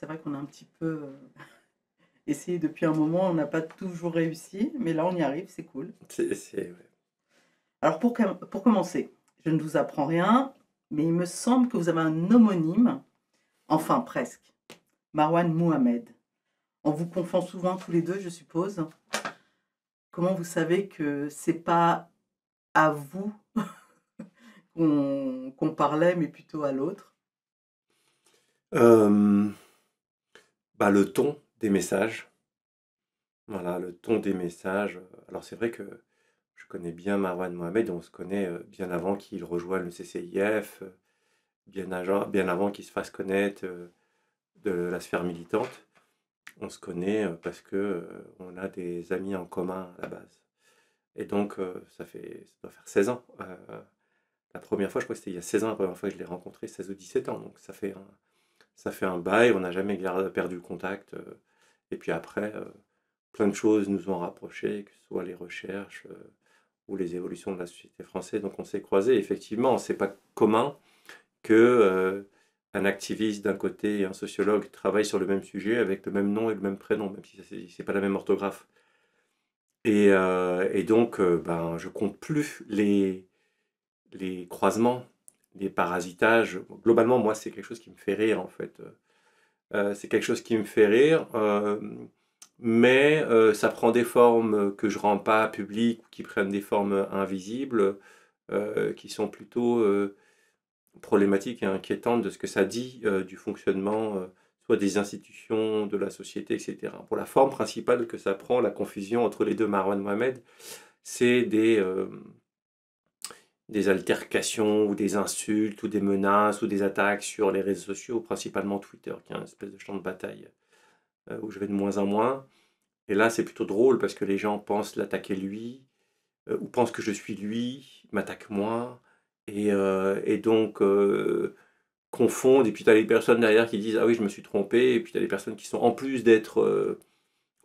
C'est vrai qu'on a un petit peu euh, essayé depuis un moment, on n'a pas toujours réussi, mais là on y arrive, c'est cool. C'est, c'est- ouais. Alors pour, pour commencer, je ne vous apprends rien, mais il me semble que vous avez un homonyme, enfin presque, Marwan Mohamed. On vous confond souvent tous les deux, je suppose. Comment vous savez que c'est pas à vous qu'on qu'on parlait, mais plutôt à l'autre? Euh, bah, le ton des messages. Voilà, le ton des messages. Alors c'est vrai que je connais bien Marwan Mohamed, on se connaît bien avant qu'il rejoigne le CCIF, bien, avant- bien avant qu'il se fasse connaître de la sphère militante. On se connaît parce que on a des amis en commun à la base. Et donc ça fait ça doit faire 16 ans. La première fois, je crois que c'était il y a 16 ans, la première fois que je l'ai rencontré, 16 ou 17 ans. Donc ça fait un, ça fait un bail, on n'a jamais gar- perdu contact. euh, et puis après, euh, plein de choses nous ont rapprochés, que ce soit les recherches euh, ou les évolutions de la société française. Donc on s'est croisés. Effectivement, c'est pas commun que euh, un activiste d'un côté et un sociologue travaillent sur le même sujet avec le même nom et le même prénom, même si c'est pas la même orthographe. Et, donc, euh, ben, je compte plus les croisements, les parasitages. Globalement, moi, c'est quelque chose qui me fait rire, en fait. Euh, c'est quelque chose qui me fait rire, euh, mais euh, ça prend des formes que je rends pas publiques, qui prennent des formes invisibles, euh, qui sont plutôt euh, problématiques et inquiétantes de ce que ça dit euh, du fonctionnement, euh, soit des institutions, de la société, etc. Pour la forme principale que ça prend, la confusion entre les deux Marwan Mohamed, c'est des, euh, des altercations ou des insultes ou des menaces ou des attaques sur les réseaux sociaux, principalement Twitter, qui est un espèce de champ de bataille euh, où je vais de moins en moins. Et là, c'est plutôt drôle parce que les gens pensent l'attaquer lui, euh, ou pensent que je suis lui, m'attaquent moi, et, euh, et donc confondent. Et puis tu as les personnes derrière qui disent Ah oui, je me suis trompé, et puis tu as les personnes qui sont en plus d'être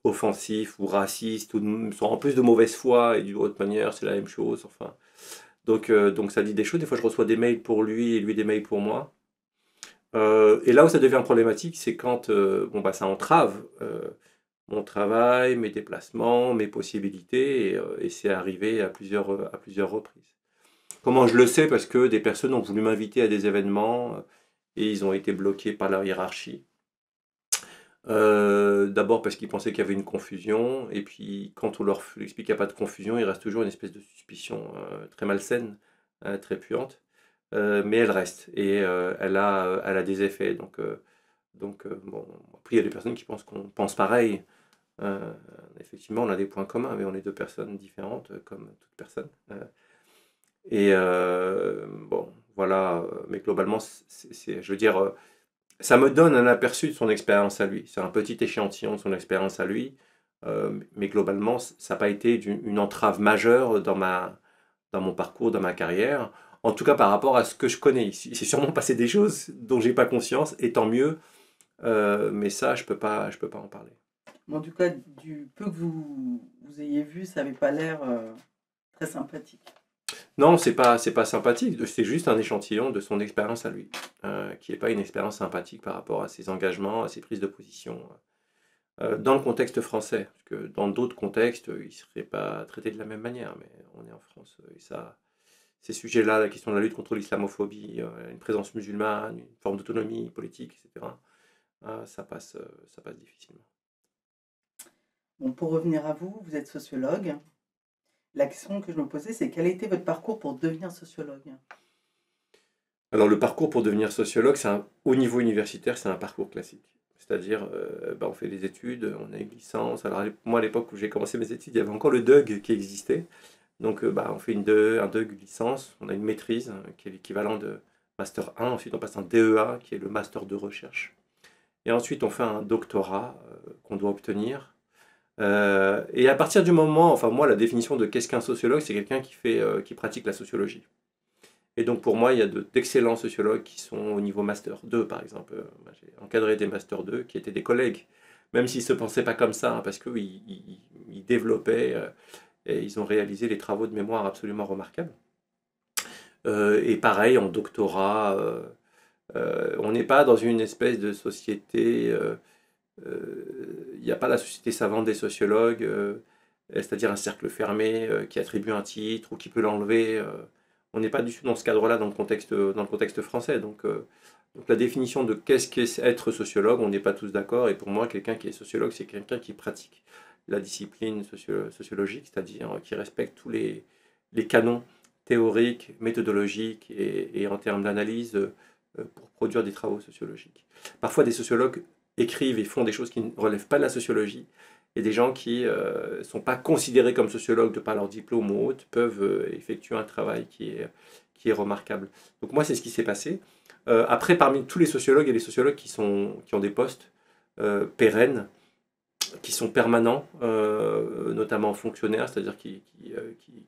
offensifs ou racistes, ou sont en plus de mauvaise foi, et d'une autre manière, c'est la même chose. Enfin. Donc, euh, donc ça dit des choses. Des fois, je reçois des mails pour lui et lui des mails pour moi. Euh, et là où ça devient problématique, c'est quand euh, bon, bah, ça entrave mon travail, mes déplacements, mes possibilités, et, c'est arrivé à plusieurs, à plusieurs reprises. Comment je le sais? Parce que des personnes ont voulu m'inviter à des événements et ils ont été bloqués par leur hiérarchie. Euh, D'abord parce qu'ils pensaient qu'il y avait une confusion, et puis quand on leur explique qu'il n'y a pas de confusion, il reste toujours une espèce de suspicion euh, très malsaine, euh, très puante, mais elle reste et elle, a, elle a des effets. Donc, donc bon, après il y a des personnes qui pensent qu'on pense pareil. Effectivement, on a des points communs, mais on est deux personnes différentes, comme toute personne. Et bon, voilà, mais globalement, c'est, je veux dire, ça me donne un aperçu de son expérience à lui. C'est un petit échantillon de son expérience à lui, euh, mais globalement, ça n'a pas été une entrave majeure dans, ma, dans mon parcours, dans ma carrière. En tout cas, par rapport à ce que je connais. Il s'est sûrement passé des choses dont j'ai pas conscience, et tant mieux. Euh, mais ça, je peux peux pas en parler. En tout cas, du peu que vous, vous ayez vu, ça n'avait pas l'air euh, très sympathique. Non, c'est pas, c'est pas sympathique. C'est juste un échantillon de son expérience à lui, euh, qui n'est pas une expérience sympathique par rapport à ses engagements, à ses prises de position. euh, dans le contexte français, que dans d'autres contextes, il serait pas traité de la même manière, mais on est en France, euh, et ça, ces sujets-là, la question de la lutte contre l'islamophobie, euh, une présence musulmane, une forme d'autonomie politique, etc., euh, ça, passe, euh, ça passe difficilement. Bon, pour revenir à vous, vous êtes sociologue. La question que je me posais, c'est quel a été votre parcours pour devenir sociologue? Alors le parcours pour devenir sociologue, un- au niveau universitaire, c'est un parcours classique. C'est-à-dire, euh, bah, on fait des études, on a une licence. Alors moi, à l'époque où j'ai commencé mes études, il y avait encore le DUG qui existait. Donc euh, bah, on fait une DE, un DUG licence, on a une maîtrise hein, qui est l'équivalent de Master 1. Ensuite, on passe un DEA qui est le Master de recherche. Et ensuite, on fait un doctorat euh, qu'on doit obtenir. Euh, et à partir du moment, enfin moi, la définition de qu'est-ce qu'un sociologue, c'est quelqu'un qui, euh, qui pratique la sociologie. Et donc pour moi, il y a d'excellents sociologues qui sont au niveau Master 2, par exemple. Euh, j'ai encadré des Master 2 qui étaient des collègues, même s'ils ne se pensaient pas comme ça, hein, parce qu'ils ils, développaient et ils ont réalisé des travaux de mémoire absolument remarquables. et pareil, en doctorat, on n'est pas dans une espèce de société il n'y a pas la société savante des sociologues, c'est-à-dire un cercle fermé qui attribue un titre ou qui peut l'enlever. on n'est pas du tout dans ce cadre-là dans, le contexte, dans le contexte français. Donc, la définition de qu'est-ce qu'est être sociologue, on n'est pas tous d'accord. Et pour moi, quelqu'un qui est sociologue, c'est quelqu'un qui pratique la discipline sociologique, c'est-à-dire qui respecte tous les, canons théoriques, méthodologiques et en termes d'analyse pour produire des travaux sociologiques. Parfois, des sociologues écrivent et font des choses qui ne relèvent pas de la sociologie, et des gens qui ne euh, sont pas considérés comme sociologues de par leur diplôme ou autre peuvent euh, effectuer un travail qui est, qui est remarquable. Donc moi, c'est ce qui s'est passé. Euh, après, parmi tous les sociologues, a des sociologues qui, sont, qui ont des postes pérennes, qui sont permanents, notamment fonctionnaires, c'est-à-dire qui, qui,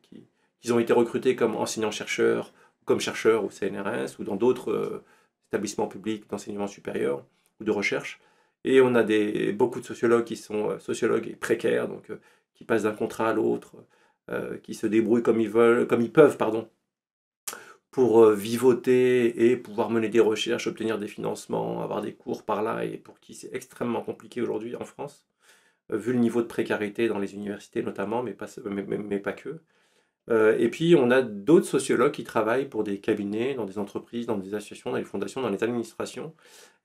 qui, qui, ont été recrutés comme enseignants-chercheurs, comme chercheurs au CNRS ou dans d'autres établissements publics d'enseignement supérieur ou de recherche. Et on a des, beaucoup de sociologues qui sont euh, sociologues précaires, donc euh, qui passent d'un contrat à l'autre, euh, qui se débrouillent comme ils veulent, comme ils peuvent, pardon, pour vivoter et pouvoir mener des recherches, obtenir des financements, avoir des cours par là, et pour qui c'est extrêmement compliqué aujourd'hui en France, vu le niveau de précarité dans les universités notamment, mais pas, mais, mais pas que. Et puis on a d'autres sociologues qui travaillent pour des cabinets, dans des entreprises, dans des associations, dans les fondations, dans les administrations,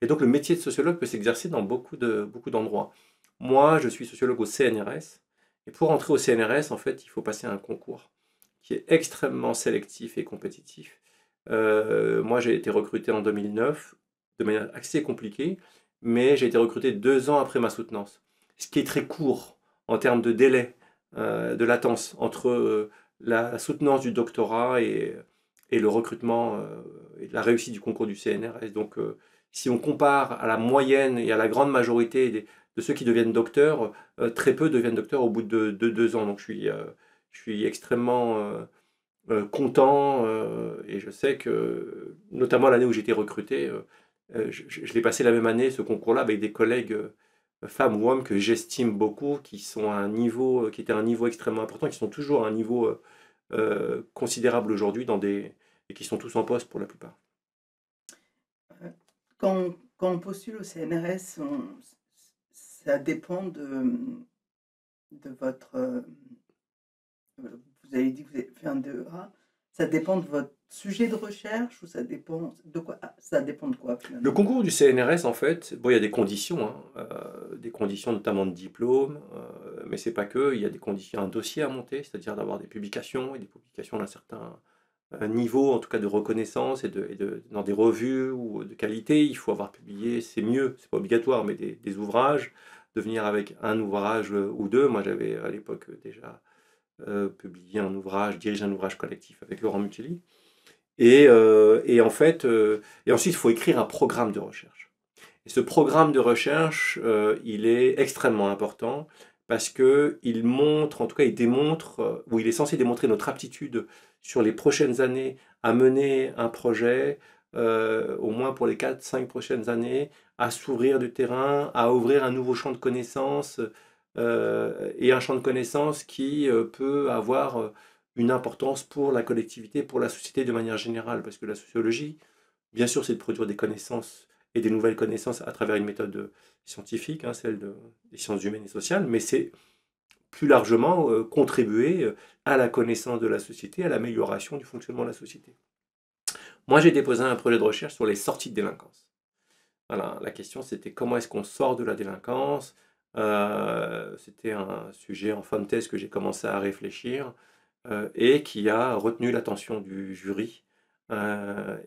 et donc le métier de sociologue peut s'exercer dans beaucoup de beaucoup d'endroits. Moi, je suis sociologue au CNRS. Et pour entrer au CNRS, en fait, il faut passer un concours qui est extrêmement sélectif et compétitif. Euh, moi, j'ai été recruté en 2009 de manière assez compliquée, mais j'ai été recruté deux ans après ma soutenance. Ce qui est très court en termes de délai, euh, de latence entre euh, la soutenance du doctorat et, et le recrutement et la réussite du concours du CNRS. Donc, si on compare à la moyenne et à la grande majorité de ceux qui deviennent docteurs, euh, très peu deviennent docteurs au bout de, deux ans. Donc je suis, euh, je suis extrêmement euh, content et je sais que, notamment l'année où été recruté, je, l'ai passé la même année, ce concours-là, avec des collègues femmes ou hommes que j'estime beaucoup, qui sont à un niveau, qui étaient à un niveau extrêmement important, qui sont toujours à un niveau considérable aujourd'hui dans des et qui sont tous en poste pour la plupart. Quand, on postule au CNRS, ça dépend de, de votre. Euh, vous avez dit que vous avez fait un 2A. Ça dépend de votre sujet de recherche ou ça dépend de quoi ah, Ça dépend de quoi Le concours du CNRS, en fait, bon, il y a des conditions, hein, euh, des conditions notamment de diplôme, euh, mais c'est pas que. Il y a des conditions, un dossier à monter, c'est-à-dire d'avoir des publications et des publications d'un certain un niveau en tout cas de reconnaissance et, de, dans des revues ou de qualité, il faut avoir publié, c'est mieux, c'est pas obligatoire, mais des, ouvrages, de venir avec un ouvrage ou deux. Moi j'avais à l'époque déjà euh, publié un ouvrage, dirigé un ouvrage collectif avec Laurent Mutelli. Et, euh, et en fait, euh, et ensuite il faut écrire un programme de recherche. Et ce programme de recherche, il est extrêmement important parce qu'il montre, en tout cas il démontre, ou il est censé démontrer notre aptitude sur les prochaines années à mener un projet, euh, au moins pour les 4-5 prochaines années, à s'ouvrir du terrain, à ouvrir un nouveau champ de connaissances, euh, et un champ de connaissances qui euh, peut avoir une importance pour la collectivité, pour la société de manière générale, parce que la sociologie, bien sûr, c'est de produire des connaissances et des nouvelles connaissances à travers une méthode scientifique, hein, celle des sciences humaines et sociales, mais c'est plus largement euh, contribuer euh, à la connaissance de la société, à l'amélioration du fonctionnement de la société. Moi, j'ai déposé un projet de recherche sur les sorties de délinquance. Voilà, la question c'était comment est-ce qu'on sort de la délinquance. Euh, c'était un sujet en fin de thèse que j'ai commencé à réfléchir et qui a retenu l'attention du jury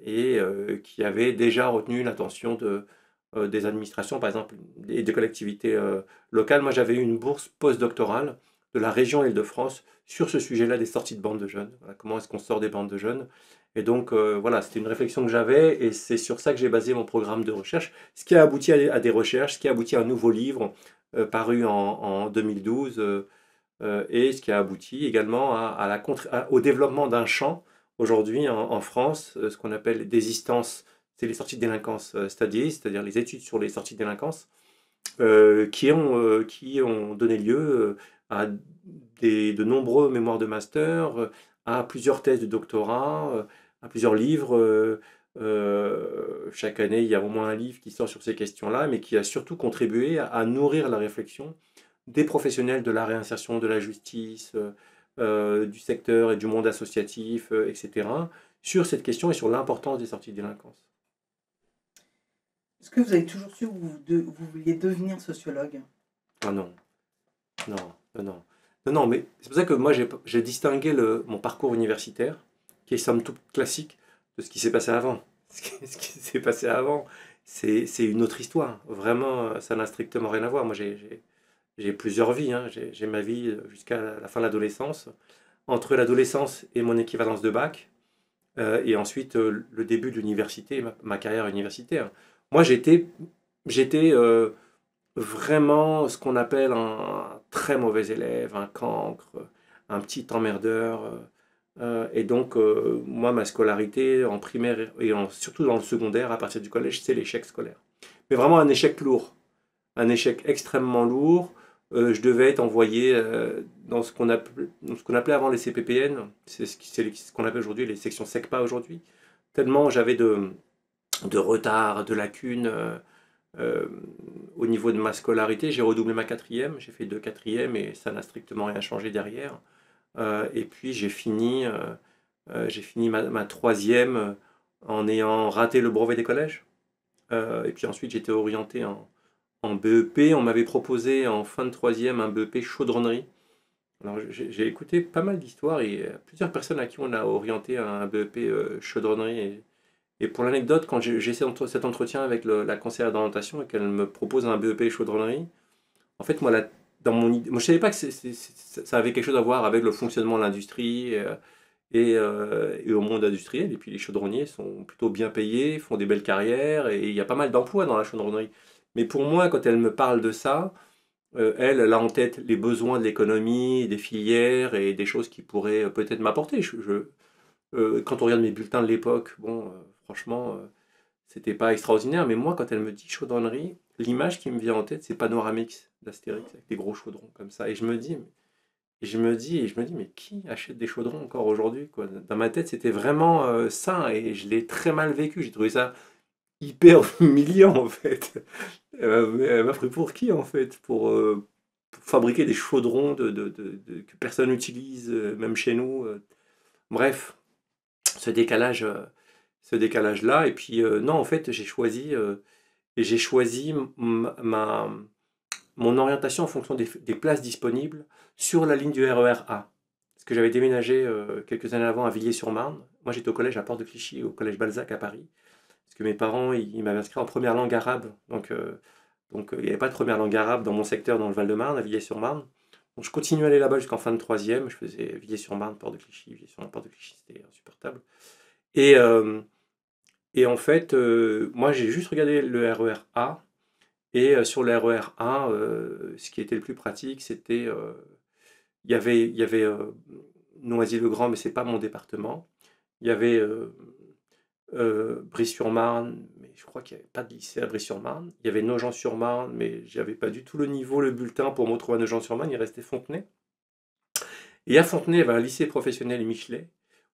et qui avait déjà retenu l'attention de, euh, des administrations, par exemple, et des collectivités euh, locales. Moi, j'avais eu une bourse postdoctorale de la région Île-de-France sur ce sujet-là des sorties de bandes de jeunes. comment est-ce qu'on sort des bandes de jeunes Et donc, euh, voilà, c'était une réflexion que j'avais et c'est sur ça que j'ai basé mon programme de recherche, ce qui a abouti à, des- recherches, ce qui a abouti à un nouveau livre euh, paru en, en 2012 euh, euh, et ce qui a abouti également au développement d'un champ aujourd'hui en, France, euh, ce qu'on appelle désistance, c'est les sorties de délinquance euh, studies, c'est-à-dire les études sur les sorties de délinquance, euh, qui, ont, euh, donné lieu euh, à de nombreux mémoires de master, euh, à plusieurs thèses de doctorat, euh, à plusieurs livres. euh, euh, chaque année, il y a au moins un livre qui sort sur ces questions-là, mais qui a surtout contribué à nourrir la réflexion des professionnels de la réinsertion, de la justice, euh, euh, du secteur et du monde associatif, euh, etc., sur cette question et sur l'importance des sorties de délinquance. Est-ce que vous avez toujours su que vous, de- vous vouliez devenir sociologue? Ah non, non, non, non. Non, non, mais c'est pour ça que moi j'ai distingué le, mon parcours universitaire, qui est somme toute classique, de ce qui s'est passé avant. Ce qui, ce qui s'est passé avant, c'est une autre histoire. Vraiment, ça n'a strictement rien à voir. Moi j'ai- j'ai plusieurs vies. hein. J'ai ma vie jusqu'à la fin de l'adolescence. Entre l'adolescence et mon équivalence de bac, euh, et ensuite euh, le début de l'université, ma, carrière universitaire. Moi j'étais euh, vraiment ce qu'on appelle un très mauvais élève, un cancre, un petit emmerdeur. et donc, moi, ma scolarité en primaire et surtout dans le secondaire, à partir du collège, c'est l'échec scolaire. Mais vraiment un échec lourd. Un échec extrêmement lourd. Euh, je devais être envoyé euh, dans ce qu'on appelait, avant les CPPN, c'est ce qu'on appelle aujourd'hui les sections SECPA aujourd'hui. Tellement j'avais de, retard, de lacunes. euh, au niveau de ma scolarité, j'ai redoublé ma quatrième, j'ai fait deux quatrièmes et ça n'a strictement rien changé derrière. Et puis j'ai fini, j'ai fini ma, troisième en ayant raté le brevet des collèges. Et puis ensuite j'étais orienté en, en BEP. On m'avait proposé en fin de troisième un BEP chaudronnerie. Alors j'ai écouté pas mal d'histoires et euh, plusieurs personnes à qui on a orienté un BEP euh, chaudronnerie. Et, pour l'anecdote, quand j'ai cet entre- cet entretien avec la conseillère d'orientation et qu'elle me propose un BEP chaudronnerie, en fait, moi, la- dans mon idée, moi je savais pas que ça avait quelque chose à voir avec le fonctionnement de l'industrie euh, et, et au monde industriel. Et puis les chaudronniers sont plutôt bien payés, font des belles carrières et il y a pas mal d'emplois dans la chaudronnerie. Mais pour moi, quand elle me parle de ça, euh, elle, elle a en tête les besoins de l'économie, des filières et des choses qui pourraient euh, peut-être m'apporter. Euh, quand on regarde mes bulletins de l'époque, bon, franchement, c'était pas extraordinaire. Mais moi, quand elle me dit chaudronnerie, l'image qui me vient en tête, c'est Panoramix d'Astérix avec des gros chaudrons comme ça. Et je me dis, je me dis, mais qui achète des chaudrons encore aujourd'hui Dans ma tête, c'était vraiment ça et je l'ai très mal vécu. J'ai trouvé ça hyper humiliant en fait. Elle m'a- pris pour qui en fait? Pour, euh, pour fabriquer des chaudrons que personne n'utilise, euh, même chez nous. euh. Bref, ce décalage, ce décalage là. Et puis non, en fait, j'ai choisi, j'ai choisi ma, mon orientation en fonction des, places disponibles sur la ligne du RER A. Parce que j'avais déménagé quelques années avant à Villiers-sur-Marne. Moi, j'étais au collège à Porte de Clichy, au collège Balzac à Paris. Que mes parents, ils, m'avaient inscrit en première langue arabe. Donc, euh, donc euh, il n'y avait pas de première langue arabe dans mon secteur, dans le Val-de-Marne, à Villiers-sur-Marne. Donc, je continuais à aller là-bas jusqu'en fin de troisième. Je faisais Villiers-sur-Marne, Porte de Clichy, Villiers-sur-Marne, Porte de Clichy. C'était insupportable. Et, euh, et en fait, moi, j'ai juste regardé le RER A. Et sur le RER A, euh, ce qui était le plus pratique, c'était. il y avait, y avait Noisy-le-Grand, mais c'est pas mon département. Il y avait euh, Brie-sur-Marne, mais je crois qu'il n'y avait pas de lycée à Brie-sur-Marne. Il y avait Nogent-sur-Marne, mais j'avais pas du tout le niveau, le bulletin pour me retrouver à Nogent-sur-Marne. Il restait Fontenay. Et à Fontenay, il y avait un lycée professionnel Michelet,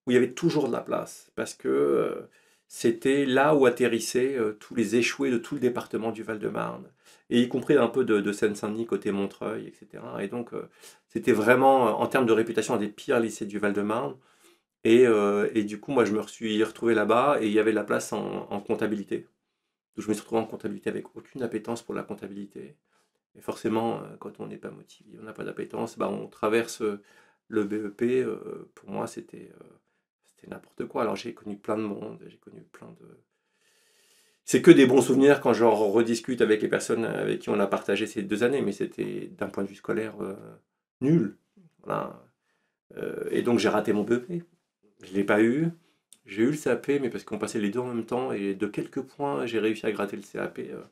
où il y avait toujours de la place, parce que euh, c'était là où atterrissaient euh, tous les échoués de tout le département du Val-de-Marne, et y compris un peu de, de Seine-Saint-Denis, côté Montreuil, etc. Et donc, euh, c'était vraiment, en termes de réputation, un des pires lycées du Val-de-Marne. Et, euh, et du coup, moi, je me suis retrouvé là-bas, et il y avait de la place en, comptabilité. Donc, je me suis retrouvé en comptabilité avec aucune appétence pour la comptabilité. Et forcément, euh, quand on n'est pas motivé, on n'a pas d'appétence, bah, on traverse euh, le BEP. pour moi, c'était n'importe quoi. Alors, j'ai connu plein de monde, j'ai connu plein de. C'est que des bons souvenirs quand je rediscute avec les personnes avec qui on a partagé ces deux années, mais c'était d'un point de vue scolaire nul. Et donc, j'ai raté mon BEP. Je ne l'ai pas eu. J'ai eu le CAP, mais parce qu'on passait les deux en même temps, et de quelques points, j'ai réussi à gratter le CAP. euh,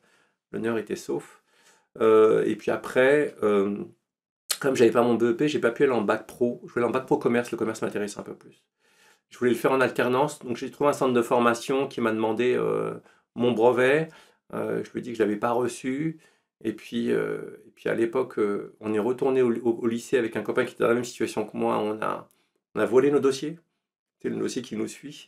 L'honneur était sauf. Euh, et puis après, euh, comme j'avais pas mon BEP, j'ai pas pu aller en bac pro. Je voulais en bac pro commerce, le commerce m'intéresse un peu plus. Je voulais le faire en alternance, donc j'ai trouvé un centre de formation qui m'a demandé euh, mon brevet. Je lui ai dit que je l'avais pas reçu. Et puis, et puis à l'époque, on est retourné au, au- au lycée avec un copain qui était dans la même situation que moi. On a, on a volé nos dossiers. C'est le dossier qui nous suit.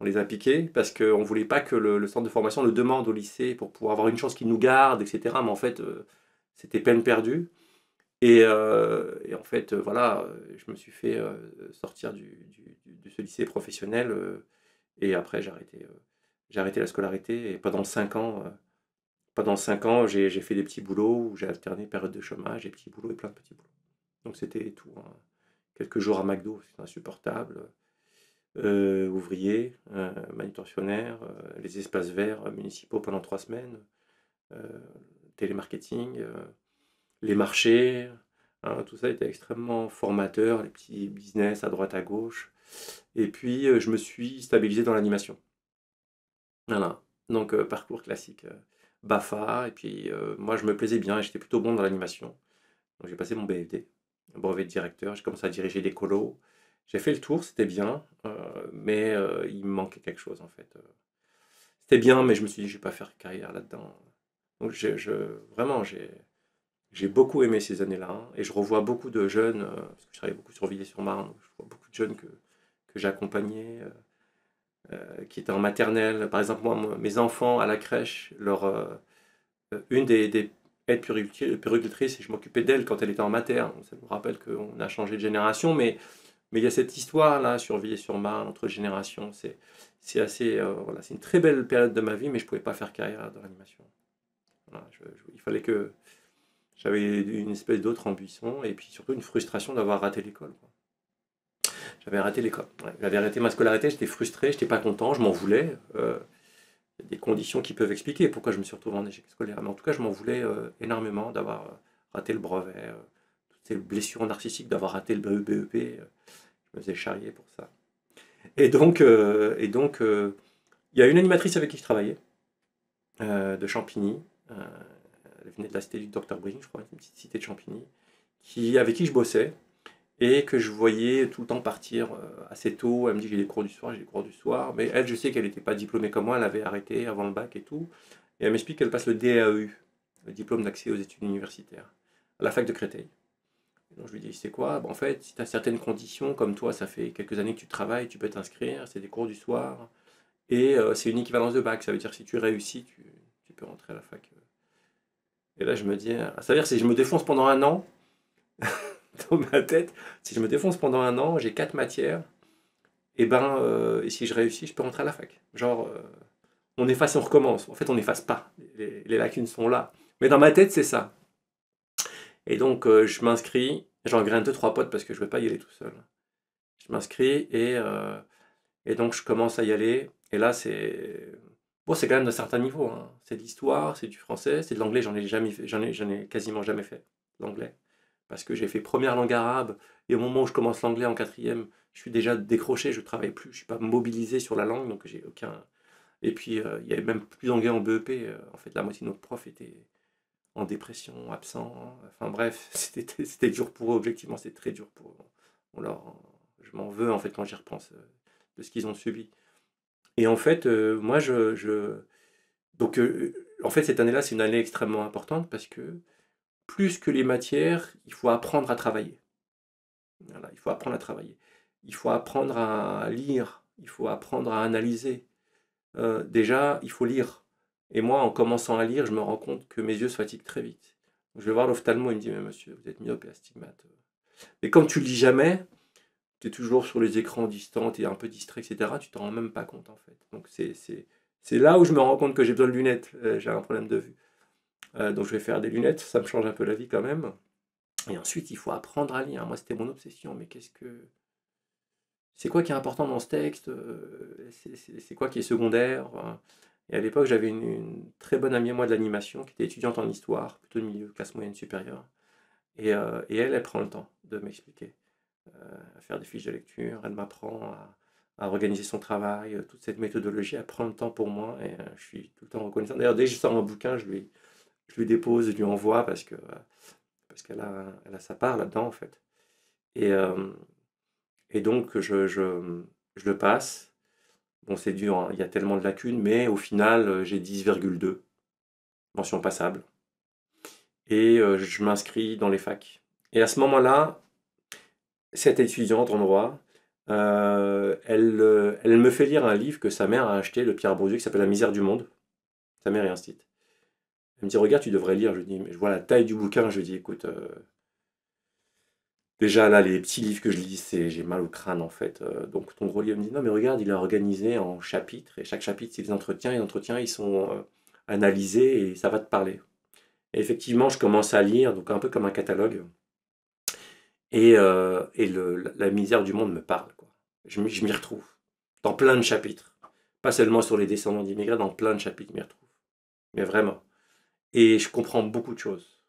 On les a piqués parce qu'on ne voulait pas que le, centre de formation le demande au lycée pour pouvoir avoir une chance qu'il nous garde, etc. Mais en fait, euh, c'était peine perdue. Et, euh, en fait, euh, voilà, je me suis fait sortir du, de ce lycée professionnel. et après, j'ai arrêté, arrêté la scolarité. Et pendant cinq ans, pendant cinq ans, j'ai j'ai fait des petits boulots où j'ai alterné période de chômage et petits boulots et plein de petits boulots. Donc c'était tout. hein. Quelques jours à McDo, c'est insupportable. Euh, ouvrier, euh, manutentionnaire, euh, les espaces verts euh, municipaux pendant trois semaines, télémarketing, les marchés, hein, tout ça était extrêmement formateur, les petits business à droite à gauche. Et puis je me suis stabilisé dans l'animation. Voilà, donc parcours classique. BAFA, et puis moi je me plaisais bien et j'étais plutôt bon dans l'animation. Donc j'ai passé mon BFD, brevet de directeur, j'ai commencé à diriger des colos. J'ai fait le tour, c'était bien, euh, mais euh, il me manquait quelque chose en fait. euh. C'était bien, mais je me suis dit je vais pas faire carrière là-dedans. Vraiment j'ai beaucoup aimé ces années-là et je revois beaucoup de jeunes, parce que je travaillais beaucoup sur Villiers-sur-Marne, je vois beaucoup de jeunes que, j'accompagnais. qui étaient en maternelle. Par exemple, moi, mes enfants à la crèche, leur, une des, des aides puéricultrices, et je m'occupais d'elle quand elle était en materne. Ça nous rappelle qu'on a changé de génération, mais, mais il y a cette histoire-là sur Villiers-sur-Marne, entre générations. C'est, assez, euh, voilà, c'est une très belle période de ma vie, mais je ne pouvais pas faire carrière dans l'animation. Il fallait que j'avais une espèce d'autre ambition et puis surtout une frustration d'avoir raté l'école. J'avais raté l'école. J'avais arrêté ma scolarité, j'étais frustré, j'étais pas content, je m'en voulais. Euh, y a des conditions qui peuvent expliquer pourquoi je me suis retrouvé en échec scolaire. Mais en tout cas, je m'en voulais euh, énormément d'avoir euh, raté le brevet, toutes ces blessures narcissiques, d'avoir raté le BEP. euh, je me faisais charrier pour ça. Et donc, euh, et donc euh, il y a une animatrice avec qui je travaillais, de Champigny. elle venait de la cité du Dr Bring, je crois, une petite cité de Champigny, qui, avec qui je bossais et que je voyais tout le temps partir assez tôt. Elle me dit j'ai des cours du soir, j'ai des cours du soir. Mais elle, je sais qu'elle n'était pas diplômée comme moi, elle avait arrêté avant le bac et tout. Et elle m'explique qu'elle passe le DAEU, le diplôme d'accès aux études universitaires, à la fac de Créteil. Je lui dis c'est quoi? Bon, En fait, si tu as certaines conditions, comme toi, ça fait quelques années que tu travailles, tu peux t'inscrire, c'est des cours du soir. Et euh, c'est une équivalence de bac, ça veut dire que si tu réussis, tu, peux rentrer à la fac. Et là, je me dis, ah, ça veut dire si je me défonce pendant un an, dans ma tête, si je me défonce pendant un an, j'ai quatre matières, et ben, euh, et si je réussis, je peux rentrer à la fac. Genre, euh, on efface et on recommence. En fait, on n'efface pas. Les lacunes sont là. Mais dans ma tête, c'est ça. Et donc, euh, je m'inscris. J'en graine deux, trois potes parce que je ne vais pas y aller tout seul. Je m'inscris et, euh, et donc je commence à y aller. Et là, c'est bon, quand même d'un certain niveau. hein. C'est de l'histoire, c'est du français, c'est de l'anglais. J'en ai ai, ai quasiment jamais fait l'anglais parce que j'ai fait première langue arabe et au moment où je commence l'anglais en quatrième, je suis déjà décroché, je travaille plus, je suis pas mobilisé sur la langue, donc j'ai aucun. Et puis euh, il y avait même plus d'anglais en BEP. euh, en fait, la moitié de notre prof était en dépression, absent. Enfin bref, c'était c'était dur pour eux. Objectivement, c'était très dur pour eux. On leur, je m'en veux en fait quand j'y repense euh, de ce qu'ils ont subi. Et en fait, euh, moi, je, je- donc euh, en fait cette année-là, c'est une année extrêmement importante parce que plus que les matières, il faut apprendre à travailler. Voilà, il faut apprendre à travailler. Il faut apprendre à lire. Il faut apprendre à analyser. Déjà, il faut lire. Et moi, en commençant à lire, je me rends compte que mes yeux se fatiguent très vite. Je vais voir l'ophtalmo, il me dit, mais monsieur, vous êtes myope et astigmate. Mais comme tu lis jamais, tu es toujours sur les écrans distants, tu es un peu distrait, etc., tu t'en rends même pas compte en fait. Donc c'est, là où je me rends compte que j'ai besoin de lunettes, euh, j'ai un problème de vue. Euh, donc je vais faire des lunettes, ça me change un peu la vie quand même. Et ensuite, il faut apprendre à lire. Moi, c'était mon obsession, mais qu'est-ce que... C'est quoi qui est important dans ce texte Euh, c'est, quoi qui est secondaire Et à l'époque, j'avais une, très bonne amie à moi de l'animation, qui était étudiante en histoire, plutôt de milieu, classe moyenne supérieure. Et, euh, et elle, elle prend le temps de m'expliquer, euh, à faire des fiches de lecture. Elle m'apprend à, organiser son travail, euh, toute cette méthodologie, elle prend le temps pour moi et je suis tout le temps reconnaissant. D'ailleurs, dès que je sors un bouquin, je lui, dépose, je lui envoie parce que parce qu'elle a, sa part là-dedans en fait. Et, donc je le passe. Bon, c'est dur, hein, il y a tellement de lacunes, mais au final, euh, j'ai 10,2 mention passable. Et euh, je m'inscris dans les facs. Et à ce moment-là, cette étudiante en droit, euh, elle, elle me fait lire un livre que sa mère a acheté de Pierre Bourdieu qui s'appelle La misère du monde. Sa mère est instite. Elle me dit Regarde, tu devrais lire. Je dis Mais je vois la taille du bouquin. Je dis Écoute, déjà là, les petits livres que je lis, j'ai mal au crâne en fait. Euh, donc ton gros livre me dit Non, mais regarde, il est organisé en chapitres. Et chaque chapitre, c'est des entretiens. Et les entretiens, ils sont euh, analysés et ça va te parler. Et effectivement, je commence à lire, donc un peu comme un catalogue. Et, euh, la, misère du monde me parle. Quoi. Je, m'y- je m'y retrouve. Dans plein de chapitres. Pas seulement sur les descendants d'immigrés, dans plein de chapitres, je m'y retrouve. Mais vraiment. Et je comprends beaucoup de choses.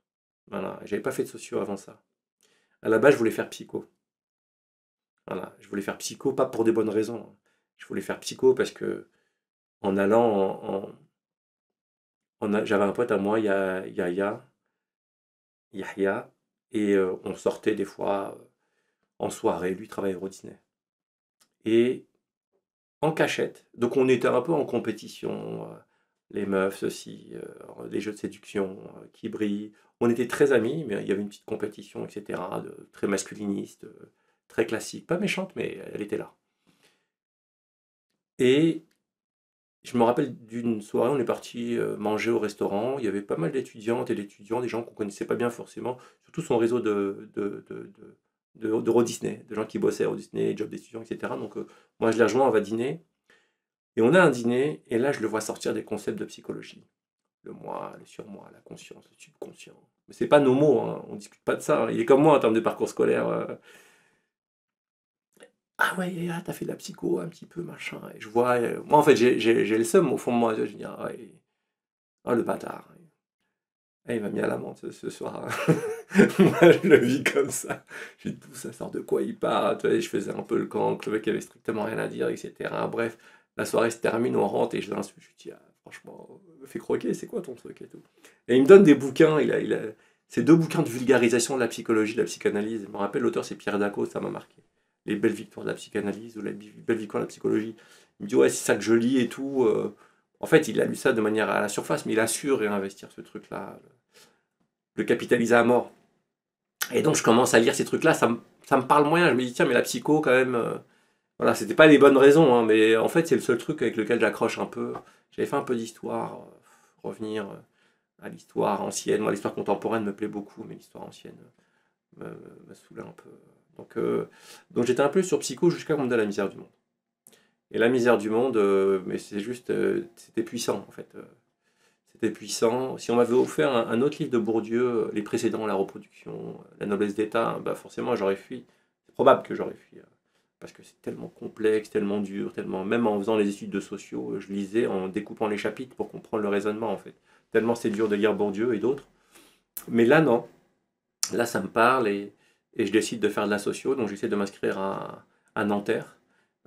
Voilà. J'avais pas fait de sociaux avant ça. À la base, je voulais faire psycho. Voilà. Je voulais faire psycho, pas pour des bonnes raisons. Je voulais faire psycho parce que en allant en, j'avais un pote à moi, Ya- Yahya, Yahya, et euh, on sortait des fois euh, en soirée, lui travaillait Euro Disney. Et en cachette, donc on était un peu en compétition, euh, les meufs, ceci, euh, les jeux de séduction euh, qui brillent. On était très amis, mais il y avait une petite compétition, etc., très masculiniste, euh, très classique, pas méchante, mais elle était là. Et je me rappelle d'une soirée, on est parti euh, manger au restaurant. Il y avait pas mal d'étudiantes et d'étudiants, des gens qu'on connaissait pas bien forcément, surtout son réseau de, de, de, de, de, Disney, de gens qui bossaient à Disney, job d'étudiants, etc. Donc moi je les rejoins, on va dîner. Et on a un dîner, et là je le vois sortir des concepts de psychologie. Le moi, le surmoi, la conscience, le subconscient. Mais c'est pas nos mots, hein, on discute pas de ça. Il est comme moi en termes de parcours scolaire. euh, ah ouais, ah, t'as fait de la psycho un petit peu, machin. Et je vois, euh, moi en fait, j'ai le seum au fond de moi. Je dis, ah, ouais, ah, le bâtard. Ah, il m'a mis à l'amende ce, ce soir. moi, je le vis comme ça. Je dis, tout ça sort de quoi il vois, je faisais un peu le camp, le mec avait strictement rien à dire, etc. Bref, la soirée se termine, on rentre et je l'insulte. Je dis, ah, franchement, me fais croquer, c'est quoi ton truc et tout. Et il me donne des bouquins. Il a, il a, c'est deux bouquins de vulgarisation de la psychologie, de la psychanalyse. Je me rappelle, l'auteur, c'est Pierre Daco, ça m'a marqué les belles victoires de la psychanalyse ou les belles victoires de la psychologie. Il me dit, ouais, c'est ça que je lis et tout. euh. En fait, il a lu ça de manière à la surface, mais il a su réinvestir ce truc-là, le, le capitaliser à mort. Et donc, je commence à lire ces trucs-là, ça me, ça me parle moyen. Je me dis, tiens, mais la psycho, quand même, euh, voilà, c'était pas les bonnes raisons, hein, mais en fait, c'est le seul truc avec lequel j'accroche un peu. J'avais fait un peu d'histoire, euh, revenir euh, à l'histoire ancienne. Moi, l'histoire contemporaine me plaît beaucoup, mais l'histoire ancienne me, me, me un peu. Donc, euh, j'étais un peu sur psycho jusqu'à qu'on me la misère du monde. Et la misère du monde, euh, mais c'est juste, euh, c'était puissant en fait. euh, c'était puissant. Si on m'avait offert un, un autre livre de Bourdieu, euh, les précédents, la reproduction, euh, la noblesse d'État, bah forcément j'aurais fui. C'est probable que j'aurais fui. Parce que c'est tellement complexe, tellement dur, tellement. Même en faisant les études de sociaux, je lisais en découpant les chapitres pour comprendre le raisonnement en fait. Tellement c'est dur de lire Bourdieu et d'autres. Mais là, non. Là, ça me parle et, je décide de faire de la socio. Donc, j'essaie de m'inscrire à, Nanterre.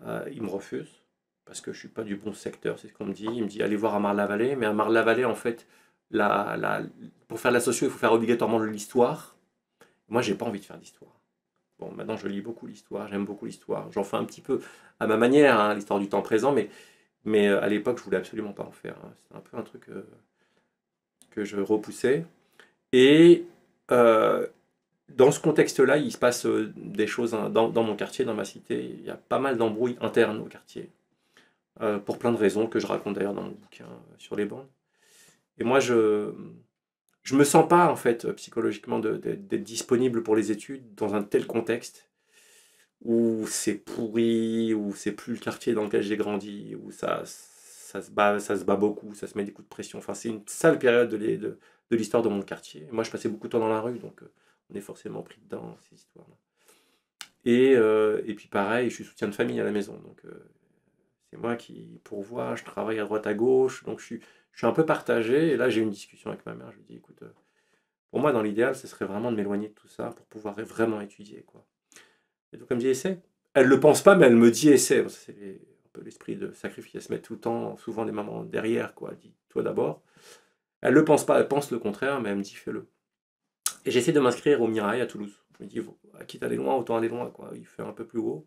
Euh, il me refuse parce que je suis pas du bon secteur, c'est ce qu'on me dit. Il me dit allez voir à Marle-la-Vallée. Mais à Marle-la-Vallée, en fait, pour faire de la socio, il faut faire obligatoirement l'histoire. Moi, j'ai pas envie de faire d'histoire. Bon, maintenant, je lis beaucoup l'histoire, j'aime beaucoup l'histoire. J'en fais un petit peu à ma manière, hein, l'histoire du temps présent, mais, mais euh, à l'époque, je voulais absolument pas en faire. hein. C'était un peu un truc euh, que je repoussais. Et euh, dans ce contexte-là, il se passe des choses hein, dans, dans mon quartier, dans ma cité. Il y a pas mal d'embrouilles internes au quartier, pour plein de raisons que je raconte d'ailleurs dans mon bouquin sur les bandes. Et moi, je je me sens pas en fait psychologiquement d'être disponible pour les études dans un tel contexte où c'est pourri, où c'est plus le quartier dans lequel j'ai grandi, où ça, ça, se bat, ça se bat beaucoup, ça se met des coups de pression. Enfin, c'est une sale période de l'histoire de mon quartier. Moi, je passais beaucoup de temps dans la rue, donc euh, on est forcément pris dedans, ces histoires-là. Et, euh, et puis pareil, je suis soutien de famille à la maison, donc euh, moi qui pourvois, je travaille à droite à gauche, donc je suis, je suis un peu partagé. Et là, j'ai une discussion avec ma mère, je lui dis, écoute, euh, pour moi, dans l'idéal, ce serait vraiment de m'éloigner de tout ça pour pouvoir vraiment étudier, quoi. Et donc, elle me dit, essaie, elle le pense pas, mais elle me dit essaie. C'est un peu l'esprit de sacrifice. Elle se met tout le temps, souvent les mamans derrière, quoi. Elle dit toi d'abord. Elle le pense pas, elle pense le contraire, mais elle me dit fais-le. Et j'essaie de m'inscrire au Mirail à Toulouse. Je me dis, quitte à aller loin, autant aller loin, quoi. Il fait un peu plus haut.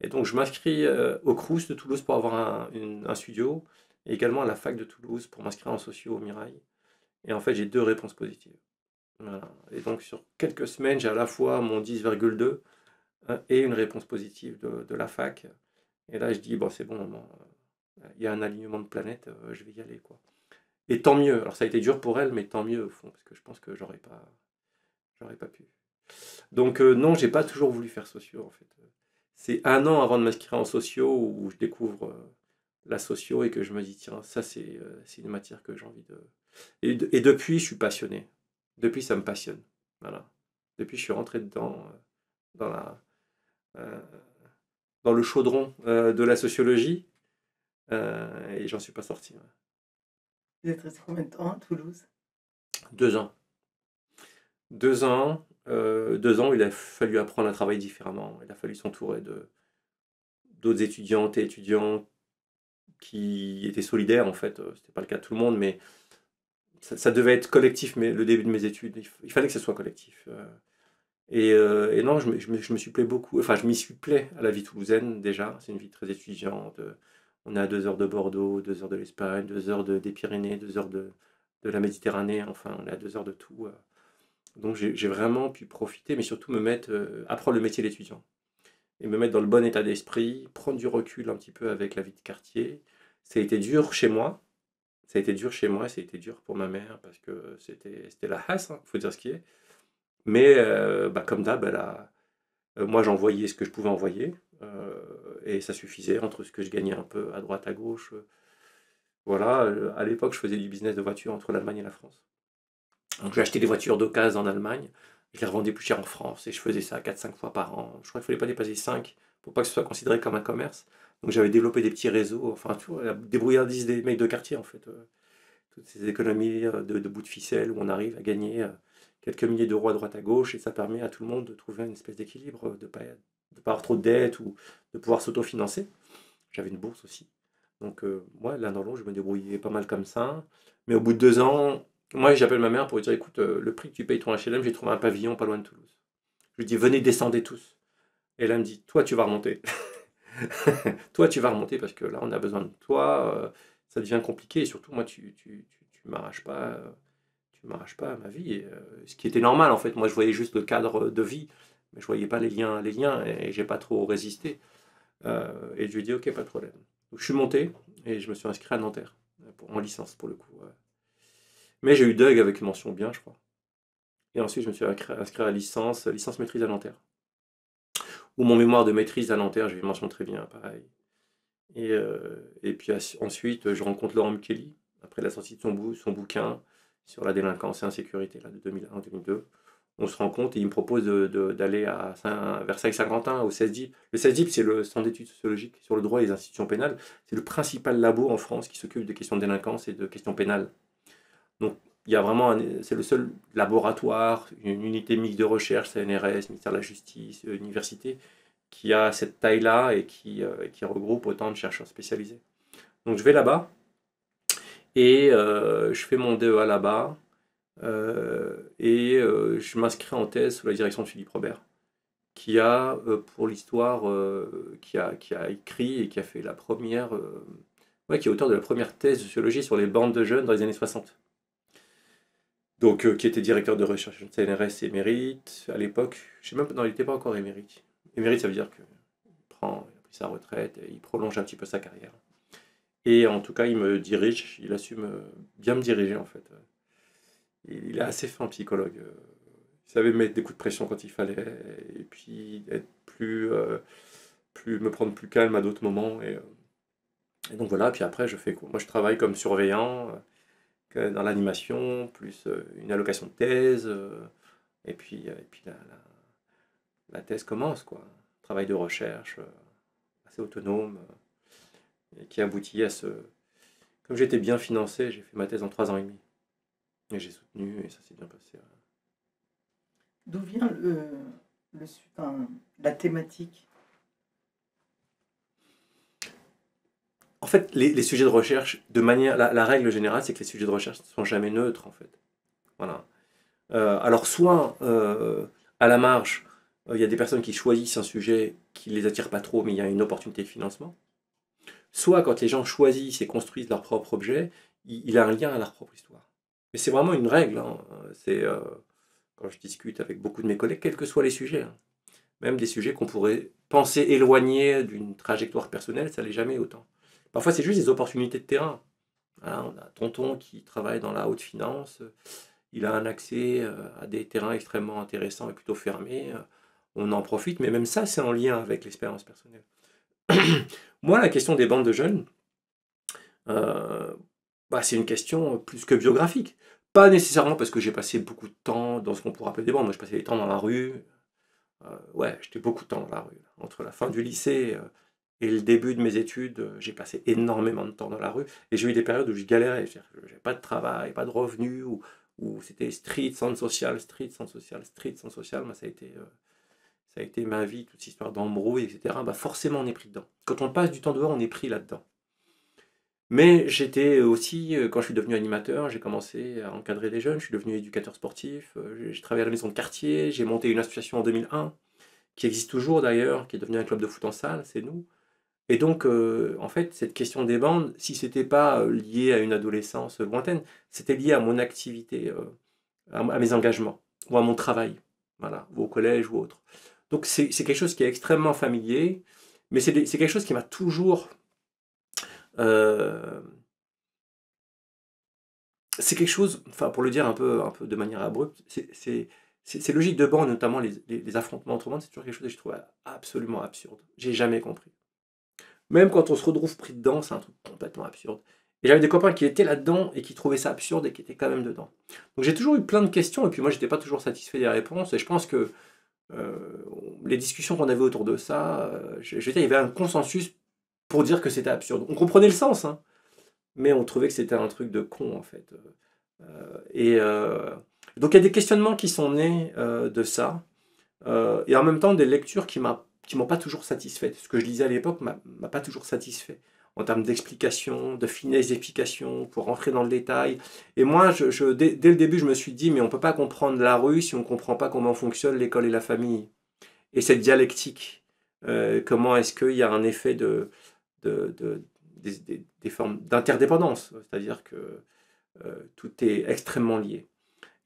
Et donc, je m'inscris euh, au Crous de Toulouse pour avoir un, studio, et également à la fac de Toulouse pour m'inscrire en socio au Mirail. Et en fait, j'ai deux réponses positives. Et donc, sur quelques semaines, j'ai à la fois mon 10,2 euh, et une réponse positive de, la fac. Et là, je dis, bon, c'est bon, euh, il y a un alignement de planètes, euh, je vais y aller, quoi. Et tant mieux. Alors, ça a été dur pour elle, mais tant mieux, au fond, parce que je pense que j'aurais pas, j'aurais pas pu. Donc, euh, non, j'ai pas toujours voulu faire socio, en fait. C'est un an avant de m'inscrire en socio où je découvre euh, la socio et que je me dis, tiens, ça, c'est euh, c'est une matière que j'ai envie de. Et, de- et depuis, je suis passionné. Depuis, ça me passionne. Voilà. Depuis, je suis rentré dedans, euh, dans, la, dans le chaudron de la sociologie, et j'en suis pas sorti. ouais. Vous êtes resté combien de temps à Toulouse? Deux ans. Deux ans. Euh, deux ans, il a fallu apprendre à travailler différemment. Il a fallu s'entourer de d'autres étudiantes et étudiants qui étaient solidaires, en fait. Euh, C'était pas le cas de tout le monde, mais ça, devait être collectif, mais le début de mes études, il, fallait que ce soit collectif. euh. Et, non, je me, suis plaît beaucoup. Enfin, je m'y suis plaît à la vie toulousaine, déjà. C'est une vie très étudiante. On est à deux heures de Bordeaux, deux heures de l'Espagne, deux heures de- des Pyrénées, deux heures de, de la Méditerranée, enfin, on est à deux heures de tout. Donc j'ai vraiment pu profiter, mais surtout me mettre, euh, apprendre le métier d'étudiant. Et me mettre dans le bon état d'esprit, prendre du recul un petit peu avec la vie de quartier. Ça a été dur chez moi. Ça a été dur chez moi, ça a été dur pour ma mère, parce que c'était la hasse, il faut dire ce qui est. Mais euh, bah, comme d'hab, euh, moi j'envoyais ce que je pouvais envoyer, et ça suffisait entre ce que je gagnais un peu à droite, à gauche. voilà, à l'époque, je faisais du business de voiture entre l'Allemagne et la France. Donc j'ai acheté des voitures d'occasion en Allemagne, je les revendais plus cher en France, et je faisais ça 4-5 fois par an. Je crois qu'il ne fallait pas dépasser 5 pour pas que ce soit considéré comme un commerce. Donc j'avais développé des petits réseaux, enfin tout, la débrouillardise des mecs de quartier en fait. euh, toutes ces économies euh, de, de bouts de ficelle où on arrive à gagner euh, quelques milliers d'euros à droite à gauche, et ça permet à tout le monde de trouver une espèce d'équilibre, de ne pas, de pas avoir trop de dettes ou de pouvoir s'autofinancer. J'avais une bourse aussi. Donc, euh, moi, l'un dans l'autre, je me débrouillais pas mal comme ça. Mais au bout de deux ans, moi, j'appelle ma mère pour lui dire écoute, euh, le prix que tu payes ton HLM, j'ai trouvé un pavillon pas loin de Toulouse. Je lui dis venez, descendez tous. Et là, elle me dit toi, tu vas remonter. toi, tu vas remonter parce que là, on a besoin de toi. euh, ça devient compliqué. Et surtout, moi, tu, tu, tu, tu m'arraches pas. euh, tu m'arraches pas à ma vie. Ce qui était normal, en fait. Moi, je voyais juste le cadre de vie, mais je voyais pas les liens, les liens, et, j'ai pas trop résisté. Et je lui ai dit, ok, pas de problème. Je suis monté et je me suis inscrit à Nanterre, en licence pour le coup. Mais j'ai eu Doug avec mention bien, je crois. Et ensuite, je me suis inscrit à la licence, licence maîtrise à Nanterre. Ou mon mémoire de maîtrise à Nanterre, j'ai une mention très bien, pareil. Et, euh, et puis ensuite, je rencontre Laurent Mukeli, après la sortie de son, son bouquin sur la délinquance et l'insécurité de 2001-2002. On se rencontre et il me propose de- de- d'aller à Saint- Versailles-Saint-Quentin, au CESDIP. Le CESDIP, c'est le Centre d'études sociologiques sur le droit et les institutions pénales. C'est le principal labo en France qui s'occupe des questions de délinquance et de questions pénales. Donc, il y a vraiment, c'est le seul laboratoire, une unité mixte de recherche, CNRS, ministère de la Justice, euh, université, qui a cette taille-là et qui, euh, regroupe autant de chercheurs spécialisés. Donc, je vais là-bas et euh, je fais mon DEA là-bas euh, et euh, je m'inscris en thèse sous la direction de Philippe Robert, qui a, euh, pour l'histoire, euh, qui, a, qui a écrit et qui a fait la première, euh, ouais, qui est auteur de la première thèse de sociologie sur les bandes de jeunes dans les années 60. Donc, euh, qui était directeur de recherche de CNRS émérite à l'époque. Je sais même pas, non, il n'était pas encore émérite. Émérite, ça veut dire qu'il prend, il a pris sa retraite et il prolonge un petit peu sa carrière. Et en tout cas, il me dirige, il assume bien me diriger en fait. Il est assez fin psychologue. euh, Il savait me mettre des coups de pression quand il fallait, et puis être plus, euh, plus me prendre plus calme à d'autres moments. Et, et donc voilà, puis après, je fais quoi? Moi, je travaille comme surveillant dans l'animation, plus euh, une allocation de thèse, euh, et puis, euh, et puis la, thèse commence, quoi. Travail de recherche assez autonome, et qui aboutit à ce. Comme j'étais bien financé, j'ai fait ma thèse en trois ans et demi. Et j'ai soutenu, et ça s'est bien passé. D'où vient le, la thématique? En fait, les, sujets de recherche, de manière, la, règle générale, c'est que les sujets de recherche ne sont jamais neutres, en fait. Voilà. Euh, alors, soit euh, à la marge, euh, il y a des personnes qui choisissent un sujet qui ne les attire pas trop, mais il y a une opportunité de financement. Soit quand les gens choisissent et construisent leur propre objet, il, a un lien à leur propre histoire. Mais c'est vraiment une règle. hein. C'est quand je discute avec beaucoup de mes collègues, quels que soient les sujets, hein. même des sujets qu'on pourrait penser éloignés d'une trajectoire personnelle, ça l'est jamais autant. Parfois, c'est juste des opportunités de terrain. On a Tonton qui travaille dans la haute finance, il a un accès euh, à des terrains extrêmement intéressants et plutôt fermés. euh, On en profite, mais même ça, c'est en lien avec l'expérience personnelle. Moi, la question des bandes de jeunes, euh, bah, c'est une question plus que biographique. Pas nécessairement parce que j'ai passé beaucoup de temps dans ce qu'on pourrait appeler des bandes. Moi, je passais des temps dans la rue. Euh, ouais, j'étais beaucoup de temps dans la rue. Entre la fin du lycée euh, et le début de mes études, euh, j'ai passé énormément de temps dans la rue. Et j'ai eu des périodes où je galérais. Je n'avais pas de travail, pas de revenus, ou c'était street, centre social, street, centre social, street, centre social. Moi, ça a été, euh, ça a été ma vie, toute cette histoire d'embrouille, etc. Bah, forcément, on est pris dedans. Quand on passe du temps dehors, on est pris là-dedans. Mais j'étais aussi, euh, quand je suis devenu animateur, j'ai commencé à encadrer des jeunes, je suis devenu éducateur sportif, j'ai travaillé à la maison de quartier, j'ai monté une association en 2001, qui existe toujours d'ailleurs, qui est devenue un club de foot en salle, c'est nous. Et donc, euh, en fait, cette question des bandes, si c'était pas euh, lié à une adolescence lointaine, c'était lié à mon activité, euh, à, mes engagements, ou à mon travail, voilà, ou au collège ou autre. Donc, c'est quelque chose qui est extrêmement familier, mais c'est quelque chose qui m'a toujours euh, c'est quelque chose, enfin pour le dire un peu, un peu de manière abrupte, c'est- ces logiques de bande, notamment les, les- les affrontements entre bandes, c'est toujours quelque chose que je trouve absolument absurde. J'ai jamais compris. Même quand on se retrouve pris dedans, c'est un truc complètement absurde. Et j'avais des copains qui étaient là-dedans et qui trouvaient ça absurde et qui étaient quand même dedans. Donc j'ai toujours eu plein de questions et puis moi j'étais pas toujours satisfait des réponses et je pense que euh, les discussions qu'on avait autour de ça, euh, je, il y avait un consensus pour dire que c'était absurde. On comprenait le sens, hein, mais on trouvait que c'était un truc de con en fait. Euh, et euh, donc il y a des questionnements qui sont nés de ça, et en même temps des lectures qui m'a- qui m'ont pas toujours satisfait. Ce que je lisais à l'époque m'a pas toujours satisfait en termes d'explication, de finesse d'explication, pour rentrer dans le détail. Et moi, dès, le début, je me suis dit, mais on peut pas comprendre la rue si on ne comprend pas comment fonctionne l'école et la famille. Et cette dialectique, euh, comment est-ce qu'il y a un effet de, de, de- des, des- des formes d'interdépendance, c'est-à-dire que euh, tout est extrêmement lié.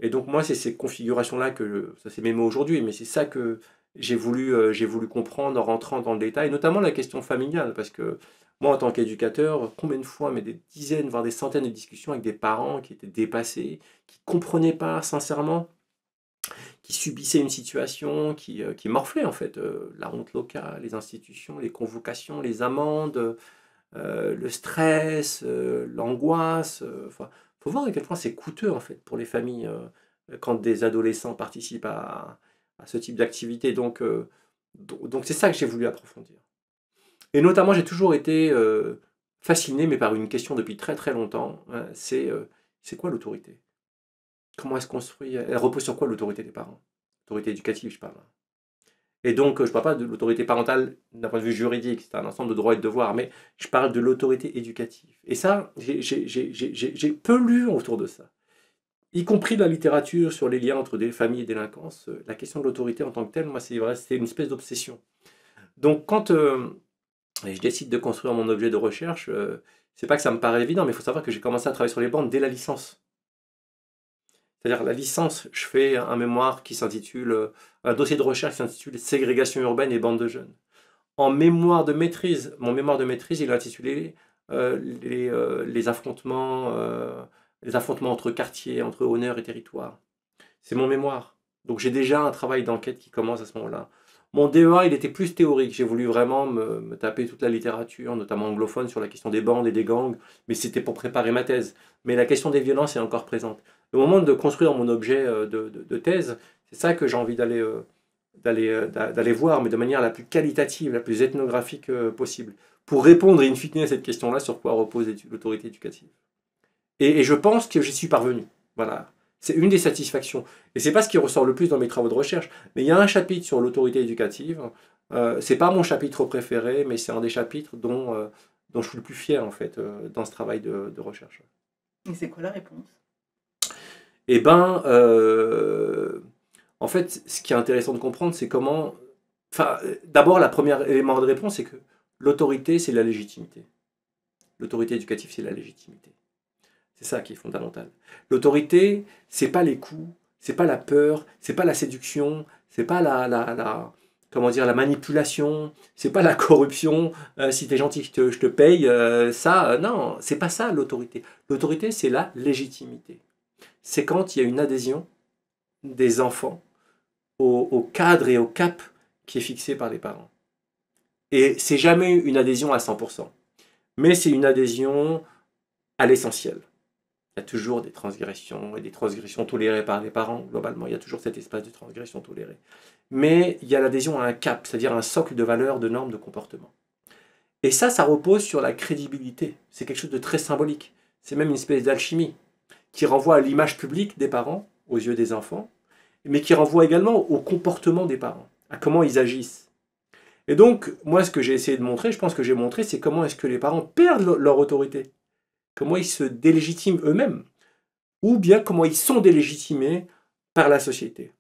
Et donc moi, c'est ces configurations-là que, ça c'est mes mots aujourd'hui, mais c'est ça que j'ai voulu, euh, voulu comprendre en rentrant dans le détail, notamment la question familiale, parce que moi, en tant qu'éducateur, combien de fois, mais des dizaines, voire des centaines de discussions avec des parents qui étaient dépassés, qui ne comprenaient pas sincèrement, qui subissaient une situation, qui, euh, qui morflait en fait, euh, la honte locale, les institutions, les convocations, les amendes, le stress, l'angoisse. Enfin, faut voir à quel point c'est coûteux en fait pour les familles quand des adolescents participent à, à ce type d'activité. Donc, euh, donc donc c'est ça que j'ai voulu approfondir. Et notamment, j'ai toujours été euh, fasciné, mais par une question depuis très très longtemps. hein, c'est euh, c'est quoi l'autorité? Comment elle se construit Elle repose sur quoi l'autorité des parents? L'autorité éducative, je parle. Et donc, je ne parle pas de l'autorité parentale d'un point de vue juridique, c'est un ensemble de droits et de devoirs, mais je parle de l'autorité éducative. Et ça, j'ai peu lu autour de ça. Y compris la littérature sur les liens entre des familles et délinquance, euh, la question de l'autorité en tant que telle, moi, c'est vrai, une espèce d'obsession. Donc, quand euh, je décide de construire mon objet de recherche, euh, c'est pas que ça me paraît évident, mais il faut savoir que j'ai commencé à travailler sur les bandes dès la licence. C'est-à-dire la licence, je fais un mémoire qui s'intitule, euh, un dossier de recherche qui s'intitule Ségrégation urbaine et bande de jeunes. En mémoire de maîtrise, mon mémoire de maîtrise, il est intitulé les, affrontements, les affrontements entre quartiers, entre honneur et territoire. C'est mon mémoire. Donc j'ai déjà un travail d'enquête qui commence à ce moment-là. Mon DEA, il était plus théorique. J'ai voulu vraiment me, taper toute la littérature, notamment anglophone, sur la question des bandes et des gangs, mais c'était pour préparer ma thèse. Mais la question des violences est encore présente. Au moment de construire mon objet euh, de, thèse, c'est ça que j'ai envie d'aller euh, euh, d'a- d'aller voir, mais de manière la plus qualitative, la plus ethnographique possible, pour répondre in fine à cette question-là sur quoi repose l'autorité éducative. Et, et je pense que j'y suis parvenu. Voilà. C'est une des satisfactions. Et c'est pas ce qui ressort le plus dans mes travaux de recherche, mais il y a un chapitre sur l'autorité éducative. Euh, c'est pas mon chapitre préféré, mais c'est un des chapitres dont, euh, dont je suis le plus fier en fait euh, dans ce travail de, de recherche. Et c'est quoi la réponse? Eh ben, euh, en fait, ce qui est intéressant de comprendre, c'est comment. Enfin, d'abord, la première élément de réponse, c'est que l'autorité, c'est la légitimité. L'autorité éducative, c'est la légitimité. C'est ça qui est fondamental. L'autorité, c'est pas les coups, c'est pas la peur, c'est pas la séduction, c'est pas la, la, la- comment dire la manipulation, c'est pas la corruption. euh, si t'es gentil, je te, je te paye. euh, ça, euh, non, c'est pas ça l'autorité. L'autorité, c'est la légitimité. C'est quand il y a une adhésion des enfants au, au cadre et au cap qui est fixé par les parents. Et c'est jamais une adhésion à 100%, mais c'est une adhésion à l'essentiel. Il y a toujours des transgressions et des transgressions tolérées par les parents, globalement. Il y a toujours cet espace de transgression tolérée. Mais il y a l'adhésion à un cap, c'est-à-dire un socle de valeurs, de normes, de comportement. Et ça, ça repose sur la crédibilité. C'est quelque chose de très symbolique. C'est même une espèce d'alchimie qui renvoie à l'image publique des parents aux yeux des enfants, mais qui renvoie également au comportement des parents, à comment ils agissent. Et donc, moi, ce que j'ai essayé de montrer, je pense que j'ai montré, c'est comment est-ce que les parents perdent leur- autorité, comment ils se délégitiment eux-mêmes, ou bien comment ils sont délégitimés par la société.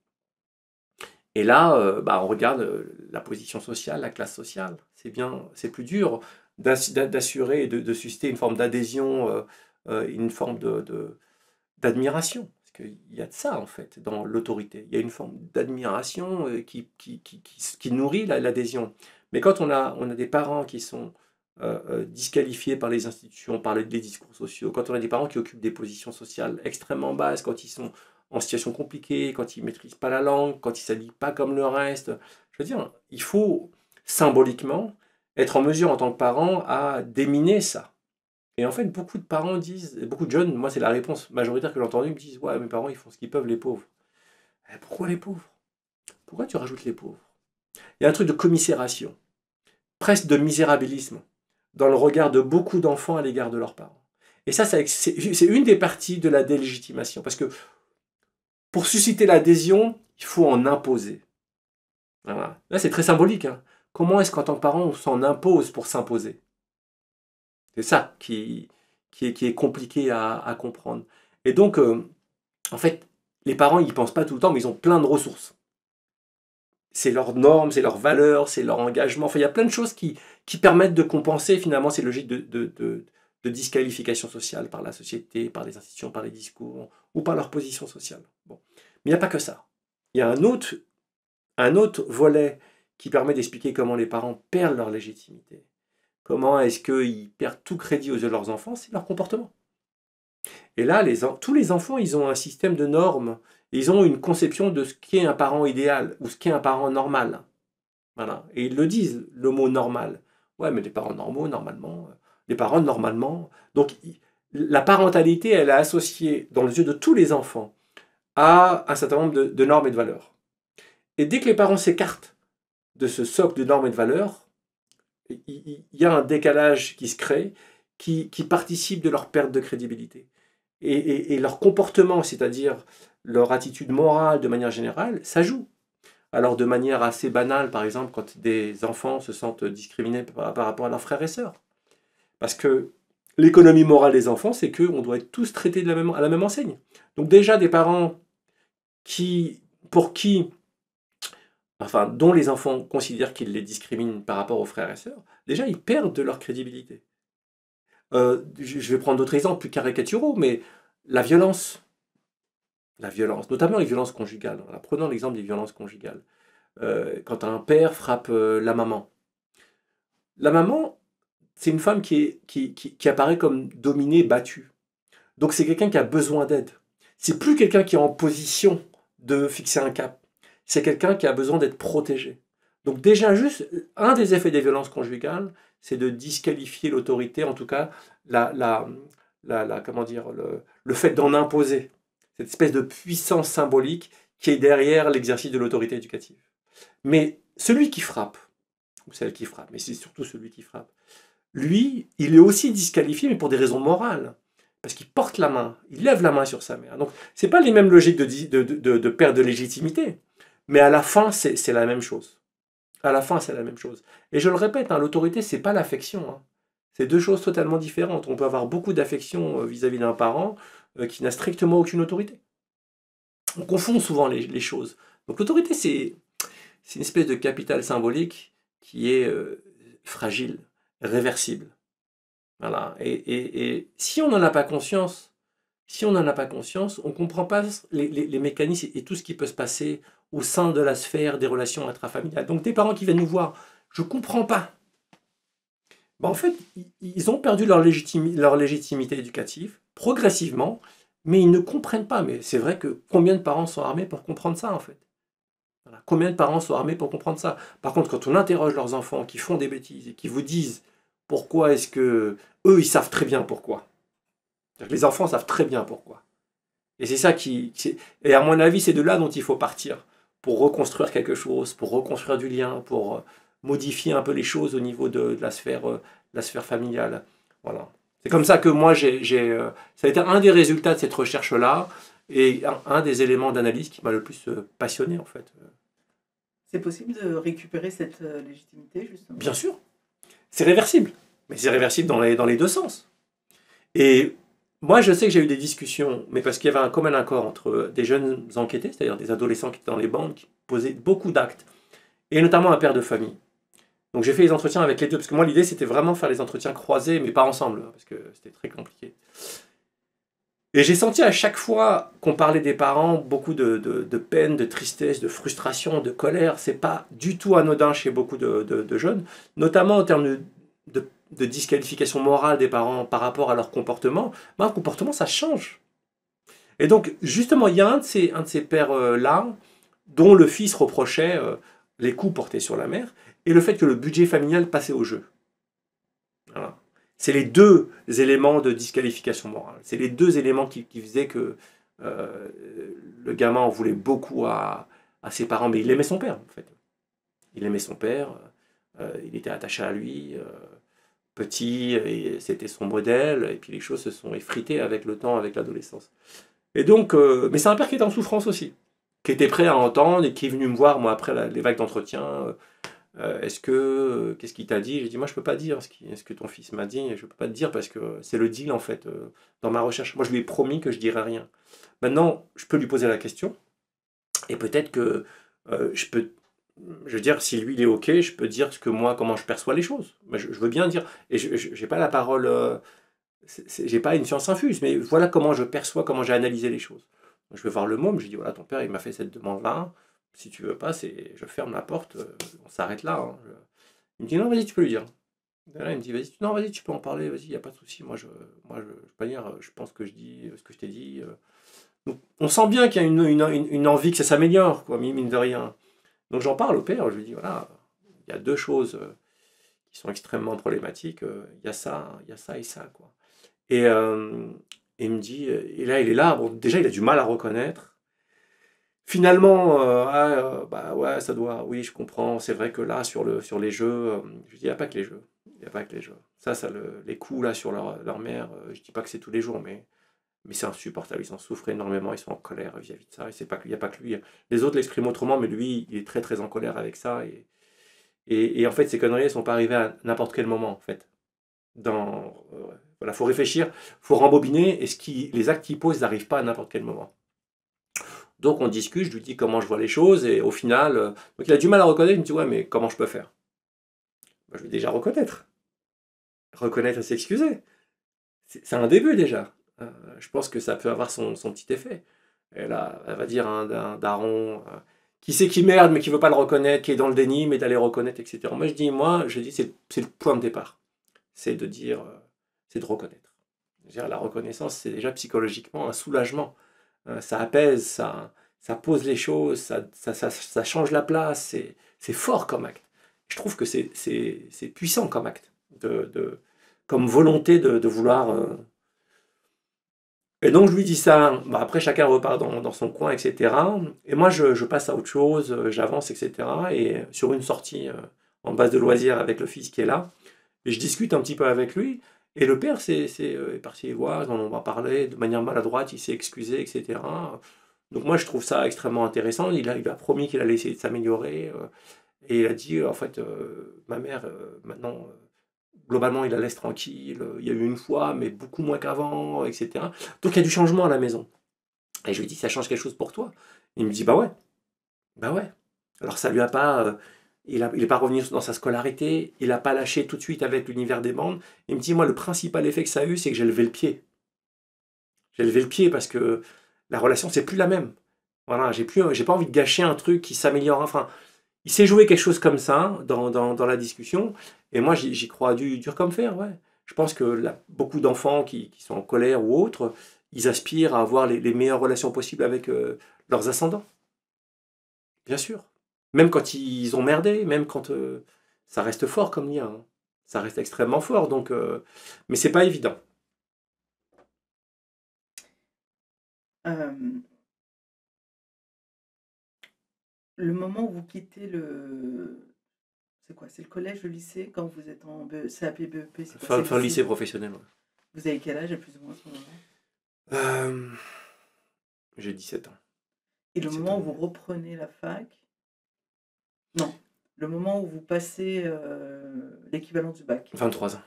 Et là, euh, bah, on regarde euh, la position sociale, la classe sociale. C'est bien, c'est plus dur d'assu- d'a- d'assurer et de, susciter une forme d'adhésion, euh, une forme d'admiration. Parce qu'il y a de ça, en fait, dans l'autorité. Il y a une forme d'admiration qui, nourrit la- l'adhésion. Mais quand on a des parents qui sont euh, euh, disqualifiés par les institutions, par les, discours sociaux, quand on a des parents qui occupent des positions sociales extrêmement basses, quand ils sont en situation compliquée, quand ils ne maîtrisent pas la langue, quand ils ne s'habillent pas comme le reste, je veux dire, il faut symboliquement être en mesure en tant que parent à déminer ça. Et en fait, beaucoup de parents disent, beaucoup de jeunes, moi c'est la réponse majoritaire que j'ai entendue, me disent Ouais, mes parents ils font ce qu'ils peuvent, les pauvres. Eh, pourquoi les pauvres? Pourquoi tu rajoutes les pauvres? Il y a un truc de commisération, presque de misérabilisme, dans le regard de beaucoup d'enfants à l'égard de leurs parents. Et ça, c'est une des parties de la délégitimation. Parce que pour susciter l'adhésion, il faut en imposer. Là, c'est très symbolique. hein. Comment est-ce qu'en tant que parent, on s'en impose pour s'imposer? C'est ça qui, est, compliqué à, comprendre. Et donc, euh, en fait, les parents, ils pensent pas tout le temps, mais ils ont plein de ressources. C'est leurs normes, c'est leurs valeurs, c'est leur engagement. Il y a plein de choses qui, permettent de compenser finalement ces logiques de, disqualification sociale par la société, par les institutions, par les discours ou par leur position sociale. Bon. Mais il n'y a pas que ça. Il y a un autre, volet qui permet d'expliquer comment les parents perdent leur légitimité. Comment est-ce qu'ils perdent tout crédit aux yeux de leurs enfants C'est leur comportement. Et là, tous les enfants, ils ont un système de normes. Ils ont une conception de ce qu'est un parent idéal ou ce qu'est un parent normal. Voilà. Et ils le disent, le mot normal. Ouais, mais les parents normaux, normalement. euh, Les parents, normalement. Donc, la parentalité, elle est associée, dans les yeux de tous les enfants, à un certain nombre de, normes et de valeurs. Et dès que les parents s'écartent de ce socle de normes et de valeurs, il y a un décalage qui se crée, qui, participe de leur perte de crédibilité. Et- et leur comportement, c'est-à-dire leur attitude morale de manière générale, ça joue. Alors de manière assez banale, par exemple, quand des enfants se sentent discriminés par, rapport à leurs frères et sœurs. Parce que l'économie morale des enfants, c'est qu'on doit être tous traités à la même enseigne. Donc déjà des parents qui, pour qui, enfin, dont les enfants considèrent qu'ils les discriminent par rapport aux frères et sœurs, déjà ils perdent de leur crédibilité. Euh, je vais prendre d'autres exemples plus caricaturaux, mais la violence, la violence, notamment les violences conjugales. En prenant l'exemple des violences conjugales. Euh, quand un père frappe euh, la maman. La maman, c'est une femme qui, qui, qui, apparaît comme dominée, battue. Donc c'est quelqu'un qui a besoin d'aide. C'est plus quelqu'un qui est en position de fixer un cap. C'est quelqu'un qui a besoin d'être protégé. Donc déjà juste, un des effets des violences conjugales, c'est de disqualifier l'autorité, en tout cas la, la, la- comment dire, le, le fait d'en imposer, cette espèce de puissance symbolique qui est derrière l'exercice de l'autorité éducative. Mais celui qui frappe, ou celle qui frappe, mais c'est surtout celui qui frappe, lui, il est aussi disqualifié, mais pour des raisons morales. Parce qu'il porte la main, il lève la main sur sa mère. Donc, ce n'est pas les mêmes logiques de, de, de, de de légitimité. Mais à la fin, c'est la même chose. À la fin, c'est la même chose. Et je le répète, hein, l'autorité, c'est pas l'affection. Hein. C'est deux choses totalement différentes. On peut avoir beaucoup d'affection euh, vis-à-vis d'un parent qui n'a strictement aucune autorité. On confond souvent les, choses. Donc l'autorité, c'est une espèce de capital symbolique qui est euh, fragile, réversible. Voilà. Et, si on n'en a pas conscience, si on n'en a pas conscience, on ne comprend pas les, mécanismes et tout ce qui peut se passer au sein de la sphère des relations intrafamiliales. Donc des parents qui viennent nous voir, je ne comprends pas. Ben, en fait, ils ont perdu leur légitimité éducative progressivement, mais ils ne comprennent pas. Mais c'est vrai que combien de parents sont armés pour comprendre ça, en fait? Combien de parents sont armés pour comprendre ça? Par contre, quand on interroge leurs enfants qui font des bêtises et qui vous disent pourquoi est-ce que... Eux, ils savent très bien pourquoi. Les enfants savent très bien pourquoi. Et c'est ça qui... Et à mon avis, c'est de là dont il faut partir pour reconstruire quelque chose, pour reconstruire du lien, pour euh, modifier un peu les choses au niveau de, de la, sphère, euh, la sphère familiale. Voilà. C'est comme ça que moi, j'ai, euh, ça a été un des résultats de cette recherche-là et un, un des éléments d'analyse qui m'a le plus euh, passionné, en fait. C'est possible de récupérer cette euh, légitimité, justement? Bien sûr, c'est réversible, mais c'est réversible dans les, dans les deux sens. Et moi, je sais que j'ai eu des discussions, mais parce qu'il y avait un commun accord entre des jeunes enquêtés, c'est-à-dire des adolescents qui étaient dans les bandes, qui posaient beaucoup d'actes, et notamment un père de famille. Donc j'ai fait les entretiens avec les deux, parce que moi l'idée c'était vraiment faire les entretiens croisés, mais pas ensemble, hein, parce que c'était très compliqué. Et j'ai senti à chaque fois qu'on parlait des parents beaucoup de, de- peine, de tristesse, de frustration, de colère. C'est pas du tout anodin chez beaucoup de, jeunes, notamment en termes de, disqualification morale des parents par rapport à leur comportement. Ben, le comportement, ça change. Et donc, justement, il y a un de ces, un ces pères-là dont le fils reprochait euh, les coups portés sur la mère et le fait que le budget familial passait au jeu. C'est les deux éléments de disqualification morale. C'est les deux éléments qui, faisaient que euh, le gamin en voulait beaucoup à, ses parents, mais il aimait son père, en fait. Il aimait son père, euh, il était attaché à lui, euh, petit, et c'était son modèle, et puis les choses se sont effritées avec le temps, avec l'adolescence. Et donc, mais c'est un père qui était en souffrance aussi, qui était prêt à entendre et qui est venu me voir, moi, après les vagues d'entretien. Euh, Est-ce que, euh, qu'est-ce qu'il t'a dit? J'ai dit, moi, je peux pas dire ce, qui, ce que ton fils m'a dit, je peux pas te dire parce que c'est le deal, en fait, euh, dans ma recherche. Moi, je lui ai promis que je dirais rien. Maintenant, je peux lui poser la question, et peut-être que je peux, je dire, si lui, il est OK, je peux dire ce que moi, comment je perçois les choses. Mais je, veux bien dire, et je n'ai pas la parole, j'ai pas une science infuse, mais voilà comment je perçois, comment j'ai analysé les choses. Je vais voir le môme, je dis, voilà, ton père, il m'a fait cette demande-là, si tu veux pas, c'est, je ferme la porte, euh, on s'arrête là. hein. Il me dit, non, vas-y, tu peux lui dire. Il me dit, vas-y, non, vas-y, tu peux en parler, vas-y, il n'y a pas de souci. Moi, je, moi je, je dire, euh, je pense que je dis ce que je t'ai dit. euh. Donc, on sent bien qu'il y a une, envie que ça s'améliore, quoi, mine de rien. Donc, j'en parle au père, je lui dis, voilà, il y a deux choses euh, qui sont extrêmement problématiques. euh, Il y a ça, il y a ça et ça, quoi. Et euh, il me dit, euh, et là, il est là, bon, déjà, il a du mal à reconnaître. Finalement, euh, ah, euh, bah ouais, ça doit, oui, je comprends. C'est vrai que là, sur, le, sur les jeux, euh, je dis, il n'y a pas que les jeux. A pas que les jeux. Ça, ça le- les coups là sur leur, leur mère, je dis pas que c'est tous les jours, mais, mais c'est insupportable. Ils en souffrent énormément, ils sont en colère vis-à-vis de ça. Il n'y a pas que lui. Les autres l'expriment autrement, mais lui, il est très très en colère avec ça. Et, et, en fait, ces conneries, elles sont pas arrivées à n'importe quel moment, en fait. Dans, voilà, faut réfléchir, faut rembobiner, et ce qui, les actes qu'il pose, ils n'arrivent pas à n'importe quel moment. Donc on discute, je lui dis comment je vois les choses, et au final, euh, il a du mal à reconnaître, il me dit ouais, mais comment je peux faire? Bah, Je vais déjà reconnaître. Reconnaître et s'excuser. C'est un début déjà. Euh, je pense que ça peut avoir son, petit effet. Et là, elle va dire à un, daron euh, qui sait qui merde, mais qui veut pas le reconnaître, qui est dans le déni, mais d'aller reconnaître, etc. Moi je dis, moi, je dis, c'est le point de départ. C'est de dire, c'est de reconnaître. La reconnaissance, c'est déjà psychologiquement un soulagement. Euh, ça apaise, ça, pose les choses, ça, change la place, c'est fort comme acte. Je trouve que c'est puissant comme acte, comme volonté de, vouloir. euh. Et donc je lui dis ça, Bah, après chacun repart dans, son coin, etc. Et moi je, passe à autre chose, euh, j'avance, etc. Et sur une sortie en base de loisirs avec le fils qui est là, je discute un petit peu avec lui. Et le père c'est, c'est, euh, est parti voir, on va parler de manière maladroite, il s'est excusé, etc. Donc moi je trouve ça extrêmement intéressant. Il a, il a promis qu'il allait essayer de s'améliorer. euh, et il a dit, en fait, euh, ma mère, euh, maintenant, euh, globalement, il la laisse tranquille. Il y a eu une fois, mais beaucoup moins qu'avant, etc. Donc il y a du changement à la maison. Et je lui dis, ça change quelque chose pour toi Il me dit, bah ouais. Bah ouais. Alors ça lui a pas. Il n'est pas revenu dans sa scolarité, il n'a pas lâché tout de suite avec l'univers des bandes. Il me dit, moi, le principal effet que ça a eu, c'est que j'ai levé le pied. J'ai levé le pied parce que la relation, c'est plus la même. Voilà, j'ai plus, j'ai pas envie de gâcher un truc qui s'améliore. Enfin, il s'est joué quelque chose comme ça dans, dans, dans la discussion. Et moi, j'y crois du, dur comme fer, ouais. Je pense que beaucoup d'enfants qui, sont en colère ou autres, ils aspirent à avoir les, les meilleures relations possibles avec euh, leurs ascendants. Bien sûr. Même quand ils ont merdé, même quand euh, ça reste fort comme lien. hein. Ça reste extrêmement fort. Donc, euh, mais c'est pas évident. Euh, le moment où vous quittez le. C'est quoi C'est le collège, le lycée Quand vous êtes en BE CAP, BEP quoi Fin, lycée professionnel. ouais. Vous avez quel âge, plus ou moins, à ce moment-là? J'ai 17 ans. Et le 17 moment où vous reprenez la fac? Le moment où vous passez euh, l'équivalent du bac. 23 ans.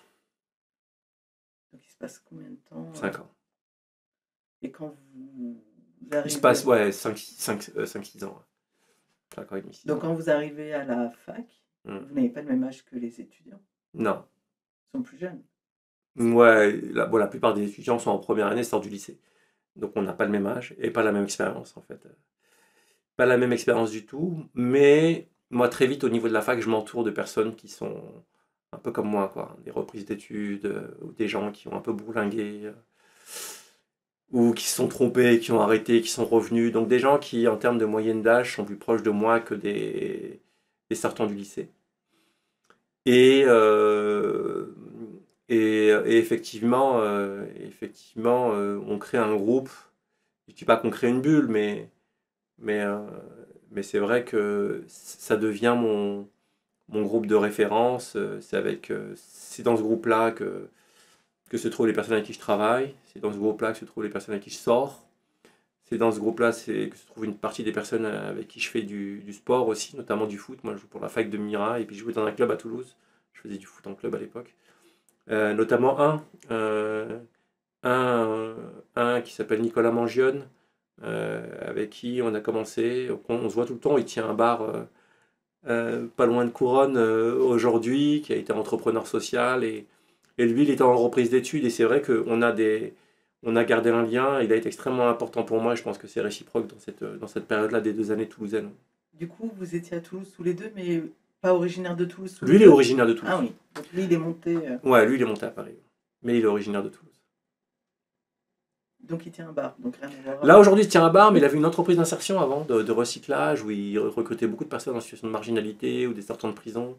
Donc il se passe combien de temps euh, 5 ans. Et quand vous, arrivez. Il se passe, ouais, 5-6 ans. 5 ans et demi, Donc ans. quand vous arrivez à la fac, Mm. vous n'avez pas le même âge que les étudiants? Non. Ils sont plus jeunes? Ouais, la, bon, la plupart des étudiants sont en première année, sortent du lycée. Donc on n'a pas le même âge et pas la même expérience en fait. Pas la même expérience du tout, mais moi très vite au niveau de la fac, je m'entoure de personnes qui sont un peu comme moi, quoi. Des reprises d'études, euh, ou des gens qui ont un peu bourlingué, euh, ou qui se sont trompés, qui ont arrêté, qui sont revenus. Donc des gens qui, en termes de moyenne d'âge, sont plus proches de moi que des, des sortants du lycée. Et, euh, et, effectivement, effectivement on crée un groupe. Je ne dis pas qu'on crée une bulle, mais, mais c'est vrai que ça devient mon, mon groupe de référence. euh, C'est avec, euh, c'est dans ce groupe-là que, que se trouvent les personnes avec qui je travaille. C'est dans ce groupe-là que se trouvent les personnes avec qui je sors. C'est dans ce groupe-là que se trouve une partie des personnes avec qui je fais du, du sport aussi, notamment du foot. Moi, je joue pour la fac de Mira et puis je jouais dans un club à Toulouse. Je faisais du foot en club à l'époque. Euh, notamment un, euh, un, un qui s'appelle Nicolas Mangione, euh, avec qui on a commencé. On, on se voit tout le temps. Il tient un bar euh, euh, pas loin de Couronne euh, aujourd'hui, qui a été entrepreneur social. Et, et lui, il était en reprise d'études. Et c'est vrai qu'on a des. On a gardé un lien, il a été extrêmement important pour moi, et je pense que c'est réciproque dans cette, dans cette période-là des deux années toulousaines. Du coup, vous étiez à Toulouse tous les deux, mais pas originaire de Toulouse. Lui, il est originaire de Toulouse. Ah oui. Donc lui, il est monté. euh, Ouais, lui, il est monté à Paris. Mais il est originaire de Toulouse. Donc il tient un bar. Là, aujourd'hui, il tient un bar, mais il avait une entreprise d'insertion avant, de, recyclage, où il recrutait beaucoup de personnes en situation de marginalité ou des sortants de prison.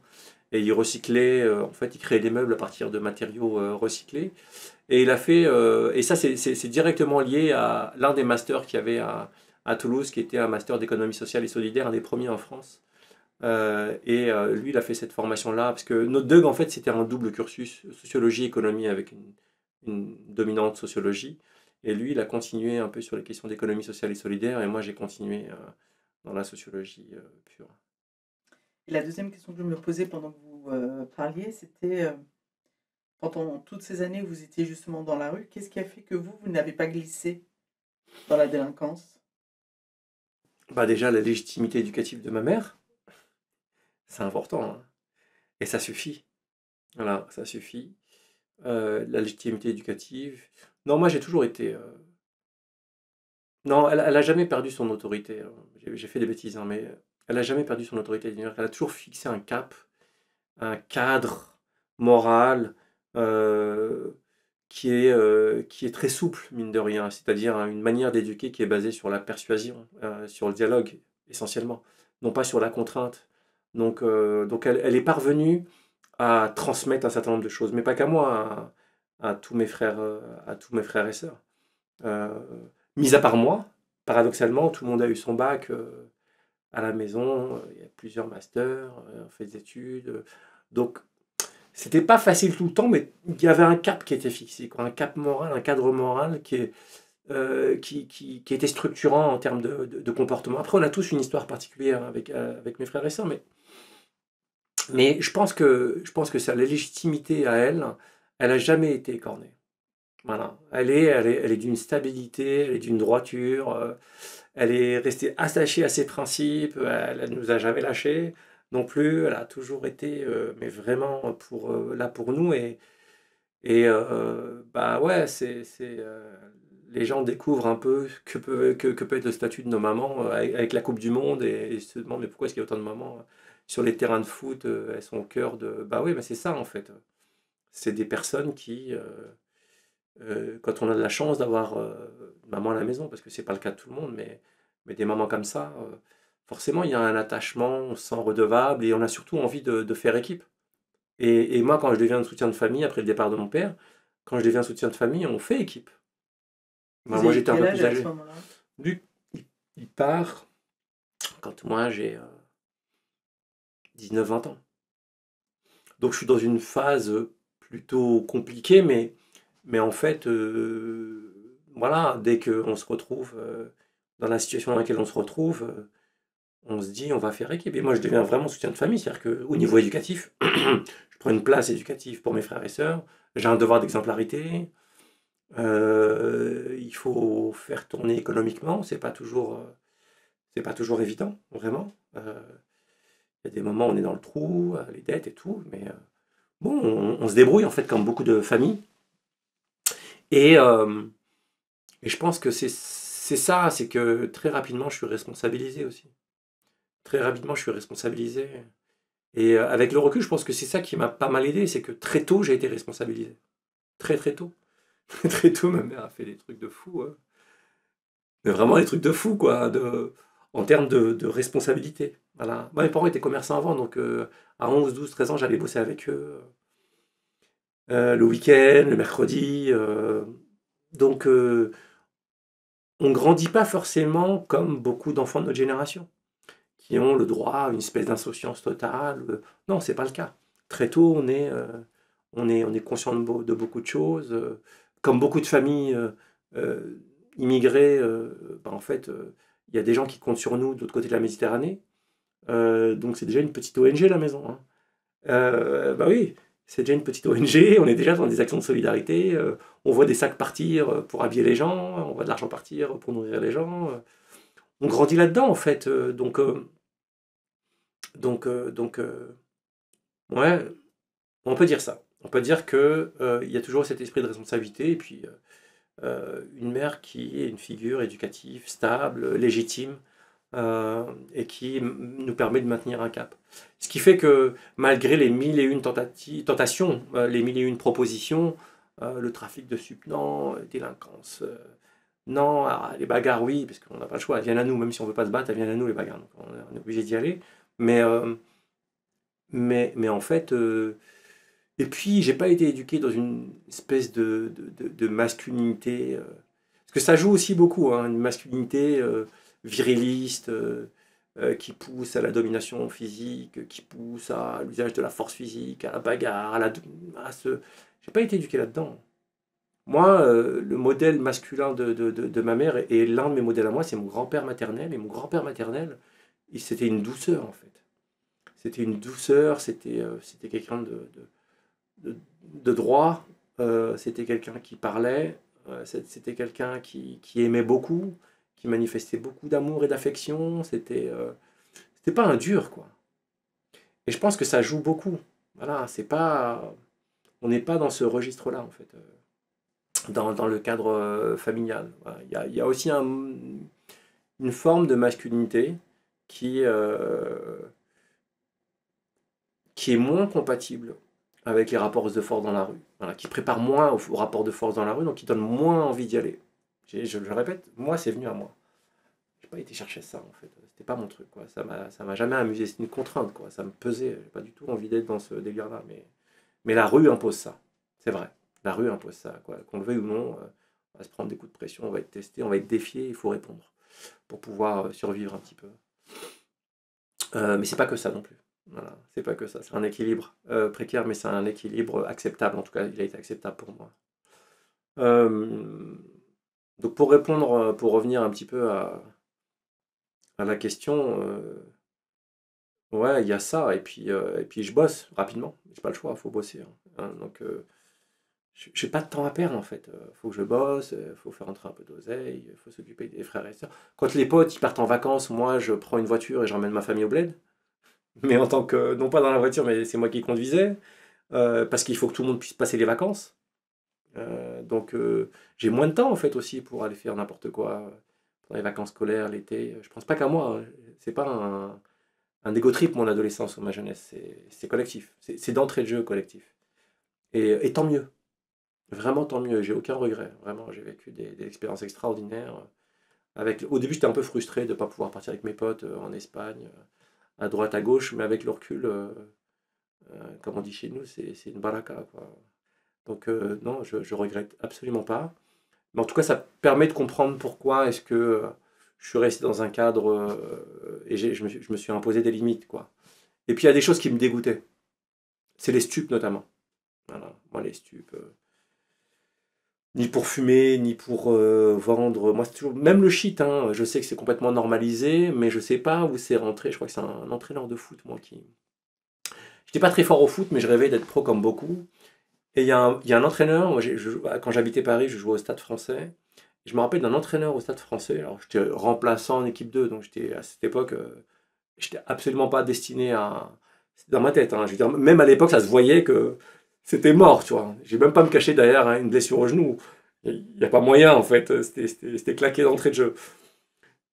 Et il recyclait, euh, en fait, il créait des meubles à partir de matériaux euh, recyclés. Et il a fait, euh, et ça, c'est- directement lié à l'un des masters qu'il y avait à, Toulouse, qui était un master d'économie sociale et solidaire, un des premiers en France. Et lui, il a fait cette formation-là, parce que notre DUG, en fait, c'était un double cursus, sociologie, économie, avec une dominante sociologie. Et lui, il a continué un peu sur les questions d'économie sociale et solidaire, et moi, j'ai continué euh, dans la sociologie euh, pure. Et la deuxième question que je me posais pendant que vous euh, parliez, c'était pendant toutes ces années où vous étiez justement dans la rue, qu'est-ce qui a fait que vous, vous n'avez pas glissé dans la délinquance? Bah déjà, la légitimité éducative de ma mère, c'est important. hein. Et ça suffit. Voilà, ça suffit. Euh, la légitimité éducative. Non, moi, j'ai toujours été... euh, Non, elle, elle a jamais perdu son autorité. hein. J'ai fait des bêtises, hein, mais elle a jamais perdu son autorité. Qu'elle a toujours fixé un cap, un cadre moral euh, qui, est, euh, qui est très souple, mine de rien. C'est-à-dire hein, une manière d'éduquer qui est basée sur la persuasion, sur le dialogue, essentiellement, non pas sur la contrainte. Donc, donc elle, elle est parvenue à transmettre un certain nombre de choses, mais pas qu'à moi, à tous mes frères, euh, à tous mes frères et sœurs. Euh, mis à part moi, paradoxalement, tout le monde a eu son bac euh, à la maison, il y a plusieurs masters, on fait des études. donc, c'était pas facile tout le temps, mais il y avait un cap qui était fixé, un cap moral, un cadre moral qui, était structurant en termes de, comportement. Après, on a tous une histoire particulière avec, mes frères et sœurs, mais je pense que, je pense sa légitimité à elle, elle n'a jamais été écornée. Voilà. Elle est, elle est, elle est d'une stabilité, elle est d'une droiture, euh, elle est restée attachée à ses principes, elle ne nous a jamais lâchés non plus, elle a toujours été, euh, mais vraiment pour, euh, là pour nous. Et, et bah ouais, c'est, les gens découvrent un peu que peut, que, que peut être le statut de nos mamans avec, la Coupe du Monde et, se demandent pourquoi est-ce qu'il y a autant de mamans sur les terrains de foot, elles sont au cœur de... Bah oui, mais c'est ça en fait. C'est des personnes qui, euh, euh, quand on a de la chance d'avoir euh, une maman à la maison, parce que c'est pas le cas de tout le monde, mais, mais des mamans comme ça, forcément il y a un attachement, on se sent redevable et on a surtout envie de, de faire équipe. Et, et moi, quand je deviens un soutien de famille après le départ de mon père, quand je deviens un soutien de famille, on fait équipe. Bah, moi j'étais un peu plus âgé. il, il part quand moi j'ai euh, 19-20 ans. Donc je suis dans une phase plutôt compliquée, mais, mais en fait, euh, voilà, dès qu'on se retrouve euh, dans la situation dans laquelle on se retrouve, euh, on se dit on va faire équipe. Et moi je deviens vraiment soutien de famille, c'est-à-dire qu'au niveau éducatif, je prends une place éducative pour mes frères et sœurs, j'ai un devoir d'exemplarité, il faut faire tourner économiquement, c'est pas toujours, c'est pas toujours évident, vraiment. Il y a des moments où on est dans le trou, les dettes et tout, mais bon, on, se débrouille en fait comme beaucoup de familles. Et, euh, je pense que c'est ça, c'est que très rapidement je suis responsabilisé aussi. Très rapidement je suis responsabilisé. Et euh, avec le recul, je pense que c'est ça qui m'a pas mal aidé, c'est que très tôt j'ai été responsabilisé. Très très tôt. Très tôt, ma mère a fait des trucs de fou. hein. Mais vraiment des trucs de fou, quoi, de, en termes de responsabilité. Voilà. Mes parents étaient commerçants avant, donc euh, à 11, 12, 13 ans, j'allais bosser avec eux. euh, le week-end, le mercredi. euh, donc, euh, on ne grandit pas forcément comme beaucoup d'enfants de notre génération, qui ont le droit à une espèce d'insouciance totale. Euh, Non, c'est pas le cas. Très tôt, on est, euh, on est, on est conscient de, beau- de beaucoup de choses. euh, comme beaucoup de familles euh, euh, immigrées, euh, bah, en fait, euh, il y a des gens qui comptent sur nous de l'autre côté de la Méditerranée. Euh, donc c'est déjà une petite ONG la maison. hein. Euh, bah oui, c'est déjà une petite ONG, on est déjà dans des actions de solidarité, euh, on voit des sacs partir pour habiller les gens, on voit de l'argent partir pour nourrir les gens. On grandit là-dedans en fait. donc, donc, donc ouais, on peut dire ça. On peut dire euh, il y a toujours cet esprit de responsabilité et puis une mère qui est une figure éducative, stable, légitime, euh, et qui nous permet de maintenir un cap. Ce qui fait que malgré les mille et une tentati- tentations, euh, les mille et une propositions, euh, le trafic de euh, délinquance, non, ah, les bagarres, oui, parce qu'on n'a pas le choix, elles viennent à nous, même si on ne veut pas se battre, elles viennent à nous les bagarres, donc on est, obligé d'y aller. Mais, mais, mais en fait, et puis j'ai pas été éduqué dans une espèce de, de, masculinité, parce que ça joue aussi beaucoup, hein, une masculinité viriliste, euh, euh, qui pousse à la domination physique, qui pousse à l'usage de la force physique, à la bagarre, à, la, ce... J'ai pas été éduqué là-dedans. Moi, euh, le modèle masculin de, de, de, ma mère, et, l'un de mes modèles à moi, c'est mon grand-père maternel. Et mon grand-père maternel, c'était une douceur, en fait. C'était une douceur, c'était quelqu'un de, de, droit, c'était quelqu'un qui parlait, c'était quelqu'un qui, qui aimait beaucoup, qui manifestait beaucoup d'amour et d'affection. C'était euh, c'était pas un dur, quoi. Et je pense que ça joue beaucoup. Voilà, c'est pas. On n'est pas dans ce registre-là, en fait, euh, dans, le cadre euh, familial. Il y a, aussi un- une forme de masculinité qui, qui est moins compatible avec les rapports de force dans la rue, qui prépare moins aux rapports de force dans la rue, donc qui donne moins envie d'y aller. J'ai- Je le répète, moi, c'est venu à moi. J'ai pas été chercher ça, en fait. C'était pas mon truc, quoi. Ça m'a, jamais amusé. C'est une contrainte, quoi. Ça me pesait. J'ai pas du tout envie d'être dans ce délire-là. Mais, mais la rue impose ça. C'est vrai. La rue impose ça. Qu'on le veuille ou non, euh, on va se prendre des coups de pression, on va être testé, on va être défié, il faut répondre pour pouvoir euh, survivre un petit peu. Euh, mais c'est pas que ça non plus. Voilà, c'est pas que ça. C'est un équilibre euh, précaire, mais c'est un équilibre acceptable. En tout cas, il a été acceptable pour moi. Euh, donc pour répondre, euh, pour revenir un petit peu à, la question, euh, Ouais, il y a ça. Et puis, euh, et puis je bosse rapidement. J'ai pas le choix, faut bosser. hein. Hein, donc, j'ai pas de temps à perdre en fait. Faut que je bosse, faut faire entrer un peu d'oseille, il faut s'occuper des frères et sœurs. Quand les potes ils partent en vacances, moi je prends une voiture et j'emmène ma famille au bled. Mais en tant que, non pas dans la voiture, mais c'est moi qui conduisais. parce qu'il faut que tout le monde puisse passer les vacances. Euh, donc euh, j'ai moins de temps en fait aussi pour aller faire n'importe quoi euh, pendant les vacances scolaires, l'été. Je pense pas qu'à moi. hein. C'est pas un, un ego trip mon adolescence ou ma jeunesse. C'est- collectif. C'est d'entrée de jeu collectif. Et, tant mieux. Vraiment tant mieux. J'ai aucun regret. Vraiment, j'ai vécu des, expériences extraordinaires. Au début, j'étais un peu frustré de ne pas pouvoir partir avec mes potes en Espagne, à droite, à gauche, mais avec le recul, comme on dit chez nous, c'est une baraka. Quoi. Donc, euh, non, je, regrette absolument pas. Mais en tout cas, ça permet de comprendre pourquoi est-ce que euh, je suis resté dans un cadre euh, et je me, suis- imposé des limites. Quoi. Et puis, il y a des choses qui me dégoûtaient. C'est les stupes, notamment. Voilà, moi, les stupes. ni pour fumer, ni pour vendre. Moi. Même le shit, hein, je sais que c'est complètement normalisé, mais je sais pas où c'est rentré. Je crois que c'est un, entraîneur de foot, moi, qui. J'étais pas très fort au foot, mais je rêvais d'être pro comme beaucoup. Et il y, a un- entraîneur, moi, je- quand j'habitais Paris, je jouais au stade français. Je me rappelle d'un entraîneur au stade français. Alors, j'étais remplaçant en équipe 2, donc j'étais à cette époque, euh, j'étais absolument pas destiné à. Dans ma tête. hein. Même à l'époque, ça se voyait que c'était mort, tu vois. J'ai même pas me cacher derrière hein, une blessure au genou. Il n'y a pas moyen, en fait. C'était- claqué d'entrée de jeu.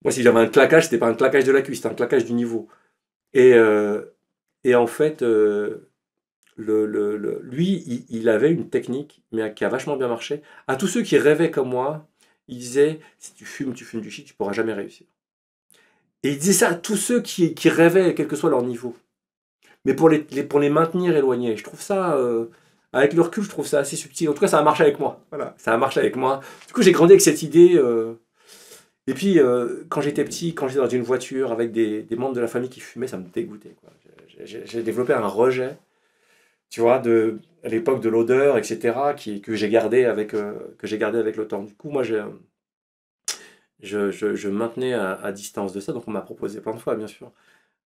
Moi, si j'avais un claquage, c'était pas un claquage de la cuisse, c'était un claquage du niveau. Et, euh, en fait, euh, le, le- le- lui, il, il avait une technique, mais qui a vachement bien marché. À tous ceux qui rêvaient comme moi, il disait si tu fumes, tu fumes du shit, tu pourras jamais réussir. Et il disait ça à tous ceux qui, qui rêvaient, quel que soit leur niveau. Mais pour les, les- pour les maintenir éloignés. Je trouve ça, euh, avec le recul, je trouve ça assez subtil. En tout cas, ça a marché avec moi. Voilà, ça a marché avec moi. Du coup, j'ai grandi avec cette idée. euh, Et puis, euh, quand j'étais petit, quand j'étais dans une voiture avec des, des membres de la famille qui fumaient, ça me dégoûtait. j'ai développé un rejet, tu vois, de, à l'époque de l'odeur, etc., qui, que j'ai gardé, avec, euh, gardé avec le temps. Du coup, moi, je, je, je maintenais à, distance de ça. Donc, on m'a proposé plein de fois, bien sûr.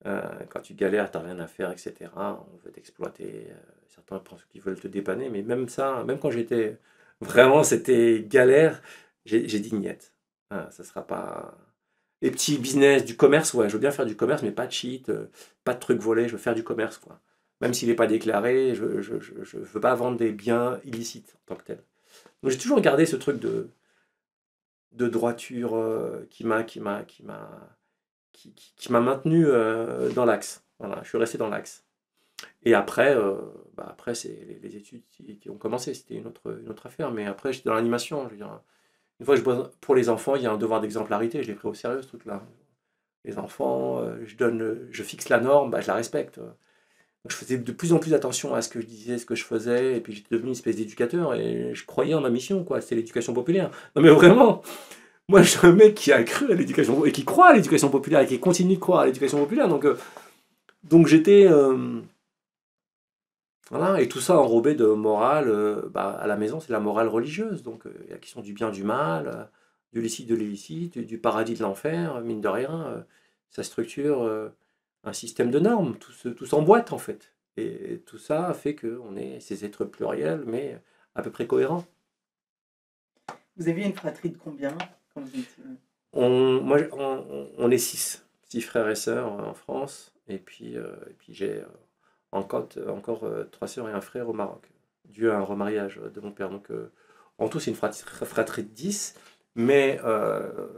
Euh, quand tu galères, tu n'as rien à faire, etc. On veut t'exploiter. euh, certains pensent qu'ils veulent te dépanner. Mais même ça, même quand j'étais vraiment, c'était galère, j'ai dit niette. Ah, ça sera pas. Les petits business, du commerce, ouais, je veux bien faire du commerce, mais pas de cheat, pas de trucs volés, je veux faire du commerce, quoi. Même s'il n'est pas déclaré, je ne je, je, veux pas vendre des biens illicites en tant que tel. Donc j'ai toujours gardé ce truc de, de droiture euh, qui m'a qui m'a qui m'a qui, m'a maintenu euh, dans l'axe. Voilà, je suis resté dans l'axe. Et après, euh, bah après c'est les, études qui, ont commencé, c'était une autre, une autre affaire. Mais après, j'étais dans l'animation. Une fois, pour les enfants, il y a un devoir d'exemplarité. Je l'ai pris au sérieux, ce truc-là. Les enfants, je, donne, je fixe la norme, bah, je la respecte. Je faisais de plus en plus attention à ce que je disais, ce que je faisais. Et puis, j'étais devenu une espèce d'éducateur. Et je croyais en ma mission, quoi. C'était l'éducation populaire. Non, mais vraiment, moi, je suis un mec qui a cru à l'éducation et qui croit à l'éducation populaire et qui continue de croire à l'éducation populaire. Donc, euh, donc j'étais. euh, voilà, et tout ça enrobé de morale. euh, bah, à la maison, c'est la morale religieuse. Donc, il y a la question du bien, du mal, du licite, de l'illicite, du paradis, de l'enfer, mine de rien. ça structure un système de normes. Tout, se- tout s'emboîte, en fait. Et tout ça fait qu'on est ces êtres pluriels, mais à peu près cohérents. Vous aviez une fratrie de combien quand vous étiez... On, moi, on, est six, six frères et sœurs euh, en France, et puis, euh, et puis j'ai euh, encore, encore euh, trois sœurs et un frère au Maroc, dû à un remariage de mon père. Donc euh, en tout, c'est une fratrie, fratrie de 10, mais euh,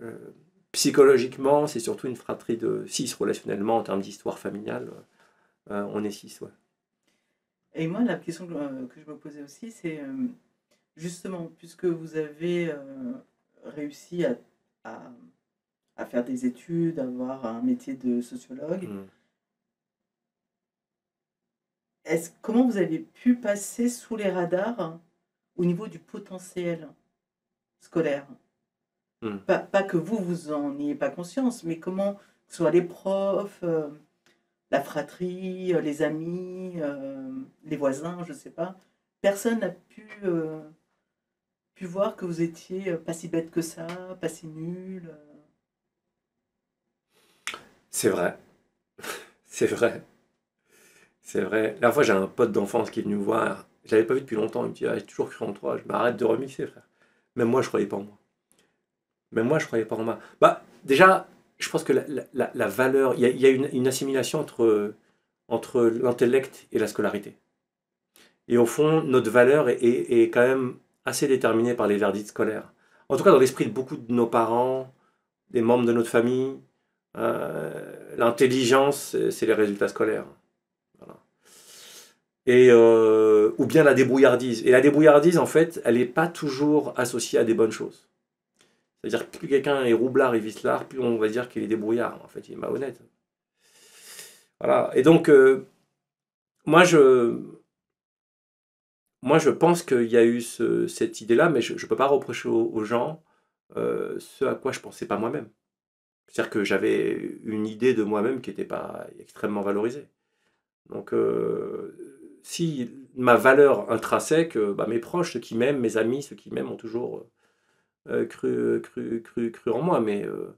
euh, psychologiquement, c'est surtout une fratrie de 6 relationnellement en termes d'histoire familiale. euh, on est 6, ouais. Et moi, la question que, euh, que je me posais aussi, c'est euh, justement, puisque vous avez réussi à, à, à faire des études, avoir un métier de sociologue, Mm. est-ce, comment vous avez pu passer sous les radars au niveau du potentiel scolaire? Mm. pas, pas que vous, vous en ayez pas conscience, mais comment, que ce soit les profs, euh, la fratrie, euh, les amis, euh, les voisins, je ne sais pas, personne n'a pu, pu voir que vous étiez pas si bête que ça, pas si nul. C'est vrai. C'est vrai. C'est vrai. La fois, j'ai un pote d'enfance qui est venu me voir. Je l'avais pas vu depuis longtemps. Il me dit ah, J'ai toujours cru en toi. Je m'arrête de remixer, frère. Même moi, je croyais pas en moi. Même moi, je croyais pas en moi. Bah, déjà, je pense que la, valeur. Il y a, une, assimilation entre, entre l'intellect et la scolarité. Et au fond, notre valeur est, quand même assez déterminée par les verdicts scolaires. En tout cas, dans l'esprit de beaucoup de nos parents, des membres de notre famille, euh, l'intelligence, c'est- les résultats scolaires. Et, euh, ou bien la débrouillardise. Et la débrouillardise, en fait, elle n'est pas toujours associée à des bonnes choses. C'est-à-dire que plus quelqu'un est roublard et vicelard, plus on va dire qu'il est débrouillard. En fait, il est malhonnête. Voilà. Et donc, euh, moi, je, moi, je pense qu'il y a eu ce- cette idée-là, mais je ne peux pas reprocher aux, gens euh, ce à quoi je pensais pas moi-même. C'est-à-dire que j'avais une idée de moi-même qui n'était pas extrêmement valorisée. Donc, euh, si ma valeur intrinsèque, bah, mes proches, ceux qui m'aiment, mes amis, ceux qui m'aiment ont toujours cru, cru, cru, cru en moi, mais euh,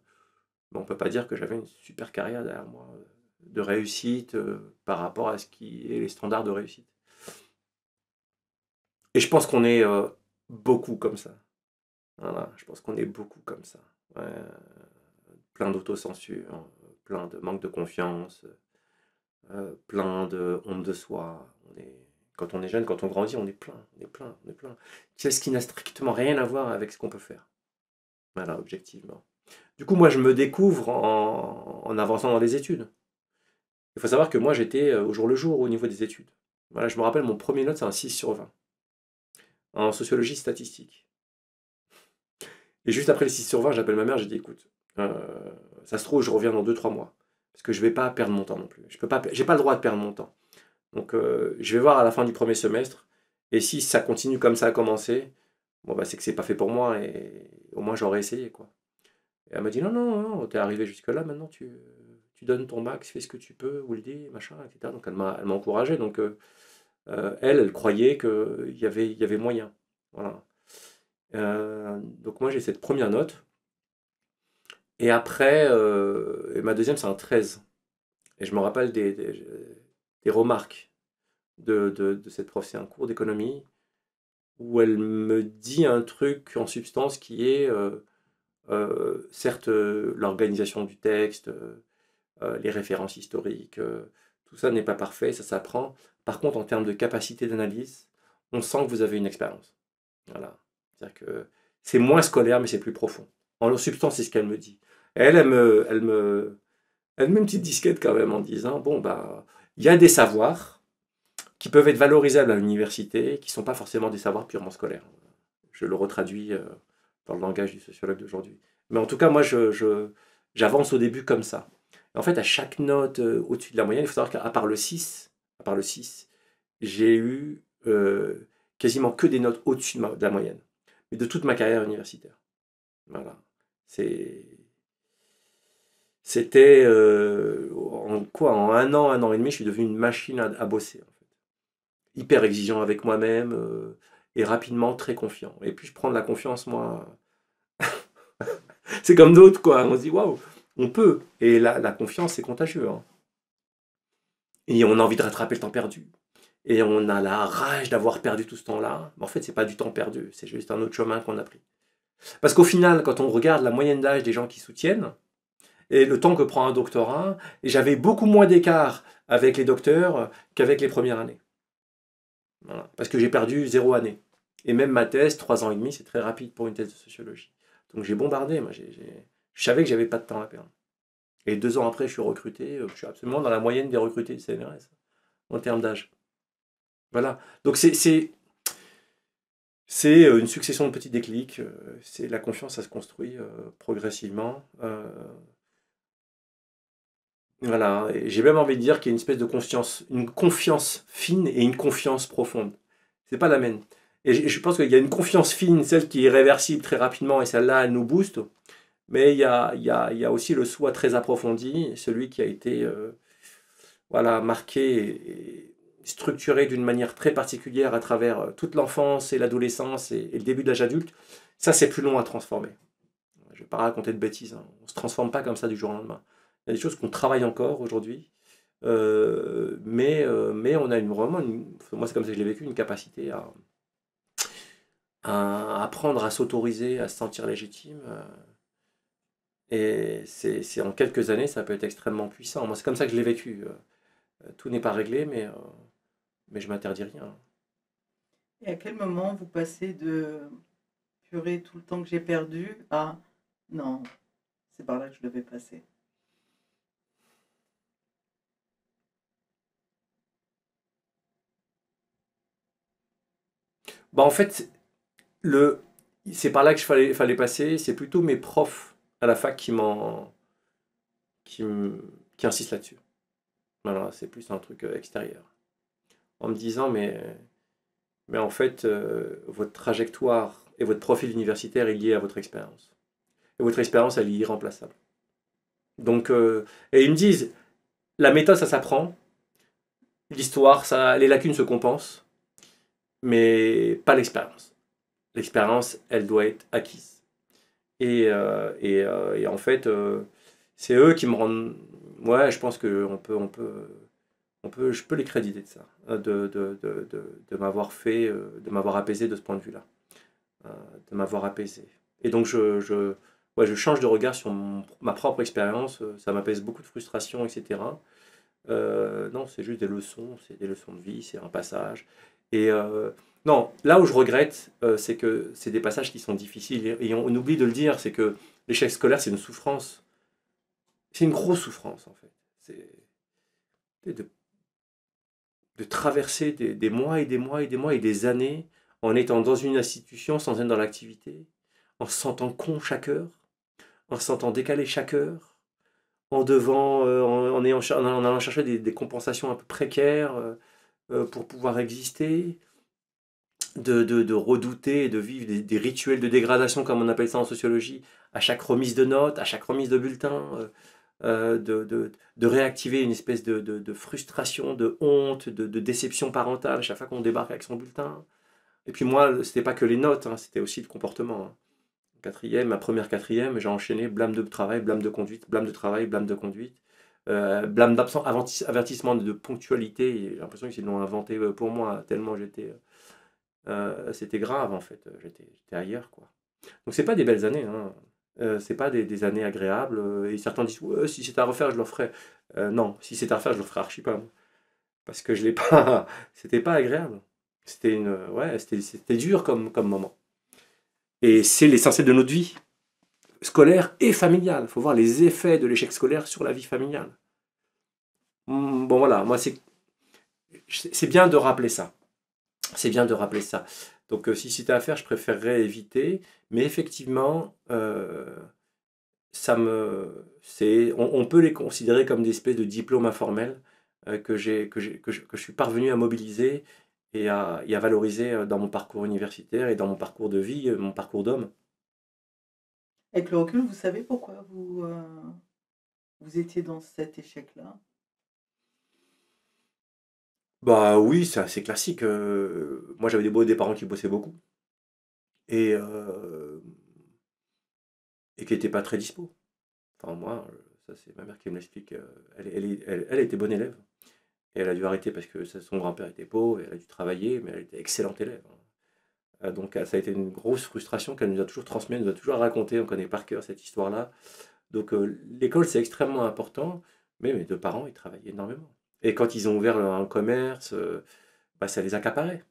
on ne peut pas dire que j'avais une super carrière derrière moi euh, de réussite euh, par rapport à ce qui est les standards de réussite. Et je pense qu'on est euh, beaucoup comme ça. Je pense qu'on est beaucoup comme ça. Euh, plein d'autocensure, euh, plein de manque de confiance, euh, plein de honte de soi. Quand on est jeune, quand on grandit, on est plein, on est plein, on est plein. Qu'est-ce qui n'a strictement rien à voir avec ce qu'on peut faire? Voilà, objectivement. Du coup, moi, je me découvre en, avançant dans les études. Il faut savoir que moi, j'étais euh, au jour le jour au niveau des études. Voilà, je me rappelle, mon premier note, c'est un 6 sur 20 en sociologie statistique. Et juste après le 6 sur 20, j'appelle ma mère, j'ai dit écoute, euh, ça se trouve, je reviens dans 2-3 mois. Parce que je vais pas perdre mon temps non plus. Je peux pas, pas le droit de perdre mon temps. Donc euh, je vais voir à la fin du premier semestre. Et si ça continue comme ça a commencé, bon bah c'est que c'est pas fait pour moi et au moins j'aurais essayé quoi. Et elle m'a dit non, non, non, t'es arrivé jusque-là, maintenant tu, donnes ton max, fais ce que tu peux, ou machin, etc. Donc elle m'a encouragé. Donc euh, euh, elle, elle croyait qu'il y avait, moyen. Voilà. Donc moi j'ai cette première note. Et après, et ma deuxième c'est un 13. Et je me rappelle des, remarques de, cette prof. C'est un cours d'économie où elle me dit un truc en substance qui est, euh, euh, certes, euh, l'organisation du texte, les références historiques, tout ça n'est pas parfait, ça s'apprend. Par contre, en termes de capacité d'analyse, on sent que vous avez une expérience. Voilà. C'est-à-dire que c'est moins scolaire, mais c'est plus profond. En substance, c'est ce qu'elle me dit. Elle, elle me, elle me, elle met une petite disquette quand même en disant bon bah, il y a des savoirs qui peuvent être valorisables à l'université, qui ne sont pas forcément des savoirs purement scolaires. Je le retraduis euh, dans le langage du sociologue d'aujourd'hui. Mais en tout cas, moi, j'avance au début comme ça. En fait, à chaque note euh, au-dessus de la moyenne, il faut savoir qu'à part le 6, à part le 6, j'ai eu euh, quasiment que des notes au-dessus de, de la moyenne. Mais de toute ma carrière universitaire. Voilà. C'est... C'était euh, en quoi En un an, un an et demi, je suis devenu une machine à, bosser. En fait. Hyper exigeant avec moi-même euh, et rapidement très confiant. Et puis je prends de la confiance, moi. c'est comme d'autres, quoi. On se dit, waouh, on peut. Et la, la confiance, c'est contagieux. hein. Et on a envie de rattraper le temps perdu. Et on a la rage d'avoir perdu tout ce temps-là. Mais en fait, c'est pas du temps perdu, c'est juste un autre chemin qu'on a pris. Parce qu'au final, quand on regarde la moyenne d'âge des gens qui soutiennent, et le temps que prend un doctorat, et j'avais beaucoup moins d'écart avec les docteurs qu'avec les premières années. Parce que j'ai perdu zéro année. Et même ma thèse, trois ans et demi, c'est très rapide pour une thèse de sociologie. Donc j'ai bombardé, moi. Je savais que j'avais pas de temps à perdre. Et deux ans après, je suis recruté. euh, Je suis absolument dans la moyenne des recrutés du CNRS en termes d'âge. Voilà. Donc c'est c'est euh, une succession de petits déclics. euh, C'est la confiance, ça se construit progressivement. Voilà. J'ai même envie de dire qu'il y a une espèce de confiance, une confiance fine et une confiance profonde. C'est pas la même. Et je pense qu'il y a une confiance fine, celle qui est réversible très rapidement, et celle-là, elle nous booste. Mais il y a, il y a, il y a aussi le soi très approfondi, celui qui a été euh, voilà, marqué et structuré d'une manière très particulière à travers euh, toute l'enfance et l'adolescence et, et le début de l'âge adulte. Ça, c'est plus long à transformer. Je ne vais pas raconter de bêtises. hein. On ne se transforme pas comme ça du jour au lendemain. Il y a des choses qu'on travaille encore aujourd'hui. Euh, mais, euh, mais on a une, vraiment, une- moi c'est comme ça que je l'ai vécu, une capacité à, apprendre à s'autoriser, à se sentir légitime. euh, et c'est en quelques années, ça peut être extrêmement puissant. Moi c'est comme ça que je l'ai vécu. tout n'est pas réglé, mais, euh, mais je m'interdis rien. Et à quel moment vous passez de purée tout le temps que j'ai perdu à non, c'est par là que je devais passer? Bah, en fait, le, c'est par là que je fallait, fallait passer. C'est plutôt mes profs à la fac qui m'en, qui, insistent là-dessus. C'est plus un truc euh, extérieur. En me disant, mais, mais en fait, euh, votre trajectoire et votre profil universitaire est lié à votre expérience. Et votre expérience, elle est irremplaçable. Donc, euh, et ils me disent, la méthode, ça s'apprend. L'histoire, ça, les lacunes se compensent mais pas l'expérience. L'expérience, elle doit être acquise. Et, euh, euh, et en fait, euh, c'est eux qui me rendent. Ouais, je pense que on peut, on peut, on peut, je peux les créditer de ça, de, de, de, de, m'avoir fait, de m'avoir apaisé de ce point de vue-là, de m'avoir apaisé. Et donc, je, je, ouais, je change de regard sur ma propre expérience, ça m'apaise beaucoup de frustration, etc. Non, c'est juste des leçons, c'est des leçons de vie, c'est un passage. Et euh, non, là où je regrette, euh, c'est que c'est des passages qui sont difficiles. Et on, oublie de le dire, c'est que l'échec scolaire, c'est une souffrance. C'est une grosse souffrance, en fait. C'est de, traverser des, mois et des mois et des mois et des années en étant dans une institution sans être dans l'activité, en se sentant con chaque heure, en se sentant décalé chaque heure, en devant, euh, en, allant chercher des, compensations un peu précaires pour pouvoir exister, de, redouter et de vivre des, rituels de dégradation, comme on appelle ça en sociologie, à chaque remise de notes, à chaque remise de bulletin, euh, euh, de, réactiver une espèce de, frustration, de honte, de, déception parentale à chaque fois qu'on débarque avec son bulletin. Et puis moi, c'était pas que les notes, hein, c'était aussi le comportement. hein. Quatrième, ma première quatrième, j'ai enchaîné blâme de travail, blâme de conduite, blâme de travail, blâme de conduite, euh, blâme d'absence, avertis- avertissement de ponctualité. J'ai l'impression qu'ils l'ont inventé euh, pour moi, tellement j'étais. euh, c'était grave en fait, j'étais ailleurs quoi. Donc c'est pas des belles années, hein. Euh, c'est pas des, années agréables. euh, Et certains disent si c'était à refaire, je le referais. Euh, non, si c'était à refaire, je le ferais archi pas. Parce que je l'ai pas. C'était pas agréable. C'était une. Ouais, dur comme, comme moment. Et c'est l'essentiel de notre vie, scolaire et familiale. Il faut voir les effets de l'échec scolaire sur la vie familiale. Hmm, Bon voilà, moi c'est c'est bien de rappeler ça. C'est bien de rappeler ça. Donc euh, si c'était à faire, je préférerais éviter. Mais effectivement, euh, ça me, c'est, on, peut les considérer comme des espèces de diplômes informels euh, que, j'ai, que, j'ai, que, je, que je suis parvenu à mobiliser et à, et à valoriser dans mon parcours universitaire et dans mon parcours de vie, mon parcours d'homme. Avec le recul, vous savez pourquoi vous, euh, vous étiez dans cet échec-là? Bah oui, c'est assez classique. euh, moi, j'avais des, parents qui bossaient beaucoup et, euh, et qui n'étaient pas très dispo. Enfin, moi, ça, c'est ma mère qui me l'explique. Elle, était bonne élève. Et elle a dû arrêter parce que son grand-père était pauvre, et elle a dû travailler, mais elle était excellente élève. hein. Euh, Donc, euh, ça a été une grosse frustration qu'elle nous a toujours transmise, elle nous a toujours raconté. On connaît par cœur cette histoire-là. Donc, euh, l'école, c'est extrêmement important, mais mes deux parents, ils travaillaient énormément. Et quand ils ont ouvert un commerce, bah, ça les accaparait.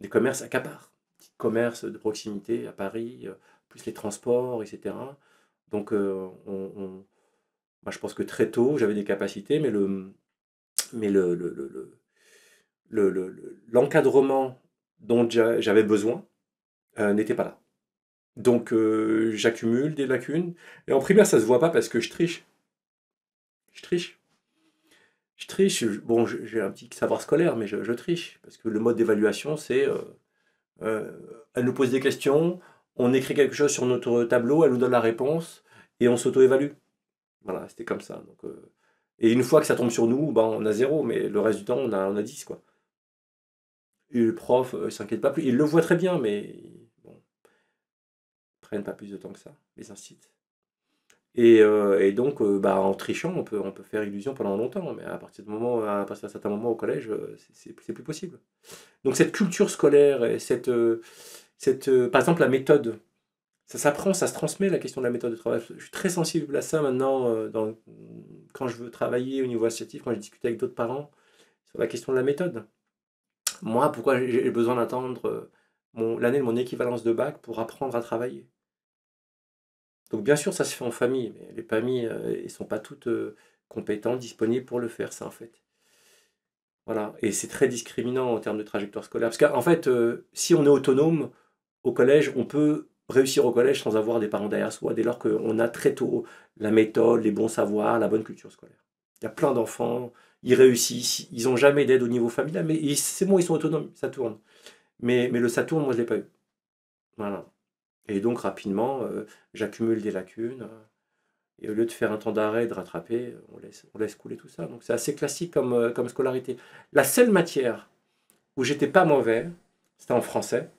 Les commerces accaparent. Petits commerces de proximité à Paris, plus les transports, etc. Donc, on, on- moi, je pense que très tôt, j'avais des capacités, mais le, mais le- l'encadrement dont j'a- j'avais besoin euh, n'était pas là. Donc, euh, j'accumule des lacunes. Et en primaire, ça se voit pas parce que je triche. Je triche. Je triche. Bon, j'ai un petit savoir scolaire, mais je, je triche. Parce que le mode d'évaluation, c'est. euh, euh, elle nous pose des questions, on écrit quelque chose sur notre tableau, elle nous donne la réponse, et on s'auto-évalue. Voilà, c'était comme ça. Et une fois que ça tombe sur nous, ben, on a zéro, mais le reste du temps, on a, on a 10. Quoi. Le prof ne s'inquiète pas plus. Il le voit très bien, mais bon, ils prennent pas plus de temps que ça, les incitent. Et, euh, et donc, euh, bah, en trichant, on peut, faire illusion pendant longtemps, mais à partir, partir d'un certain moment au collège, euh, c'est- plus possible. Donc cette culture scolaire, et cette, euh, euh, par exemple la méthode, ça s'apprend, ça se transmet la question de la méthode de travail. Je suis très sensible à ça maintenant euh, quand je veux travailler au niveau associatif, quand je discute avec d'autres parents sur la question de la méthode. Moi, pourquoi j'ai besoin d'attendre euh, l'année de mon équivalence de bac pour apprendre à travailler? Donc bien sûr, ça se fait en famille, mais les familles ne sont pas toutes euh, compétentes, disponibles pour le faire, ça en fait. Voilà, et c'est très discriminant en termes de trajectoire scolaire. Parce qu'en fait, euh, si on est autonome au collège, on peut réussir au collège sans avoir des parents derrière soi, dès lors qu'on a très tôt la méthode, les bons savoirs, la bonne culture scolaire. Il y a plein d'enfants, ils réussissent, ils n'ont jamais d'aide au niveau familial, mais c'est bon, ils sont autonomes, ça tourne. Mais, mais le ça tourne, moi, je ne l'ai pas eu. Voilà. Et donc, rapidement, euh, j'accumule des lacunes. euh, et au lieu de faire un temps d'arrêt, de rattraper, on laisse, on laisse couler tout ça. Donc c'est assez classique comme, euh, comme scolarité. La seule matière où j'étais pas mauvais, c'était en français.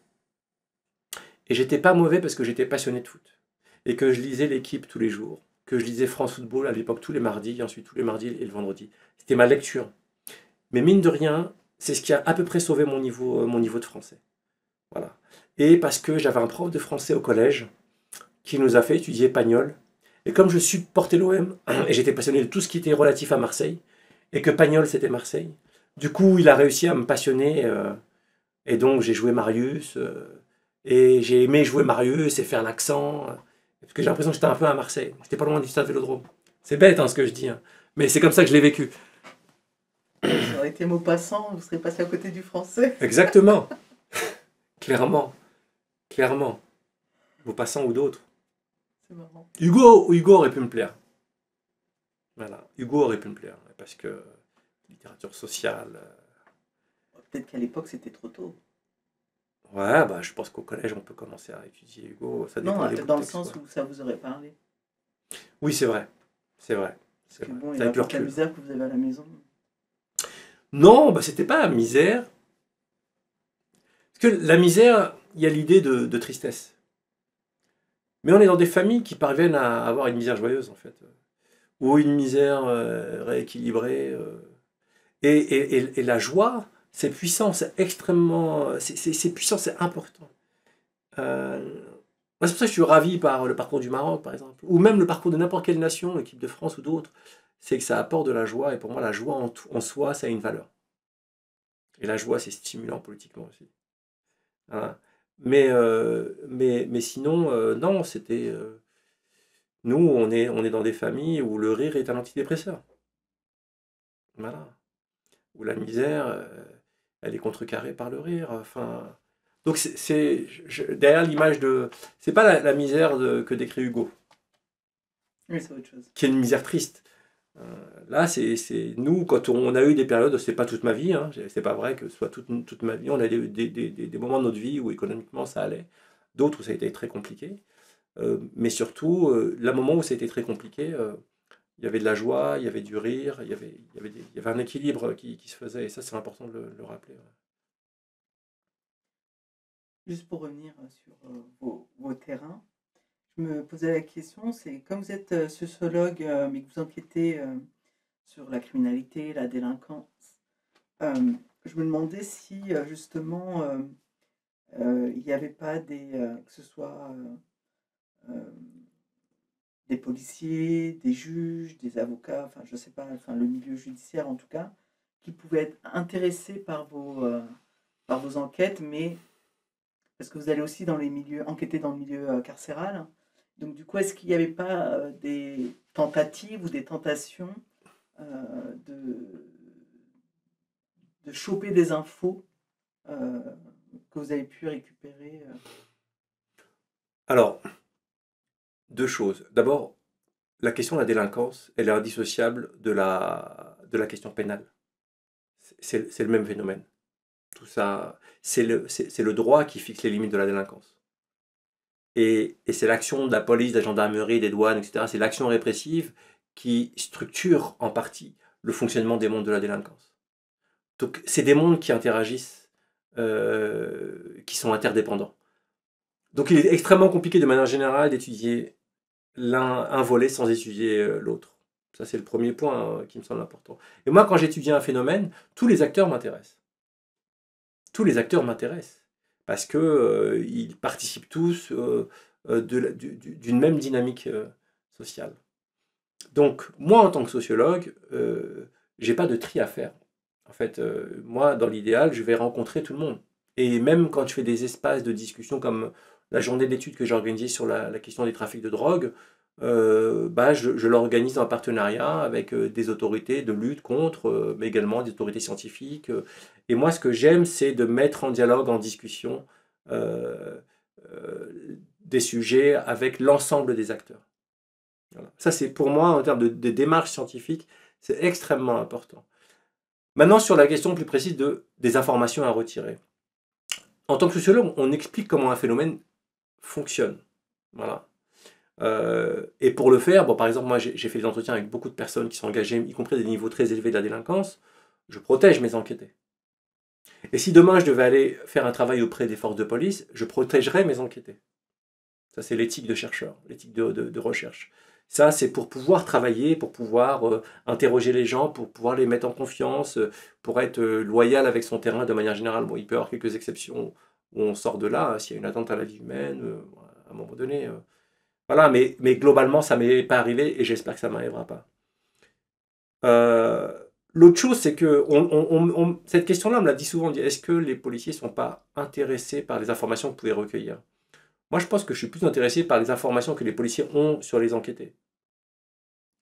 Et j'étais pas mauvais parce que j'étais passionné de foot. Et que je lisais l'équipe tous les jours. Que je lisais France Football à l'époque tous les mardis, et ensuite tous les mardis et le vendredi. C'était ma lecture. Mais mine de rien, c'est ce qui a à peu près sauvé mon niveau, euh, mon niveau de français. Voilà. Et parce que j'avais un prof de français au collège qui nous a fait étudier Pagnol. Et comme je supportais l'OM, et j'étais passionné de tout ce qui était relatif à Marseille, et que Pagnol c'était Marseille, du coup il a réussi à me passionner. euh, et donc j'ai joué Marius, euh, et j'ai aimé jouer Marius et faire l'accent, parce que j'ai l'impression que j'étais un peu à Marseille. J'étais pas loin du stade Vélodrome. C'est bête hein, ce que je dis, hein, mais c'est comme ça que je l'ai vécu. Ça aurait été mot passant, vous serez passé à côté du français. Exactement. Clairement. Clairement. Vos passants ou d'autres. C'est marrant. Hugo, Hugo aurait pu me plaire. Voilà, Hugo aurait pu me plaire, parce que littérature sociale. euh, Peut-être qu'à l'époque c'était trop tôt. Ouais, bah, je pense qu'au collège, on peut commencer à étudier Hugo. Ça Non, dans le sens quoi. où ça vous aurait parlé. Oui, c'est vrai. C'est vrai. C'est bon, il y a la misère que vous avez à la maison. Non, bah, c'était pas misère. Parce que la misère, il y a l'idée de, de tristesse. Mais on est dans des familles qui parviennent à avoir une misère joyeuse, en fait. Ou une misère euh, rééquilibrée. euh. Et, et- et- et la joie, c'est puissant, c'est extrêmement. C'est puissant, c'est important. Euh, c'est pour ça que je suis ravi par le parcours du Maroc, par exemple. Ou même le parcours de n'importe quelle nation, l'équipe de France ou d'autres. C'est que ça apporte de la joie. Et pour moi, la joie en, tout- en soi, ça a une valeur. Et la joie, c'est stimulant politiquement aussi. Voilà. Mais, euh, mais, mais sinon, euh, non, c'était. nous, on est, on est dans des familles où le rire est un antidépresseur. Voilà. Où la misère, elle est contrecarrée par le rire. Enfin. Donc, c'est, derrière l'image de. C'est pas la, la misère de- que décrit Hugo, Oui, c'est autre chose. qui est une misère triste. Euh, là, c'est, c'est nous, quand on a eu des périodes, c'est pas toute ma vie, hein, c'est pas vrai que ce soit toute, toute ma vie, on a des, des, des, des- moments de notre vie où économiquement ça allait, d'autres où ça a été très compliqué. Euh, mais surtout, euh, le moment où ça a été très compliqué, il y avait de la joie, il y avait du rire, il y avait, il y avait, il y avait un équilibre qui, qui se faisait, et ça c'est important de le, le rappeler. Juste pour revenir euh, sur euh, vos, terrains, je me posais la question, c'est comme vous êtes euh, sociologue, mais que vous enquêtez sur la criminalité, la délinquance, je me demandais si justement il n'y avait pas des, que ce soit des policiers, des juges, des avocats, enfin je sais pas, enfin le milieu judiciaire en tout cas, qui pouvaient être intéressés par vos, euh, enquêtes, mais parce que vous allez aussi dans les milieux, enquêter dans le milieu euh, carcéral. Donc du coup, est-ce qu'il n'y avait pas euh, des tentatives ou des tentations de, de choper des infos que vous avez pu récupérer Alors, deux choses. D'abord, la question de la délinquance, elle est indissociable de la, de la question pénale. C'est le même phénomène. Tout ça, c'est le, le droit qui fixe les limites de la délinquance. Et, et c'est l'action de la police, de la gendarmerie, des douanes, etc. C'est l'action répressive qui structure en partie le fonctionnement des mondes de la délinquance. Donc, c'est des mondes qui interagissent, euh, qui sont interdépendants. Donc il est extrêmement compliqué de manière générale d'étudier l'un un volet sans étudier euh, l'autre. Ça, c'est le premier point euh, qui me semble important. Et moi, quand j'étudie un phénomène, tous les acteurs m'intéressent. Tous les acteurs m'intéressent parce qu'ils euh, participent tous d'une même dynamique sociale. Donc, moi, en tant que sociologue, j'ai pas de tri à faire. En fait, moi, dans l'idéal, je vais rencontrer tout le monde. Et même quand je fais des espaces de discussion comme la journée d'études que j'ai organisée sur la, question des trafics de drogue, euh, bah, je, l'organise en partenariat avec euh, des autorités de lutte contre, euh, mais également des autorités scientifiques. Et moi, ce que j'aime, c'est de mettre en dialogue, en discussion, des sujets avec l'ensemble des acteurs. Ça, c'est pour moi, en termes de, démarche scientifique, c'est extrêmement important. Maintenant, sur la question plus précise de, des informations à retirer. En tant que sociologue, on explique comment un phénomène fonctionne. Voilà. Euh, et pour le faire, bon, par exemple, moi j'ai fait des entretiens avec beaucoup de personnes qui sont engagées, y compris des niveaux très élevés de la délinquance. Je protège mes enquêtés. Et si demain je devais aller faire un travail auprès des forces de police, je protégerais mes enquêtés. Ça, c'est l'éthique de chercheur, l'éthique de, recherche. Ça, c'est pour pouvoir travailler, pour pouvoir euh, interroger les gens, pour pouvoir les mettre en confiance, euh, pour être loyal avec son terrain de manière générale. Bon, il peut y avoir quelques exceptions où on sort de là, hein, s'il y a une atteinte à la vie humaine, euh, à un moment donné. euh, voilà, mais, mais globalement, ça m'est pas arrivé et j'espère que ça m'arrivera pas. Euh, L'autre chose, c'est que on- on- on- on- cette question-là, on me l'a dit souvent, est-ce que les policiers sont pas intéressés par les informations que vous pouvez recueillir? Moi, je pense que je suis plus intéressé par les informations que les policiers ont sur les enquêtés.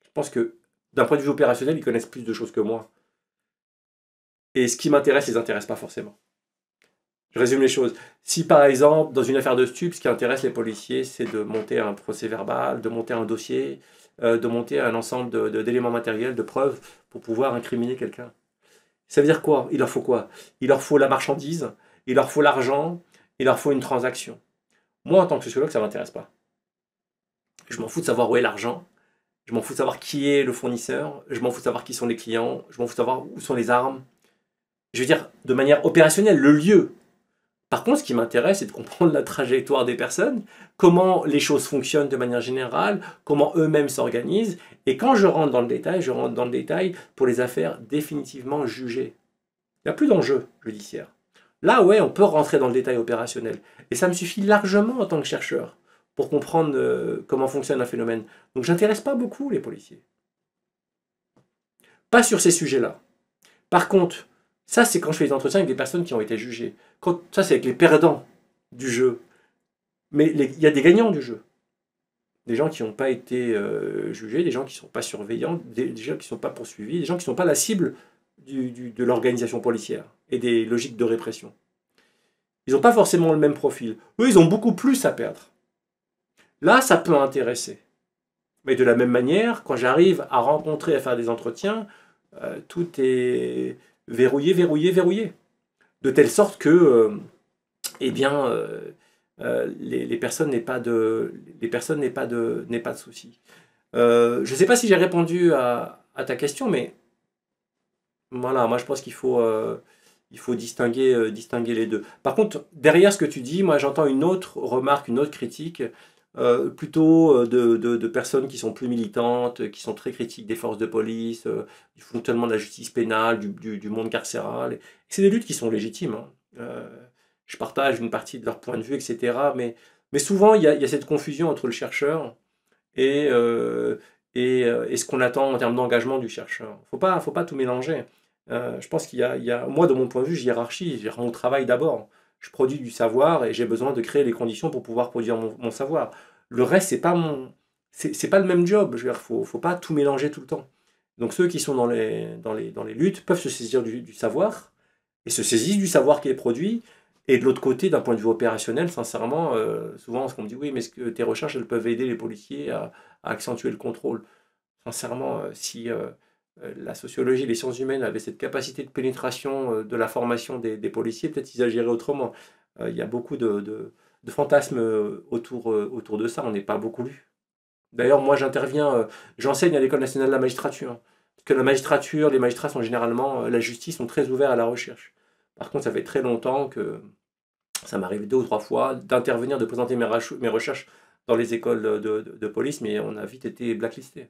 Je pense que d'un point de vue opérationnel, ils connaissent plus de choses que moi. Et ce qui m'intéresse, les intéresse pas forcément. Je résume les choses. Si par exemple, dans une affaire de stup, ce qui intéresse les policiers, c'est de monter un procès verbal, de monter un dossier, euh, de monter un ensemble d'éléments matériels, de preuves pour pouvoir incriminer quelqu'un. Ça veut dire quoi? Il leur faut quoi? Il leur faut la marchandise, il leur faut l'argent, il leur faut une transaction. Moi, en tant que sociologue, ça ne m'intéresse pas. Je m'en fous de savoir où est l'argent, je m'en fous de savoir qui est le fournisseur, je m'en fous de savoir qui sont les clients, je m'en fous de savoir où sont les armes. Je veux dire, de manière opérationnelle, le lieu. Par contre, ce qui m'intéresse, c'est de comprendre la trajectoire des personnes, comment les choses fonctionnent de manière générale, comment eux-mêmes s'organisent. Et quand je rentre dans le détail, je rentre dans le détail pour les affaires définitivement jugées. Il n'y a plus d'enjeu judiciaire. Là, ouais, on peut rentrer dans le détail opérationnel. Et ça me suffit largement en tant que chercheur pour comprendre euh, comment fonctionne un phénomène. Donc, j'intéresse pas beaucoup les policiers. Pas sur ces sujets-là. Par contre, ça, c'est quand je fais des entretiens avec des personnes qui ont été jugées. Ça, c'est avec les perdants du jeu. Mais il y a des gagnants du jeu. Des gens qui n'ont pas été euh, jugés, des gens qui ne sont pas surveillants, des, gens qui ne sont pas poursuivis, des gens qui ne sont pas la cible de l'organisation policière et des logiques de répression. Ils n'ont pas forcément le même profil. Eux, ils ont beaucoup plus à perdre. Là, ça peut intéresser. Mais de la même manière, quand j'arrive à rencontrer, à faire des entretiens, euh, tout est verrouillé, verrouillé, verrouillé. De telle sorte que, euh, eh bien, euh, euh, les, personnes n'aient pas de, les personnes pas de, pas de soucis. Je ne sais pas si j'ai répondu à, ta question, mais voilà, moi je pense qu'il faut, il faut distinguer, distinguer les deux. Par contre, derrière ce que tu dis, moi j'entends une autre remarque, une autre critique, euh, plutôt euh, de, de- personnes qui sont plus militantes, qui sont très critiques des forces de police, euh, du fonctionnement de la justice pénale, du, du- monde carcéral. C'est des luttes qui sont légitimes. hein. Je partage une partie de leur point de vue, etc. Mais, mais souvent, il y a, y a cette confusion entre le chercheur et, et, ce qu'on attend en termes d'engagement du chercheur. Il ne faut pas, tout mélanger. Je pense qu'il y y a, moi, de mon point de vue, je hiérarchie, j'ai mon travail d'abord. Je produis du savoir et j'ai besoin de créer les conditions pour pouvoir produire mon, savoir. Le reste, c'est pas mon, c'est pas le même job. Je veux faut, faut pas tout mélanger tout le temps. Donc ceux qui sont dans les, dans les, dans les luttes peuvent se saisir du, savoir et se saisissent du savoir qui est produit. Et de l'autre côté, d'un point de vue opérationnel, sincèrement, euh, souvent on me dit oui, mais est-ce que tes recherches elles peuvent aider les policiers à, accentuer le contrôle? Sincèrement, euh, si euh, la sociologie, les sciences humaines avaient cette capacité de pénétration euh, de la formation des, policiers, peut-être ils agiraient autrement. Euh, Il y a beaucoup de, fantasmes euh, autour, euh, de ça, on n'est pas beaucoup lu. D'ailleurs, moi j'interviens, euh, j'enseigne à l'École nationale de la magistrature. Parce que la magistrature, les magistrats sont généralement, euh, la justice sont très ouverts à la recherche. Par contre, ça fait très longtemps que ça m'arrive deux ou trois fois d'intervenir, de présenter mes, recherches dans les écoles de- de police, mais on a vite été blacklisté.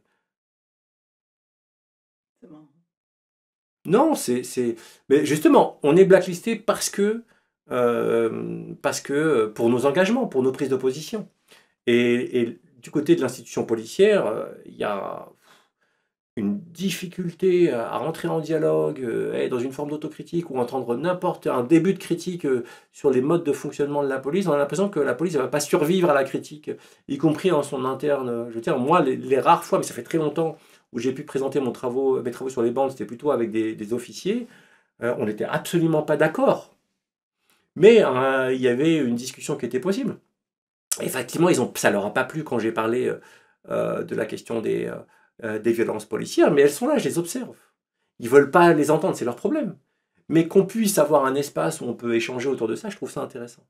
Non, c'est, c'est... Mais justement, on est blacklisté parce que, euh, parce que pour nos engagements, pour nos prises de position. Et, et du côté de l'institution policière, euh, il y a une difficulté à rentrer en dialogue, euh, être dans une forme d'autocritique ou entendre n'importe un début de critique sur les modes de fonctionnement de la police. On a l'impression que la police ne va pas survivre à la critique, y compris en son interne. Je veux dire, moi, les, les rares fois, mais ça fait très longtemps, où j'ai pu présenter mes travaux sur les bandes, c'était plutôt avec des, officiers, euh, on n'était absolument pas d'accord. Mais euh, il y avait une discussion qui était possible. Effectivement, ils ont, ça leur a pas plu quand j'ai parlé euh, de la question des, des violences policières, mais elles sont là, je les observe. Ils veulent pas les entendre, c'est leur problème. Mais qu'on puisse avoir un espace où on peut échanger autour de ça, je trouve ça intéressant.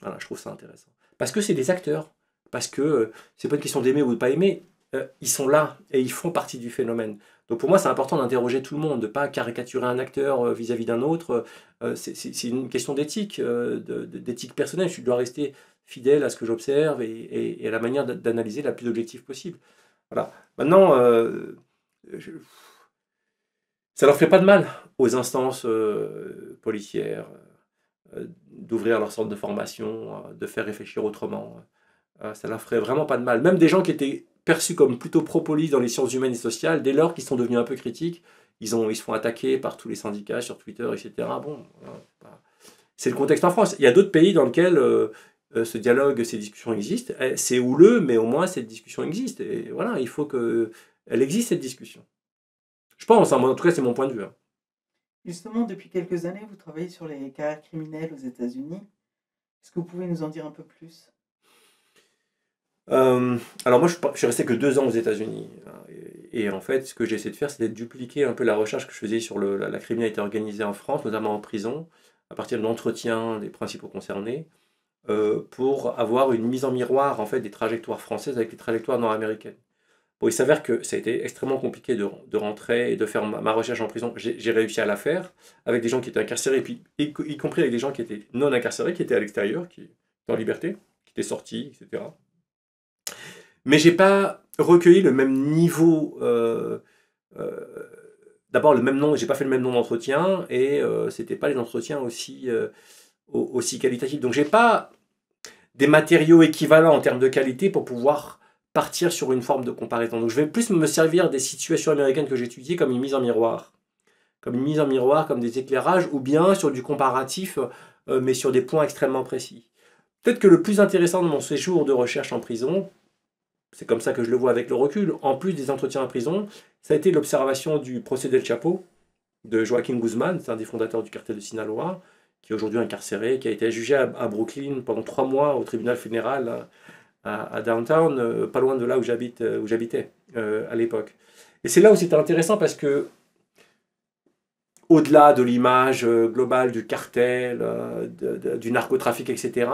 Voilà, je trouve ça intéressant. Parce que c'est des acteurs. Parce que c'est pas une question d'aimer ou de pas aimer. Euh, ils sont là et ils font partie du phénomène. Donc pour moi, c'est important d'interroger tout le monde, de pas caricaturer un acteur euh, vis-à-vis d'un autre. Euh, c'est- une question d'éthique, d'éthique personnelle. Je dois rester fidèle à ce que j'observe et, à la manière d'a- d'analyser la plus objective possible. Voilà. Maintenant, euh, je- ça leur fait pas de mal aux instances policières d'ouvrir leur centre de formation, de faire réfléchir autrement. Ça leur ferait vraiment pas de mal. Même des gens qui étaient perçus comme plutôt pro-police dans les sciences humaines et sociales, dès lors qu'ils sont devenus un peu critiques, ils, se font attaquer par tous les syndicats sur Twitter, etc. Bon, c'est pas- c'est le contexte en France. Il y a d'autres pays dans lesquels euh, euh, ce dialogue, ces discussions existent. Eh, C'est houleux, mais au moins cette discussion existe. Et voilà, il faut qu'elle existe, cette discussion. Je pense, hein, en tout cas, c'est mon point de vue. hein. Justement, depuis quelques années, vous travaillez sur les carrières criminelles aux États-Unis. Est-ce que vous pouvez nous en dire un peu plus? Euh, alors moi, je, suis resté que deux ans aux États-Unis. hein, Et, en fait, ce que j'ai essayé de faire, c'était de dupliquer un peu la recherche que je faisais sur la, la criminalité organisée en France, notamment en prison, à partir de l'entretien des principaux concernés, euh, pour avoir une mise en miroir en fait des trajectoires françaises avec les trajectoires nord-américaines. Bon, il s'avère que ça a été extrêmement compliqué de, rentrer et de faire ma, recherche en prison. J'ai réussi à la faire avec des gens qui étaient incarcérés, y, y compris avec des gens qui étaient non incarcérés, qui étaient à l'extérieur, qui étaient en liberté, qui étaient sortis, etc. Mais j'ai pas recueilli le même niveau. euh, euh, D'abord, le même nom, j'ai pas fait le même nom d'entretien et euh, c'était pas les entretiens aussi, euh, au- aussi qualitatifs. Donc, j'ai pas des matériaux équivalents en termes de qualité pour pouvoir partir sur une forme de comparaison. Donc, je vais plus me servir des situations américaines que j'ai étudiées comme une mise en miroir. Comme une mise en miroir, comme des éclairages, ou bien sur du comparatif, mais sur des points extrêmement précis. Peut-être que le plus intéressant de mon séjour de recherche en prison, c'est comme ça que je le vois avec le recul, en plus des entretiens en prison, ça a été l'observation du procès del Chapo de Joaquin Guzman, c'est un des fondateurs du cartel de Sinaloa, qui est aujourd'hui incarcéré, qui a été jugé à, Brooklyn pendant trois mois au tribunal fédéral à, downtown, euh, pas loin de là où euh, j'habitais euh, à l'époque. Et c'est là où c'était intéressant parce que au-delà de l'image globale du cartel, de- de- du narcotrafic, etc.,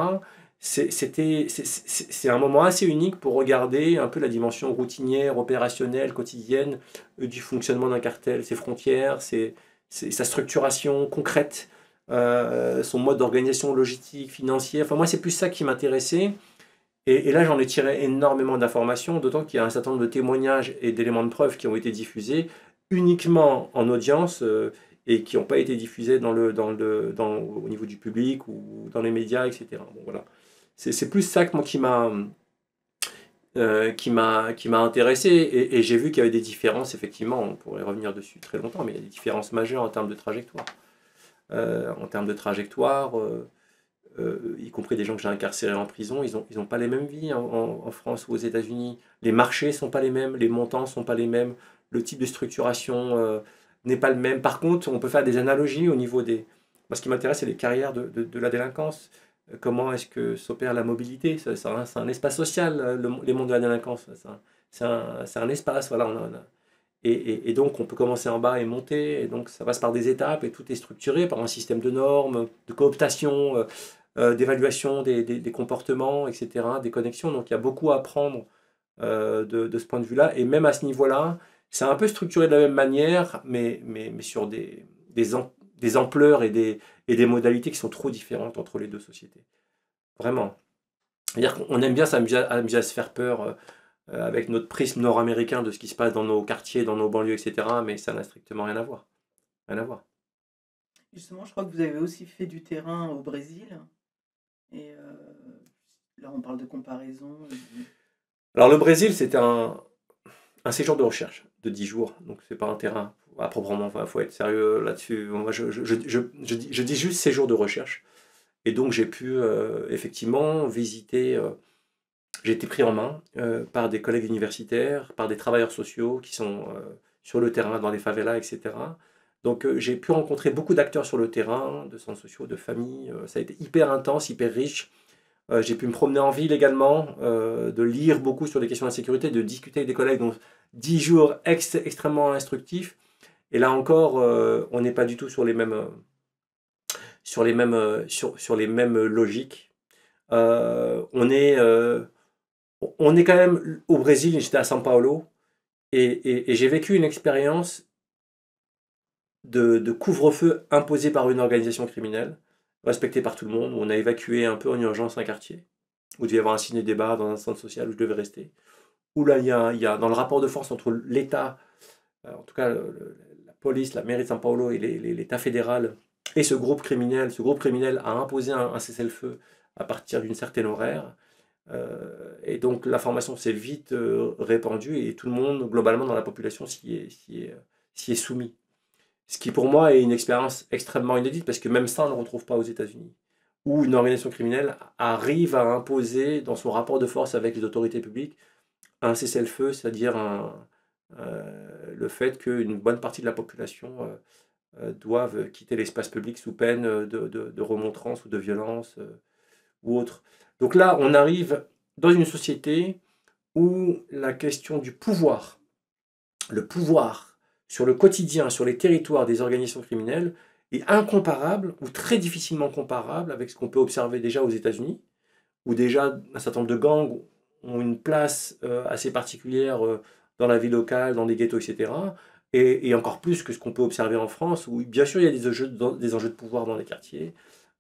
c'est- un moment assez unique pour regarder un peu la dimension routinière, opérationnelle, quotidienne euh, du fonctionnement d'un cartel, ses frontières, ses- sa structuration concrète, euh, son mode d'organisation logistique, financière. Enfin, moi, c'est plus ça qui m'intéressait. Et, là, j'en ai tiré énormément d'informations, d'autant qu'il y a un certain nombre de témoignages et d'éléments de preuve qui ont été diffusés uniquement en audience euh, et qui n'ont pas été diffusés dans le, dans le, au niveau du public ou dans les médias, etc. Bon, voilà. C'est plus ça que moi qui m'a euh, qui m'a qui m'a intéressé. Et, j'ai vu qu'il y avait des différences effectivement. On pourrait revenir dessus très longtemps mais il y a des différences majeures en termes de trajectoire. Euh, en termes de trajectoire euh, y compris des gens que j'ai incarcérés en prison ils ont ils pas les mêmes vies en, France ou aux États-Unis. Les marchés sont pas les mêmes les montants sont pas les mêmes le type de structuration n'est pas le même. Par contre on peut faire des analogies au niveau des ce qui m'intéresse c'est les carrières de, de- la délinquance comment est-ce que s'opère la mobilité? C'est un, espace social, euh, le, les mondes de la délinquance. C'est un, espace, voilà. et, donc, on peut commencer en bas et monter. Et donc, ça passe par des étapes et tout est structuré par un système de normes, de cooptation, euh, euh, d'évaluation des, comportements, etc., des connexions. Donc, il y a beaucoup à apprendre de, ce point de vue-là. Et même à ce niveau-là, c'est un peu structuré de la même manière, mais, sur des, des ampleurs et des, et des modalités qui sont trop différentes entre les deux sociétés. Vraiment. C'est-à-dire qu'on aime bien s'amuser à, amuser à se faire peur euh, euh, avec notre prisme nord-américain de ce qui se passe dans nos quartiers, dans nos banlieues, etc. Mais ça n'a strictement rien à voir. Rien à voir. Justement, je crois que vous avez aussi fait du terrain au Brésil. Et euh, là, on parle de comparaison. Alors le Brésil, c'était un, un séjour de recherche de 10 jours. Donc c'est pas un terrain à proprement, il faut être sérieux là-dessus. Moi, je, dis, juste séjour de recherche. Et donc j'ai pu euh, effectivement visiter, euh, j'ai été pris en main euh, par des collègues universitaires, par des travailleurs sociaux qui sont sur le terrain, dans les favelas, etc. Donc j'ai pu rencontrer beaucoup d'acteurs sur le terrain, de centres sociaux, de familles. ça a été hyper intense, hyper riche. j'ai pu me promener en ville également, de lire beaucoup sur les questions de sécurité, de discuter avec des collègues. Donc 10 jours extrêmement instructifs. Et là encore, on n'est pas du tout sur les mêmes sur les mêmes, euh, sur, sur les mêmes logiques. Euh, on, est, euh, on est quand même au Brésil, j'étais à São Paulo, et, j'ai vécu une expérience de, couvre-feu imposé par une organisation criminelle, respectée par tout le monde, on a évacué un peu en urgence un quartier, où il devait y avoir un ciné-débat dans un centre social où je devais rester, où là, il y a, il y a dans le rapport de force entre l'État, en tout cas la police, la mairie de São Paulo et l'État fédéral, et ce groupe criminel, ce groupe criminel a imposé un, cessez-le-feu à partir d'une certaine horaire. Euh, et donc l'information s'est vite euh, répandue et tout le monde, globalement dans la population, s'y est, est, soumis. Ce qui pour moi est une expérience extrêmement inédite parce que même ça, on ne retrouve pas aux États-Unis. Où une organisation criminelle arrive à imposer dans son rapport de force avec les autorités publiques un cessez-le-feu, c'est-à-dire euh, le fait qu'une bonne partie de la population euh, doivent quitter l'espace public sous peine de, de, remontrance ou de violence euh, ou autre. Donc là, on arrive dans une société où la question du pouvoir, le pouvoir sur le quotidien, sur les territoires des organisations criminelles, est incomparable ou très difficilement comparable avec ce qu'on peut observer déjà aux États-Unis, où déjà un certain nombre de gangs ont une place euh, assez particulière dans la vie locale, dans les ghettos, etc et, encore plus que ce qu'on peut observer en France, où bien sûr il y a des enjeux, de pouvoir dans les quartiers,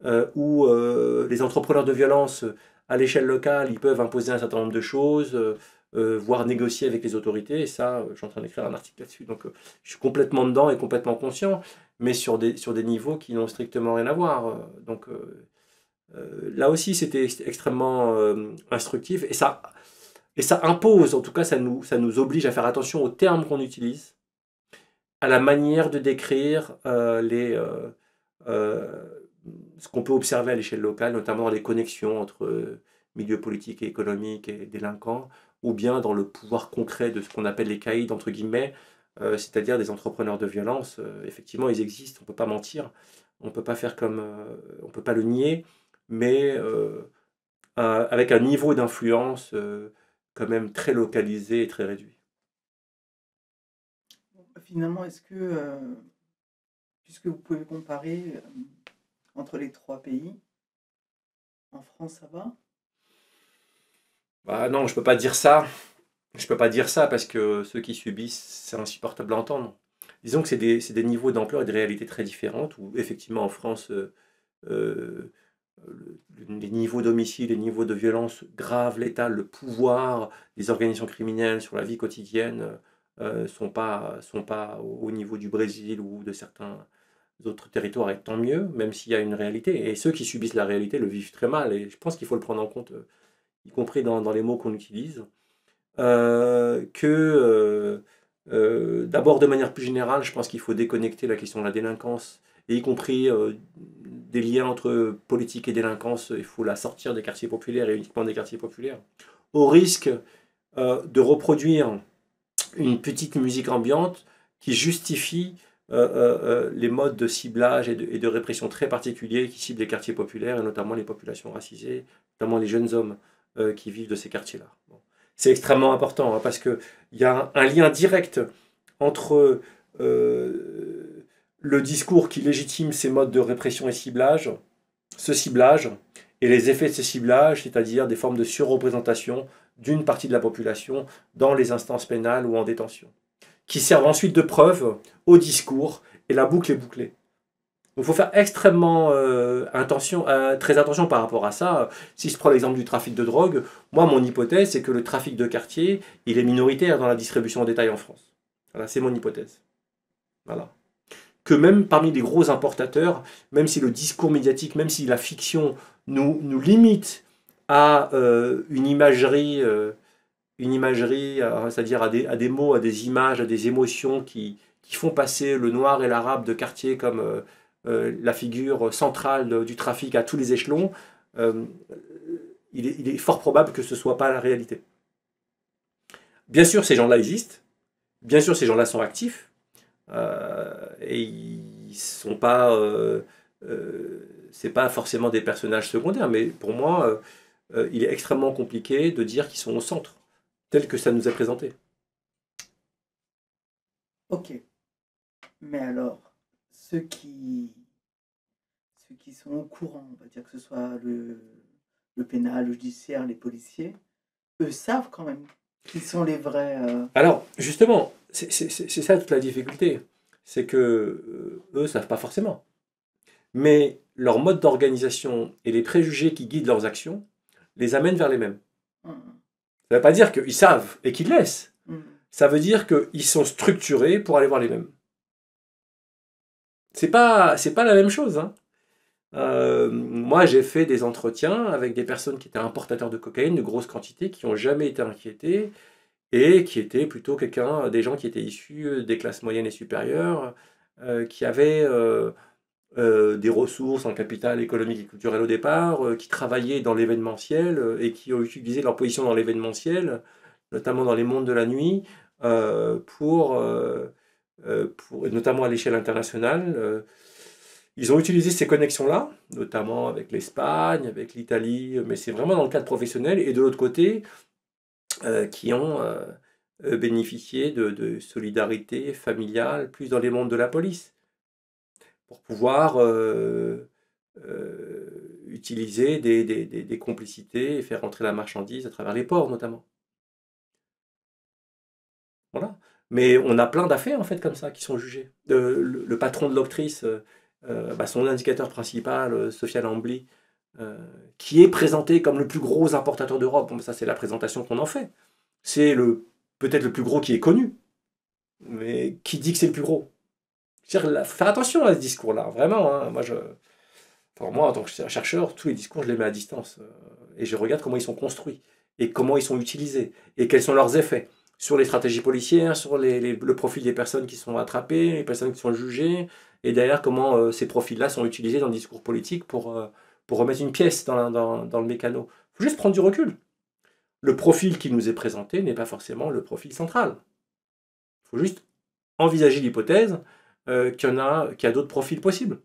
euh, où euh, les entrepreneurs de violence à l'échelle locale, ils peuvent imposer un certain nombre de choses, euh, voire négocier avec les autorités, et ça, je suis en train d'écrire un article là-dessus, donc je suis complètement dedans et complètement conscient, mais sur des, sur des niveaux qui n'ont strictement rien à voir. donc là aussi, c'était extrêmement instructif, et ça, et ça impose, en tout cas, ça nous, oblige à faire attention aux termes qu'on utilise, à la manière de décrire euh, euh, euh, ce qu'on peut observer à l'échelle locale, notamment les connexions entre milieux politiques et économiques et délinquants, ou bien dans le pouvoir concret de ce qu'on appelle les caïds, entre guillemets, c'est-à-dire des entrepreneurs de violence. effectivement, ils existent, on ne peut pas mentir, on ne peut pas faire comme... on peut pas le nier, mais avec un niveau d'influence quand même très localisé et très réduit finalement, est-ce que, euh, puisque vous pouvez comparer euh, entre les trois pays, en France, ça va? Bah Non, je ne peux pas dire ça. Je peux pas dire ça parce que ceux qui subissent, c'est insupportable à entendre. Disons que c'est des, des, niveaux d'ampleur et de réalités très différentes, où effectivement en France, euh, les niveaux d'homicide, les niveaux de violence graves, l'État, le pouvoir des organisations criminelles sur la vie quotidienne euh, sont pas, sont pas au niveau du Brésil ou de certains autres territoires, et tant mieux, même s'il y a une réalité. Et ceux qui subissent la réalité le vivent très mal, et je pense qu'il faut le prendre en compte, euh, y compris dans, dans les mots qu'on utilise. Euh, que d'abord, de manière plus générale, je pense qu'il faut déconnecter la question de la délinquance, et y compris des liens entre politique et délinquance, il faut la sortir des quartiers populaires et uniquement des quartiers populaires, au risque de reproduire une petite musique ambiante qui justifie euh, euh, euh, les modes de ciblage et de, répression très particuliers qui ciblent les quartiers populaires et notamment les populations racisées, notamment les jeunes hommes qui vivent de ces quartiers-là. C'est extrêmement important hein, parce qu'il y a un, lien direct entre le discours qui légitime ces modes de répression et ciblage, ce ciblage, et les effets de ce ciblage, c'est-à-dire des formes de surreprésentation d'une partie de la population dans les instances pénales ou en détention, qui servent ensuite de preuve au discours, et la boucle est bouclée. Donc il faut faire extrêmement euh, attention, euh, très attention par rapport à ça. Si je prends l'exemple du trafic de drogue, moi mon hypothèse c'est que le trafic de quartier, il est minoritaire dans la distribution en détail en France. Voilà, c'est mon hypothèse. Voilà. Que même parmi les gros importateurs, même si le discours médiatique, même si la fiction nous, nous limite à euh, une imagerie, euh, une imagerie, euh, c'est-à-dire à des, à des mots, à des images, à des émotions qui, qui font passer le noir et l'arabe de quartier comme la figure centrale du trafic à tous les échelons, il, est, il est fort probable que ce ne soit pas la réalité. Bien sûr, ces gens-là existent. Bien sûr, ces gens-là sont actifs. Euh, et ils sont pas. Euh, euh, c'est pas forcément des personnages secondaires, mais pour moi, il est extrêmement compliqué de dire qu'ils sont au centre, tel que ça nous est présenté. Ok. Mais alors, ceux qui, ceux qui sont au courant, on va dire que ce soit le, le pénal, le judiciaire, les policiers, eux savent quand même qui sont les vrais. euh, Alors, justement, c'est ça toute la difficulté. C'est que euh, eux ne savent pas forcément. Mais leur mode d'organisation et les préjugés qui guident leurs actions les amènent vers les mêmes. hum, Ça ne veut pas dire qu'ils savent et qu'ils laissent. hum. Ça veut dire qu'ils sont structurés pour aller voir les mêmes. C'est pas, c'est pas la même chose. hein. Euh, moi, j'ai fait des entretiens avec des personnes qui étaient importateurs de cocaïne de grosses quantités, qui n'ont jamais été inquiétés et qui étaient plutôt quelqu'un, des gens qui étaient issus des classes moyennes et supérieures, euh, qui avaient euh, euh, des ressources en capital économique et culturel au départ, euh, qui travaillaient dans l'événementiel euh, et qui ont utilisé leur position dans l'événementiel, notamment dans les mondes de la nuit, euh, pour, euh, euh, pour, notamment à l'échelle internationale. euh, ils ont utilisé ces connexions-là, notamment avec l'Espagne, avec l'Italie, mais c'est vraiment dans le cadre professionnel. Et de l'autre côté, euh, qui ont euh, euh, bénéficié de, solidarité familiale, plus dans les mondes de la police, pour pouvoir utiliser des, complicités et faire entrer la marchandise à travers les ports, notamment. Voilà. Mais on a plein d'affaires, en fait, comme ça, qui sont jugées. Le, patron de l'octrice, euh, bah, son indicateur principal, Sophia Lambly, qui est présenté comme le plus gros importateur d'Europe. Ça, c'est la présentation qu'on en fait. C'est le peut-être le plus gros qui est connu. Mais qui dit que c'est le plus gros là, faut faire attention à ce discours-là, vraiment. hein. Moi, je, moi, en tant que chercheur, tous les discours, je les mets à distance. euh, et je regarde comment ils sont construits, et comment ils sont utilisés, et quels sont leurs effets sur les stratégies policières, sur le profil des personnes qui sont attrapées, les personnes qui sont jugées, et derrière comment euh, ces profils-là sont utilisés dans le discours politique pour, euh, pour remettre une pièce dans, le mécano. Il faut juste prendre du recul. Le profil qui nous est présenté n'est pas forcément le profil central. Il faut juste envisager l'hypothèse euh, qu'il y en a, a d'autres profils possibles.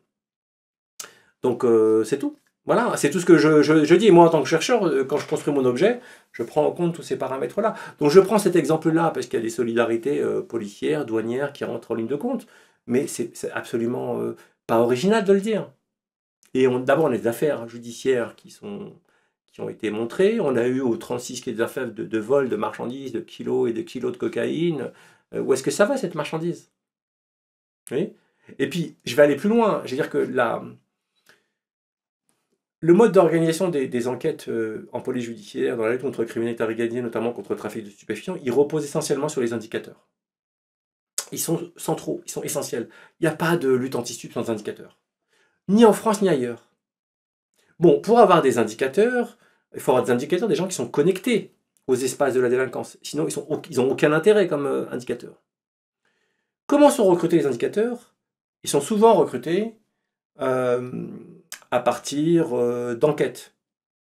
Donc euh, c'est tout. Voilà, c'est tout ce que je, dis. Moi, en tant que chercheur, euh, quand je construis mon objet, je prends en compte tous ces paramètres-là. Donc je prends cet exemple-là parce qu'il y a des solidarités policières, douanières qui rentrent en ligne de compte. Mais c'est absolument pas original de le dire. Et d'abord, on a des affaires judiciaires qui, sont, qui ont été montrées. On a eu au 36 qui est des affaires de, vol de marchandises, de kilos et de kilos de cocaïne. Euh, où est-ce que ça va, cette marchandise? Et puis, je vais aller plus loin. Je veux dire que la, le mode d'organisation des, enquêtes euh, en police judiciaire, dans la lutte contre le criminalité organisée, notamment contre le trafic de stupéfiants, il repose essentiellement sur les indicateurs. Ils sont centraux, ils sont essentiels. Il n'y a pas de lutte anti-stup sans indicateurs. Ni en France, ni ailleurs. Bon, pour avoir des indicateurs, il faut avoir des indicateurs des gens qui sont connectés aux espaces de la délinquance. Sinon, ils n'ont aucun intérêt comme euh, indicateurs. Comment sont recrutés les indicateurs? Ils sont souvent recrutés euh, à partir euh, d'enquêtes.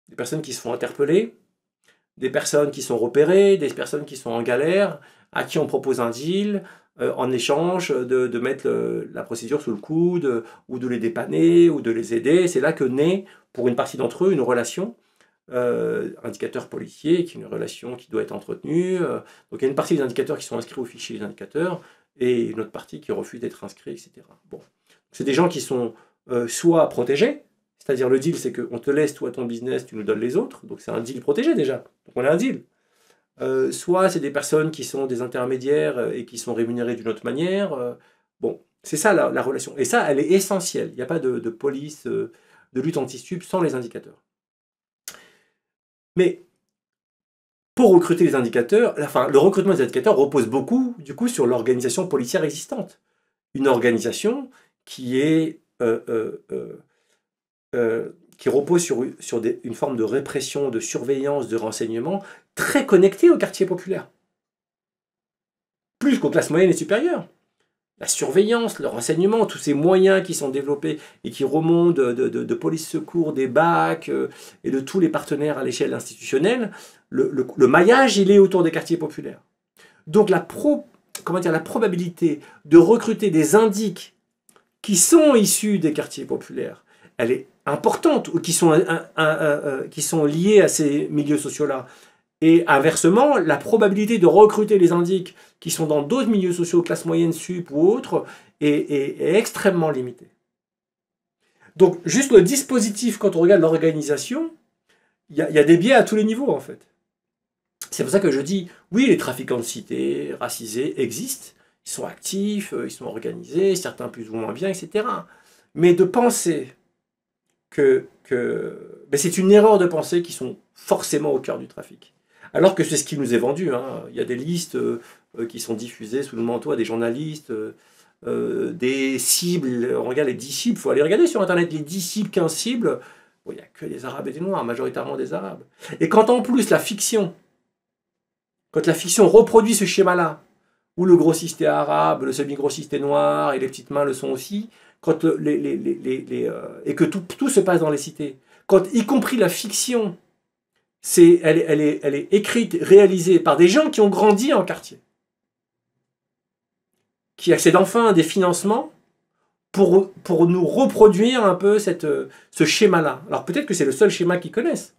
Des personnes qui se font interpeller, des personnes qui sont repérées, des personnes qui sont en galère, à qui on propose un deal euh, en échange de, mettre la procédure sous le coude, ou de les dépanner, ou de les aider. C'est là que naît, pour une partie d'entre eux, une relation euh, indicateur policier, qui est une relation qui doit être entretenue. euh, donc il y a une partie des indicateurs qui sont inscrits au fichier des indicateurs, et une autre partie qui refuse d'être inscrit, etc. Bon. C'est des gens qui sont soit protégés, c'est-à-dire le deal, c'est qu'on te laisse toi ton business, tu nous donnes les autres, donc c'est un deal protégé déjà, donc on a un deal. Euh, soit c'est des personnes qui sont des intermédiaires euh, et qui sont rémunérées d'une autre manière. euh, bon, C'est ça la, la relation. Et ça, elle est essentielle. Il n'y a pas de, police, de lutte anti-stup sans les indicateurs. Mais pour recruter les indicateurs, enfin, le recrutement des indicateurs repose beaucoup, du coup, sur l'organisation policière existante. Une organisation qui est qui repose sur, une forme de répression, de surveillance, de renseignement très connectée au quartier populaire. Plus qu'aux classes moyennes et supérieures. La surveillance, le renseignement, tous ces moyens qui sont développés et qui remontent de, police secours, des bacs euh, et de tous les partenaires à l'échelle institutionnelle, le, maillage, il est autour des quartiers populaires. Donc la, probabilité de recruter des indiques qui sont issus des quartiers populaires, elle est importante, ou qui sont, sont liés à ces milieux sociaux-là. Et inversement, la probabilité de recruter les indiques qui sont dans d'autres milieux sociaux, classe moyenne, sup ou autres, est, extrêmement limitée. Donc, juste le dispositif, quand on regarde l'organisation, il y, a- des biais à tous les niveaux, en fait. C'est pour ça que je dis, oui, les trafiquants de cité, racisés, existent, ils sont actifs, euh, ils sont organisés, certains plus ou moins bien, etc. Mais de penser que, que ben, c'est une erreur de penser qu'ils sont forcément au cœur du trafic. Alors que c'est ce qui nous est vendu. hein. Il y a des listes euh, euh, qui sont diffusées sous le manteau à des journalistes, euh, des cibles. On regarde les 10 cibles, il faut aller regarder sur Internet les 10 cibles, 15 cibles. Il n'y a que des Arabes et des Noirs, majoritairement des Arabes. Et quand en plus la fiction, quand la fiction reproduit ce schéma-là, où le grossiste est arabe, le semi-grossiste est noir, et les petites mains le sont aussi, quand le- les, et que tout, tout se passe dans les cités, quand y compris la fiction, elle, est- écrite, réalisée par des gens qui ont grandi en quartier, qui accèdent enfin à des financements pour, pour nous reproduire un peu cette, ce schéma-là. Alors peut-être que c'est le seul schéma qu'ils connaissent,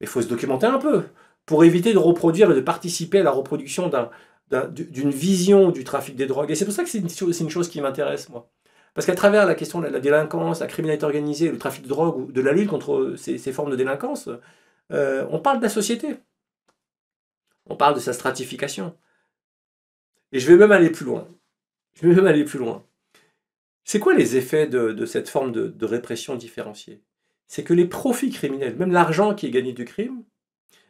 mais il faut se documenter un peu pour éviter de reproduire et de participer à la reproduction d'un, d'un- d'une vision du trafic des drogues. Et c'est pour ça que c'est une, une chose qui m'intéresse, moi. Parce qu'à travers la question de la délinquance, la criminalité organisée, le trafic de drogue ou de la lutte contre ces, ces formes de délinquance, euh, on parle de la société. On parle de sa stratification. Et je vais même aller plus loin. Je vais même aller plus loin. C'est quoi les effets de, cette forme de, répression différenciée? C'est que les profits criminels, même l'argent qui est gagné du crime,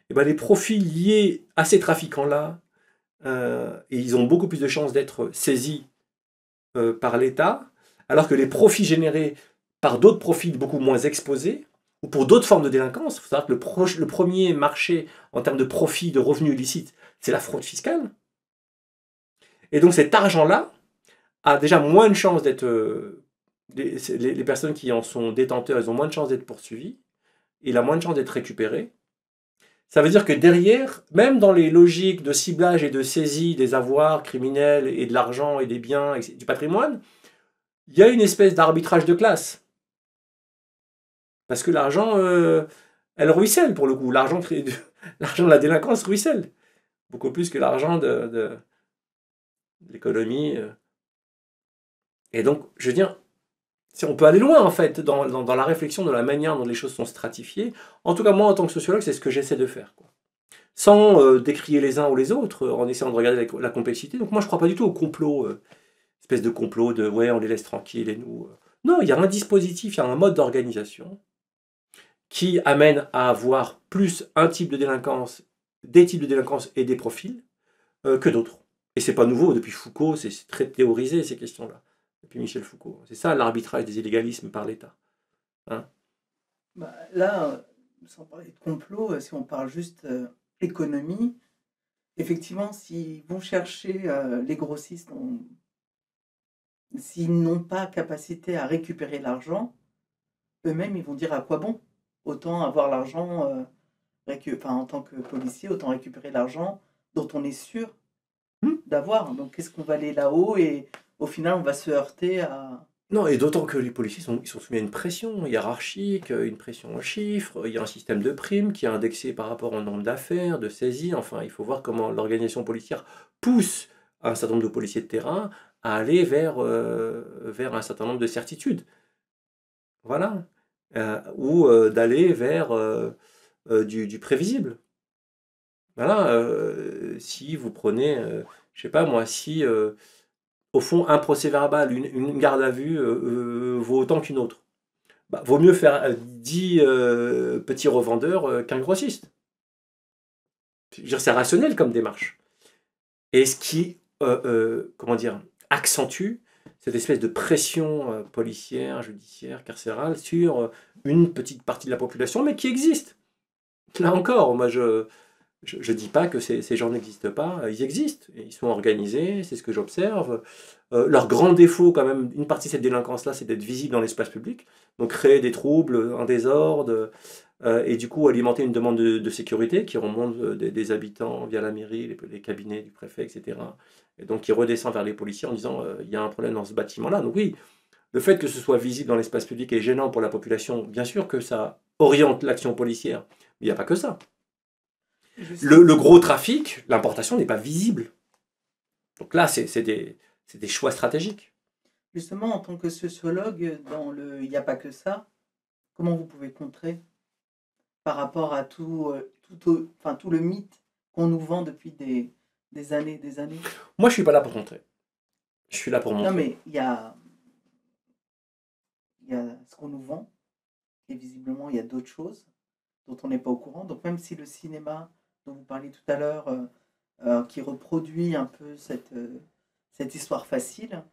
eh ben les profits liés à ces trafiquants-là, euh, ils ont beaucoup plus de chances d'être saisis euh, par l'État, alors que les profits générés par d'autres profils beaucoup moins exposés, ou pour d'autres formes de délinquance, il faut savoir que le, premier marché en termes de profit, de revenus illicites, c'est la fraude fiscale. Et donc cet argent-là a déjà moins de chances d'être... euh, les personnes qui en sont détenteurs, elles ont moins de chances d'être poursuivies, il a moins de chances d'être récupéré. Ça veut dire que derrière, même dans les logiques de ciblage et de saisie des avoirs criminels et de l'argent et des biens et du patrimoine, il y a une espèce d'arbitrage de classe. Parce que l'argent, euh, elle ruisselle pour le coup. L'argent de, la délinquance ruisselle. Beaucoup plus que l'argent de, l'économie. euh. Et donc, je veux dire, on peut aller loin en fait dans, la réflexion de la manière dont les choses sont stratifiées. En tout cas, moi en tant que sociologue, c'est ce que j'essaie de faire. Sans euh, décrier les uns ou les autres, en essayant de regarder la, complexité. Donc moi, je ne crois pas du tout au complot, espèce de complot de ouais, on les laisse tranquilles et nous. Non, il y a un dispositif, il y a un mode d'organisation qui amène à avoir plus un type de délinquance, des types de délinquance et des profils euh, que d'autres. Et c'est pas nouveau, depuis Foucault, c'est très théorisé ces questions-là. Depuis Michel Foucault. C'est ça l'arbitrage des illégalismes par l'État. Bah, là, sans parler de complot, euh, si on parle juste euh, économie, effectivement, s'ils vont chercher les grossistes, on- s'ils n'ont pas capacité à récupérer l'argent, eux-mêmes, ils vont dire à quoi bon? Autant avoir l'argent, euh, récu- enfin, en tant que policier, autant récupérer l'argent dont on est sûr Hmm. d'avoir. Donc, qu'est-ce qu'on va aller là-haut et au final, on va se heurter à. Non, et d'autant que les policiers sont, ils sont soumis à une pression hiérarchique, euh, une pression en chiffres, il y a un système de primes qui est indexé par rapport au nombre d'affaires, de saisies, enfin il faut voir comment l'organisation policière pousse un certain nombre de policiers de terrain à aller vers, euh, vers un certain nombre de certitudes. Voilà. Euh, ou euh, d'aller vers euh, du, prévisible. Voilà. si vous prenez, je sais pas moi, si... au fond, un procès verbal, une, garde à vue vaut autant qu'une autre. Bah, vaut mieux faire euh, 10 euh, petits revendeurs qu'un grossiste. C'est rationnel comme démarche. Et ce qui, comment dire, accentue cette espèce de pression euh, policière, judiciaire, carcérale sur euh, une petite partie de la population, mais qui existe. Là encore, moi je je ne dis pas que ces, ces gens n'existent pas, euh, ils existent, et ils sont organisés, c'est ce que j'observe. Euh, leur grand défaut, quand même, une partie de cette délinquance-là, c'est d'être visible dans l'espace public, donc créer des troubles, un désordre, euh, et du coup alimenter une demande de, de sécurité qui remonte euh, des, des habitants via la mairie, les, les cabinets du préfet, etc. Et donc qui redescend vers les policiers en disant euh, il y a un problème dans ce bâtiment-là. Donc oui, le fait que ce soit visible dans l'espace public est gênant pour la population. Bien sûr que ça oriente l'action policière, mais il n'y a pas que ça. Le, le gros trafic, l'importation n'est pas visible. Donc là, c'est c'est des, c'est des choix stratégiques. Justement, en tant que sociologue, dans le il n'y a pas que ça, comment vous pouvez contrer par rapport à tout, euh, tout, enfin, tout le mythe qu'on nous vend depuis des, des années des années Moi, je suis pas là pour montrer. Je suis là pour montrer. Non, mais il y a, y a ce qu'on nous vend, et visiblement, il y a d'autres choses dont on n'est pas au courant. Donc, même si le cinéma, dont vous parliez tout à l'heure, euh, euh, qui reproduit un peu cette, euh, cette histoire facile,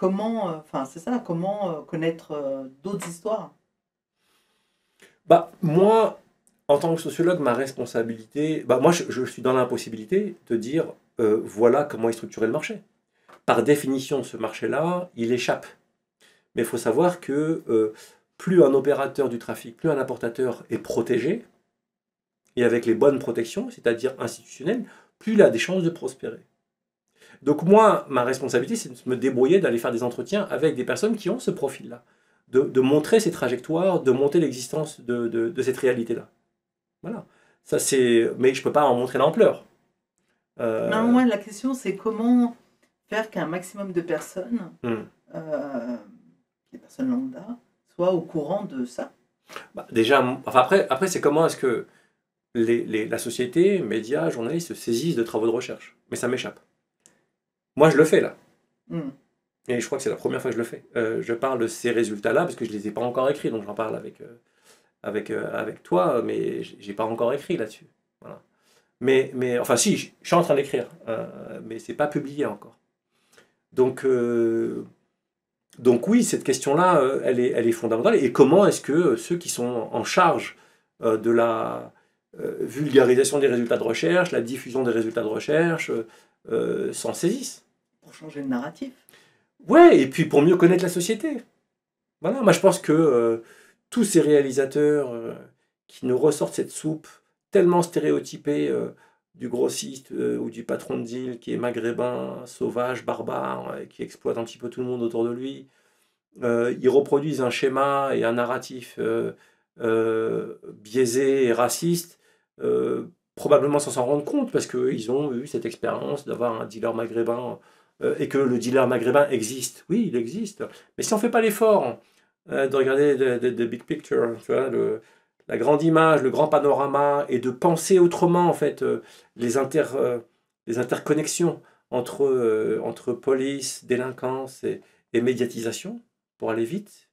comment, euh, enfin, c'est ça, comment euh, connaître euh, d'autres histoires? Bah, moi, en tant que sociologue, ma responsabilité, bah, moi, je, suis dans l'impossibilité de dire voilà comment est structuré le marché. Par définition, ce marché-là, il échappe. Mais il faut savoir que plus un opérateur du trafic, plus un importateur est protégé, et avec les bonnes protections, c'est-à-dire institutionnelles, plus il a des chances de prospérer. Donc moi, ma responsabilité, c'est de me débrouiller, d'aller faire des entretiens avec des personnes qui ont ce profil-là de, de montrer ces trajectoires, de montrer l'existence de, de- de cette réalité-là. Voilà. Ça, c'est... Mais je ne peux pas en montrer l'ampleur. Euh, Non, moi, la question, c'est comment faire qu'un maximum de personnes, Hmm. euh, des personnes lambda, soient au courant de ça? bah, déjà, enfin, après, après c'est comment est-ce que les, les- la société, médias, journalistes se saisissent de travaux de recherche. Mais ça m'échappe. Moi, je le fais là. Hmm. Et je crois que c'est la première fois que je le fais. Euh, je parle de ces résultats-là parce que je ne les ai pas encore écrits, donc j'en parle avec, euh, avec, euh, avec toi, mais j'ai pas encore écrit là-dessus. Voilà. Mais, mais, enfin, si, je je suis en train d'écrire, mais c'est pas publié encore. Donc, donc oui, cette question-là, elle est, elle est fondamentale. Et comment est-ce que ceux qui sont en charge de la vulgarisation des résultats de recherche, la diffusion des résultats de recherche, euh, euh, s'en saisissent Pour changer le narratif. Ouais, et puis pour mieux connaître la société. Voilà, moi je pense que euh, tous ces réalisateurs euh, qui nous ressortent cette soupe tellement stéréotypée euh, du grossiste euh, ou du patron de deal qui est maghrébin, sauvage, barbare, et qui exploite un petit peu tout le monde autour de lui, euh, ils reproduisent un schéma et un narratif euh, euh, biaisé et raciste, euh, probablement sans s'en rendre compte parce qu'ils ont eu cette expérience d'avoir un dealer maghrébin euh, et que le dealer maghrébin existe. Oui, il existe. Mais si on ne fait pas l'effort euh, de regarder the, big picture, tu vois, la grande image, le grand panorama, et de penser autrement, en fait, euh, les, inter, euh, les interconnexions entre, euh, entre police, délinquance et, médiatisation, pour aller vite,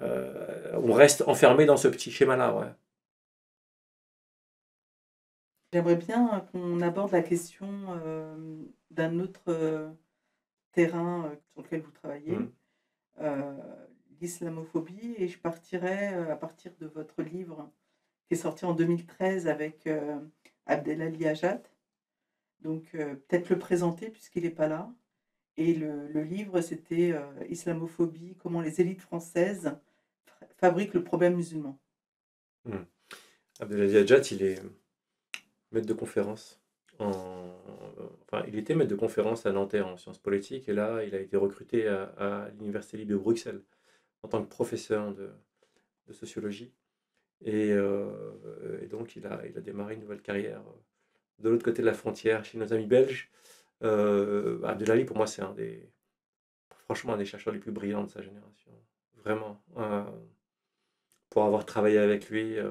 euh, on reste enfermé dans ce petit schéma-là. J'aimerais bien qu'on aborde la question euh, d'un autre euh, terrain euh, sur lequel vous travaillez, euh, l'islamophobie, et je partirais euh, à partir de votre livre qui est sorti en 2013 avec euh, Abdelali Ajat. Donc euh, peut-être le présenter puisqu'il n'est pas là. Et le, le livre, c'était euh, Islamophobie, comment les élites françaises fa- fabriquent le problème musulman. Abdelaziz Hadjat, il est maître de conférence. En... Enfin, il était maître de conférence à Nanterre en sciences politiques et là, il a été recruté à, l'Université libre de Bruxelles en tant que professeur de, sociologie. Et, euh, donc, il a, démarré une nouvelle carrière de l'autre côté de la frontière chez nos amis belges. Euh, Abdelali, pour moi, c'est un des, franchement, un des chercheurs les plus brillants de sa génération. Vraiment. Euh, pour avoir travaillé avec lui, euh,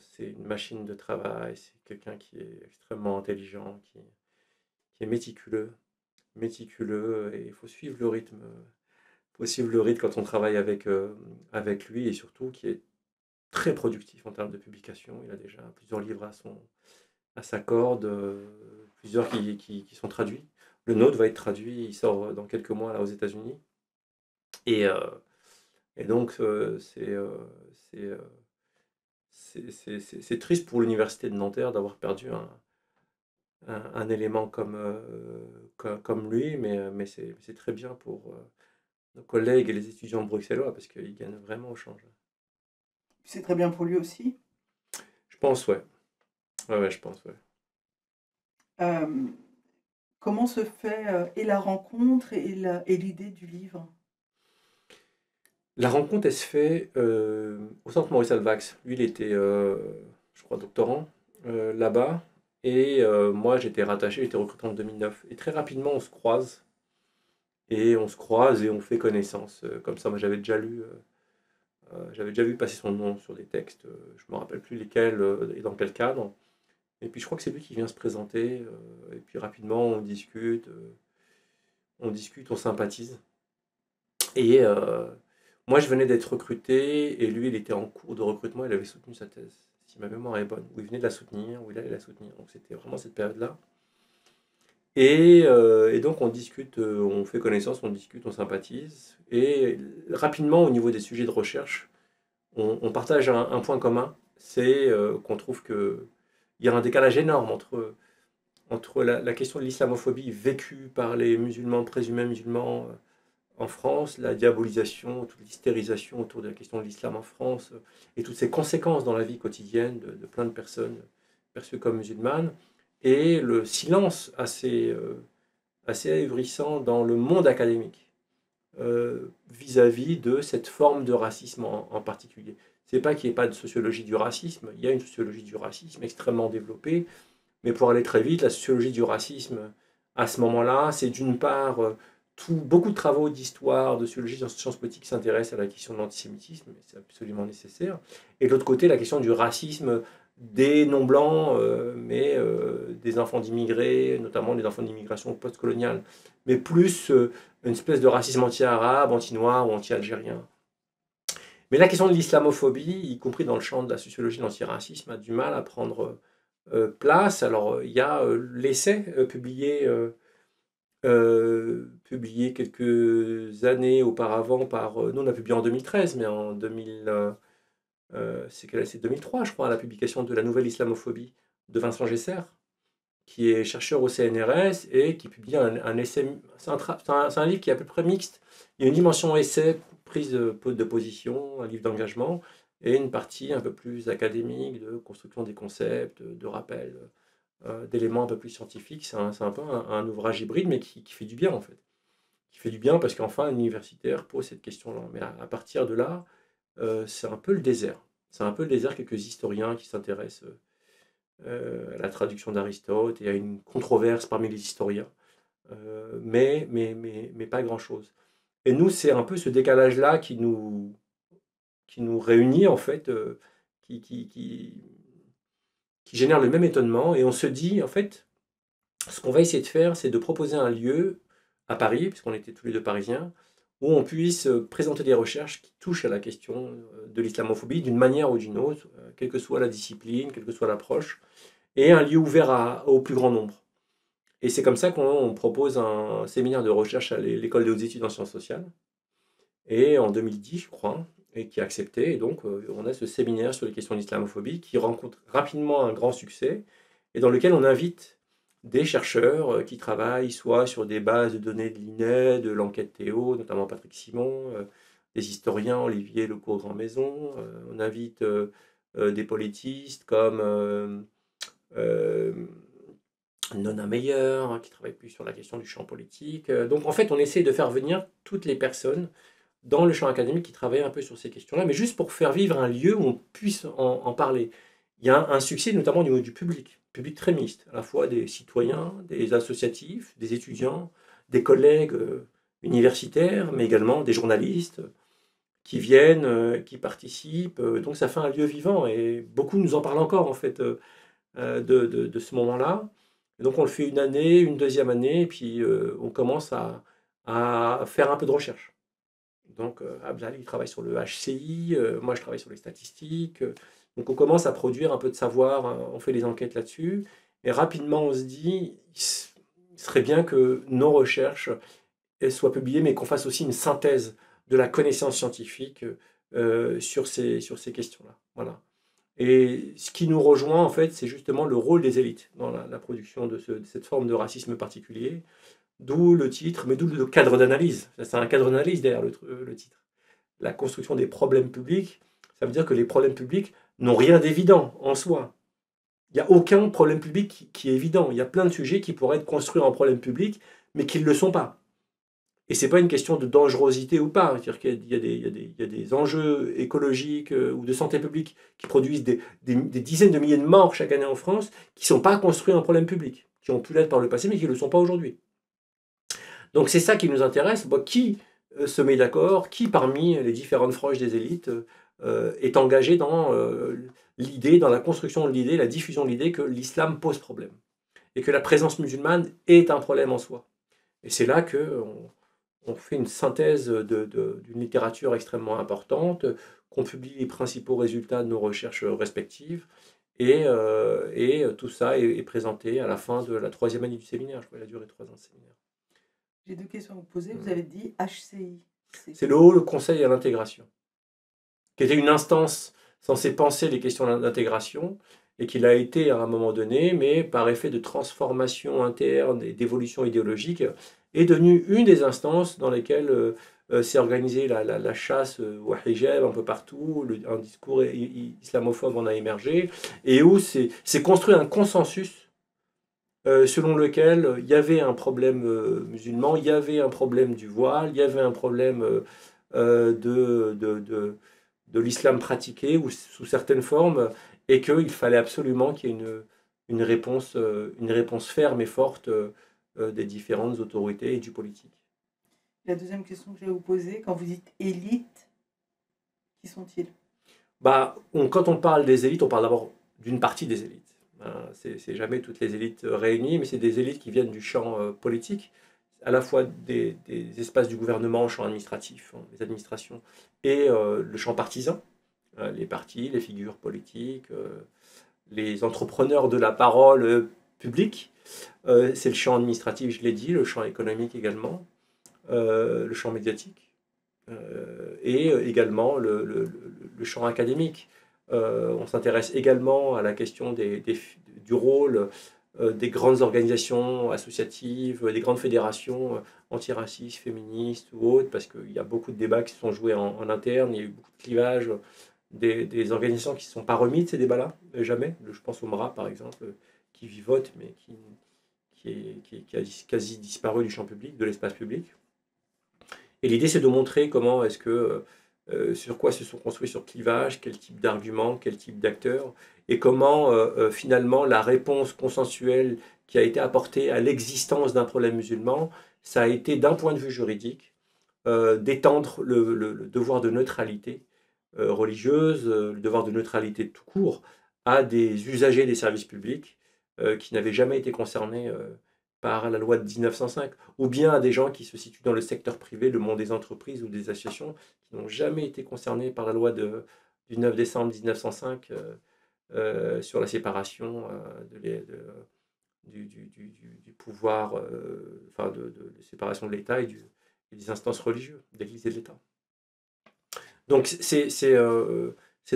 c'est une machine de travail, c'est quelqu'un qui est extrêmement intelligent, qui, est méticuleux, méticuleux, et il faut suivre le rythme. Il faut suivre le rythme quand on travaille avec, euh, avec lui, et surtout qui est très productif en termes de publication. Il a déjà plusieurs livres à, son, à sa corde, euh, plusieurs qui, qui, qui sont traduits. Le nôtre va être traduit, il sort dans quelques mois là aux États-Unis. Et, et donc, c'est triste pour l'Université de Nanterre d'avoir perdu un, un, un élément comme, euh, co- comme, lui, mais, mais c'est très bien pour euh, nos collègues et les étudiants bruxellois parce qu'ils gagnent vraiment au change. C'est très bien pour lui aussi? Je pense, ouais. Ouais, ouais, je pense, ouais. Euh, comment se fait et la rencontre et l'idée du livre? La rencontre, elle se fait euh, au centre Maurice Alvax. Lui, il était, euh, je crois, doctorant euh, là-bas. Et moi, j'étais rattaché, j'étais recruté en 2009. Et très rapidement, on se croise. Et on se croise et on fait connaissance. Comme ça, moi, j'avais déjà lu, j'avais déjà vu passer son nom sur des textes. Je ne me rappelle plus lesquels et dans quel cadre. Et puis, je crois que c'est lui qui vient se présenter. et puis, rapidement, on discute. on discute, on sympathise. Et moi, je venais d'être recruté et lui, il était en cours de recrutement, il avait soutenu sa thèse, si ma mémoire est bonne, où il venait de la soutenir, il allait la soutenir. Donc c'était vraiment cette période-là. Et, euh, donc on discute, euh, on fait connaissance, on discute, on sympathise. Et rapidement, au niveau des sujets de recherche, on, partage un, point commun, c'est euh, qu'on trouve qu'il y a un décalage énorme entre, entre la, la question de l'islamophobie vécue par les musulmans, présumés musulmans, en France, la diabolisation, toute l'hystérisation autour de la question de l'islam en France, euh, et toutes ses conséquences dans la vie quotidienne de, plein de personnes perçues comme musulmanes, et le silence assez, euh, assez ahurissant dans le monde académique euh, vis-à-vis de cette forme de racisme en, en particulier. C'est pas qu'il n'y ait pas de sociologie du racisme, il y a une sociologie du racisme extrêmement développée, mais pour aller très vite, la sociologie du racisme, à ce moment-là, c'est d'une part euh, beaucoup de travaux d'histoire, de sociologie, de sciences politiques s'intéressent à la question de l'antisémitisme, c'est absolument nécessaire. Et de l'autre côté, la question du racisme des non-blancs, euh, mais euh, des enfants d'immigrés, notamment des enfants d'immigration post-coloniale, mais plus euh, une espèce de racisme anti-arabe, anti-noir ou anti-algérien. Mais la question de l'islamophobie, y compris dans le champ de la sociologie de l'antiracisme, a du mal à prendre place. Alors, il y a l'essai publié, euh, publié quelques années auparavant par. euh, nous, on a publié en 2013, mais en 2000. euh, c'est quelle année? C'est 2003, je crois, la publication de la nouvelle islamophobie de Vincent Gesser, qui est chercheur au CNRS et qui publie un, essai. C'est un, livre qui est à peu près mixte. Il y a une dimension essai, prise de, de position, un livre d'engagement, et une partie un peu plus académique de construction des concepts, de rappel euh, d'éléments un peu plus scientifiques. C'est un, un peu un, ouvrage hybride, mais qui, qui fait du bien en fait. Qui fait du bien parce qu'enfin, un universitaire pose cette question-là. Mais à, partir de là, euh, c'est un peu le désert. C'est un peu le désert. Quelques historiens qui s'intéressent euh, à la traduction d'Aristote et à une controverse parmi les historiens, Euh, mais, mais, mais, mais pas grand-chose. Et nous, c'est un peu ce décalage-là qui nous, qui nous réunit, en fait, euh, qui, qui, qui génère le même étonnement. Et on se dit, en fait, ce qu'on va essayer de faire, c'est de proposer un lieu à Paris, puisqu'on était tous les deux parisiens, où on puisse euh, présenter des recherches qui touchent à la question euh, de l'islamophobie d'une manière ou d'une autre, euh, quelle que soit la discipline, quelle que soit l'approche, et un lieu ouvert au plus grand nombre. Et c'est comme ça qu'on on propose un séminaire de recherche à l'é- l'école des hautes études en sciences sociales, et en 2010, je crois, et qui a accepté. Et donc, euh, on a ce séminaire sur les questions de qui rencontre rapidement un grand succès, et dans lequel on invite des chercheurs euh, qui travaillent soit sur des bases de données de l'INED, de l'enquête Théo, notamment Patrick Simon, euh, des historiens, Olivier Lecourt Grand Maison. on invite des politistes comme Nona Meyer, qui travaille plus sur la question du champ politique. Donc en fait, on essaie de faire venir toutes les personnes dans le champ académique qui travaillent un peu sur ces questions-là, mais juste pour faire vivre un lieu où on puisse en, parler. Il y a un, succès notamment au niveau du public, public très mixte, à la fois des citoyens, des associatifs, des étudiants, des collègues euh, universitaires, mais également des journalistes qui viennent, euh, qui participent. euh, donc ça fait un lieu vivant et beaucoup nous en parlent encore en fait de, ce moment-là. Donc on le fait une année, une deuxième année, et puis on commence à faire un peu de recherche. Donc euh, Abdal, il travaille sur le HCI, euh, moi je travaille sur les statistiques. euh, donc on commence à produire un peu de savoir, hein, on fait des enquêtes là-dessus, et rapidement on se dit, il serait bien que nos recherches soient publiées, mais qu'on fasse aussi une synthèse de la connaissance scientifique euh, sur ces, questions-là. Voilà. Et ce qui nous rejoint, en fait, c'est justement le rôle des élites dans la, production de cette forme de racisme particulier, d'où le titre, mais d'où le cadre d'analyse. C'est un cadre d'analyse derrière le, tr- le titre. La construction des problèmes publics, ça veut dire que les problèmes publics n'ont rien d'évident en soi. Il n'y a aucun problème public qui, est évident. Il y a plein de sujets qui pourraient être construits en problème public, mais qui ne le sont pas. Et ce n'est pas une question de dangerosité ou pas. C'est-à-dire qu'il y, a des- enjeux écologiques euh, ou de santé publique qui produisent des, des- des dizaines de milliers de morts chaque année en France qui ne sont pas construits en problème public, qui ont pu l'être par le passé, mais qui ne le sont pas aujourd'hui. Donc c'est ça qui nous intéresse. Qui euh, se met d'accord? Qui parmi les différentes franges des élites euh, est engagé dans euh, l'idée, dans la construction de l'idée, la diffusion de l'idée que l'islam pose problème et que la présence musulmane est un problème en soi? Et c'est là que on, fait une synthèse d'une littérature extrêmement importante, qu'on publie les principaux résultats de nos recherches respectives, et, tout ça est, est présenté à la fin de la troisième année du séminaire. Je crois qu'il a duré trois ans de séminaire. J'ai deux questions à vous poser. Vous avez dit HCI. C'est le Haut le Conseil à l'intégration, qui était une instance censée penser les questions d'intégration et qui l'a été à un moment donné, mais par effet de transformation interne et d'évolution idéologique, est devenue une des instances dans lesquelles euh, euh, s'est organisée la, la- la chasse euh, au hijab un peu partout, le- un discours islamophobe en a émergé, et où s'est construit un consensus euh, selon lequel euh, il y avait un problème euh, musulman, il y avait un problème du voile, il y avait un problème de, de, de, de l'islam pratiqué ou sous certaines formes, et qu'il fallait absolument qu'il y ait une, une, réponse, une réponse ferme et forte des différentes autorités et du politique. La deuxième question que je vais vous poser, quand vous dites élite, qui sont-ils? Bah, on- quand on parle des élites, on parle d'abord d'une partie des élites. Hein, c'est jamais toutes les élites euh, réunies, mais c'est des élites qui viennent du champ euh, politique, à la fois des, espaces du gouvernement, champ administratif, hein, les administrations, et euh, le champ partisan, hein, les partis, les figures politiques, les entrepreneurs de la parole publique. C'est le champ administratif, je l'ai dit, le champ économique également, le champ médiatique, et également le, le- le- le champ académique. Euh, on s'intéresse également à la question du rôle euh, des grandes organisations associatives, des grandes fédérations euh, antiracistes, féministes ou autres, parce qu'il y a beaucoup de débats qui se sont joués en, interne, il y a eu beaucoup de clivages, des, organisations qui ne sont pas remis de ces débats-là, jamais. Je pense au MRA, par exemple, qui vivote, mais qui, est- qui- a quasi disparu du champ public, de l'espace public. Et l'idée, c'est de montrer comment est-ce que, euh, sur quoi se sont construits sur clivage, quel type d'arguments, quel type d'acteurs, et comment euh, euh, finalement la réponse consensuelle qui a été apportée à l'existence d'un problème musulman, ça a été d'un point de vue juridique d'étendre le, le- devoir de neutralité religieuse, le devoir de neutralité tout court, à des usagers des services publics qui n'avaient jamais été concernés par la loi de 1905, ou bien à des gens qui se situent dans le secteur privé, le monde des entreprises ou des associations, qui n'ont jamais été concernés par la loi du 9 décembre 1905 euh, euh, sur la séparation euh, de du, pouvoir, enfin de, de séparation de l'État et, des instances religieuses, de l'Église et de l'État. Donc c'est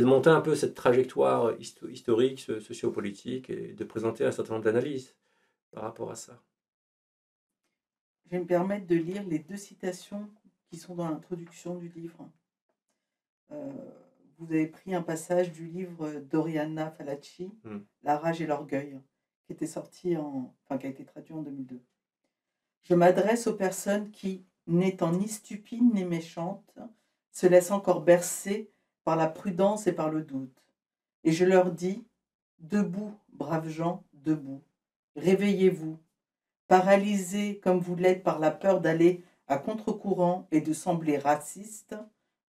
de monter un peu cette trajectoire histo- historique, so- sociopolitique, et de présenter un certain nombre d'analyses par rapport à ça. Je vais me permettre de lire les deux citations qui sont dans l'introduction du livre. Euh, vous avez pris un passage du livre d'Oriana Falacci, Mm. La rage et l'orgueil, qui était sorti en, enfin, qui a été traduit en 2002. Je m'adresse aux personnes qui, n'étant ni stupides ni méchantes, se laissent encore bercer par la prudence et par le doute. Et je leur dis, debout, braves gens, debout. Réveillez-vous, paralysés comme vous l'êtes par la peur d'aller à contre-courant et de sembler raciste,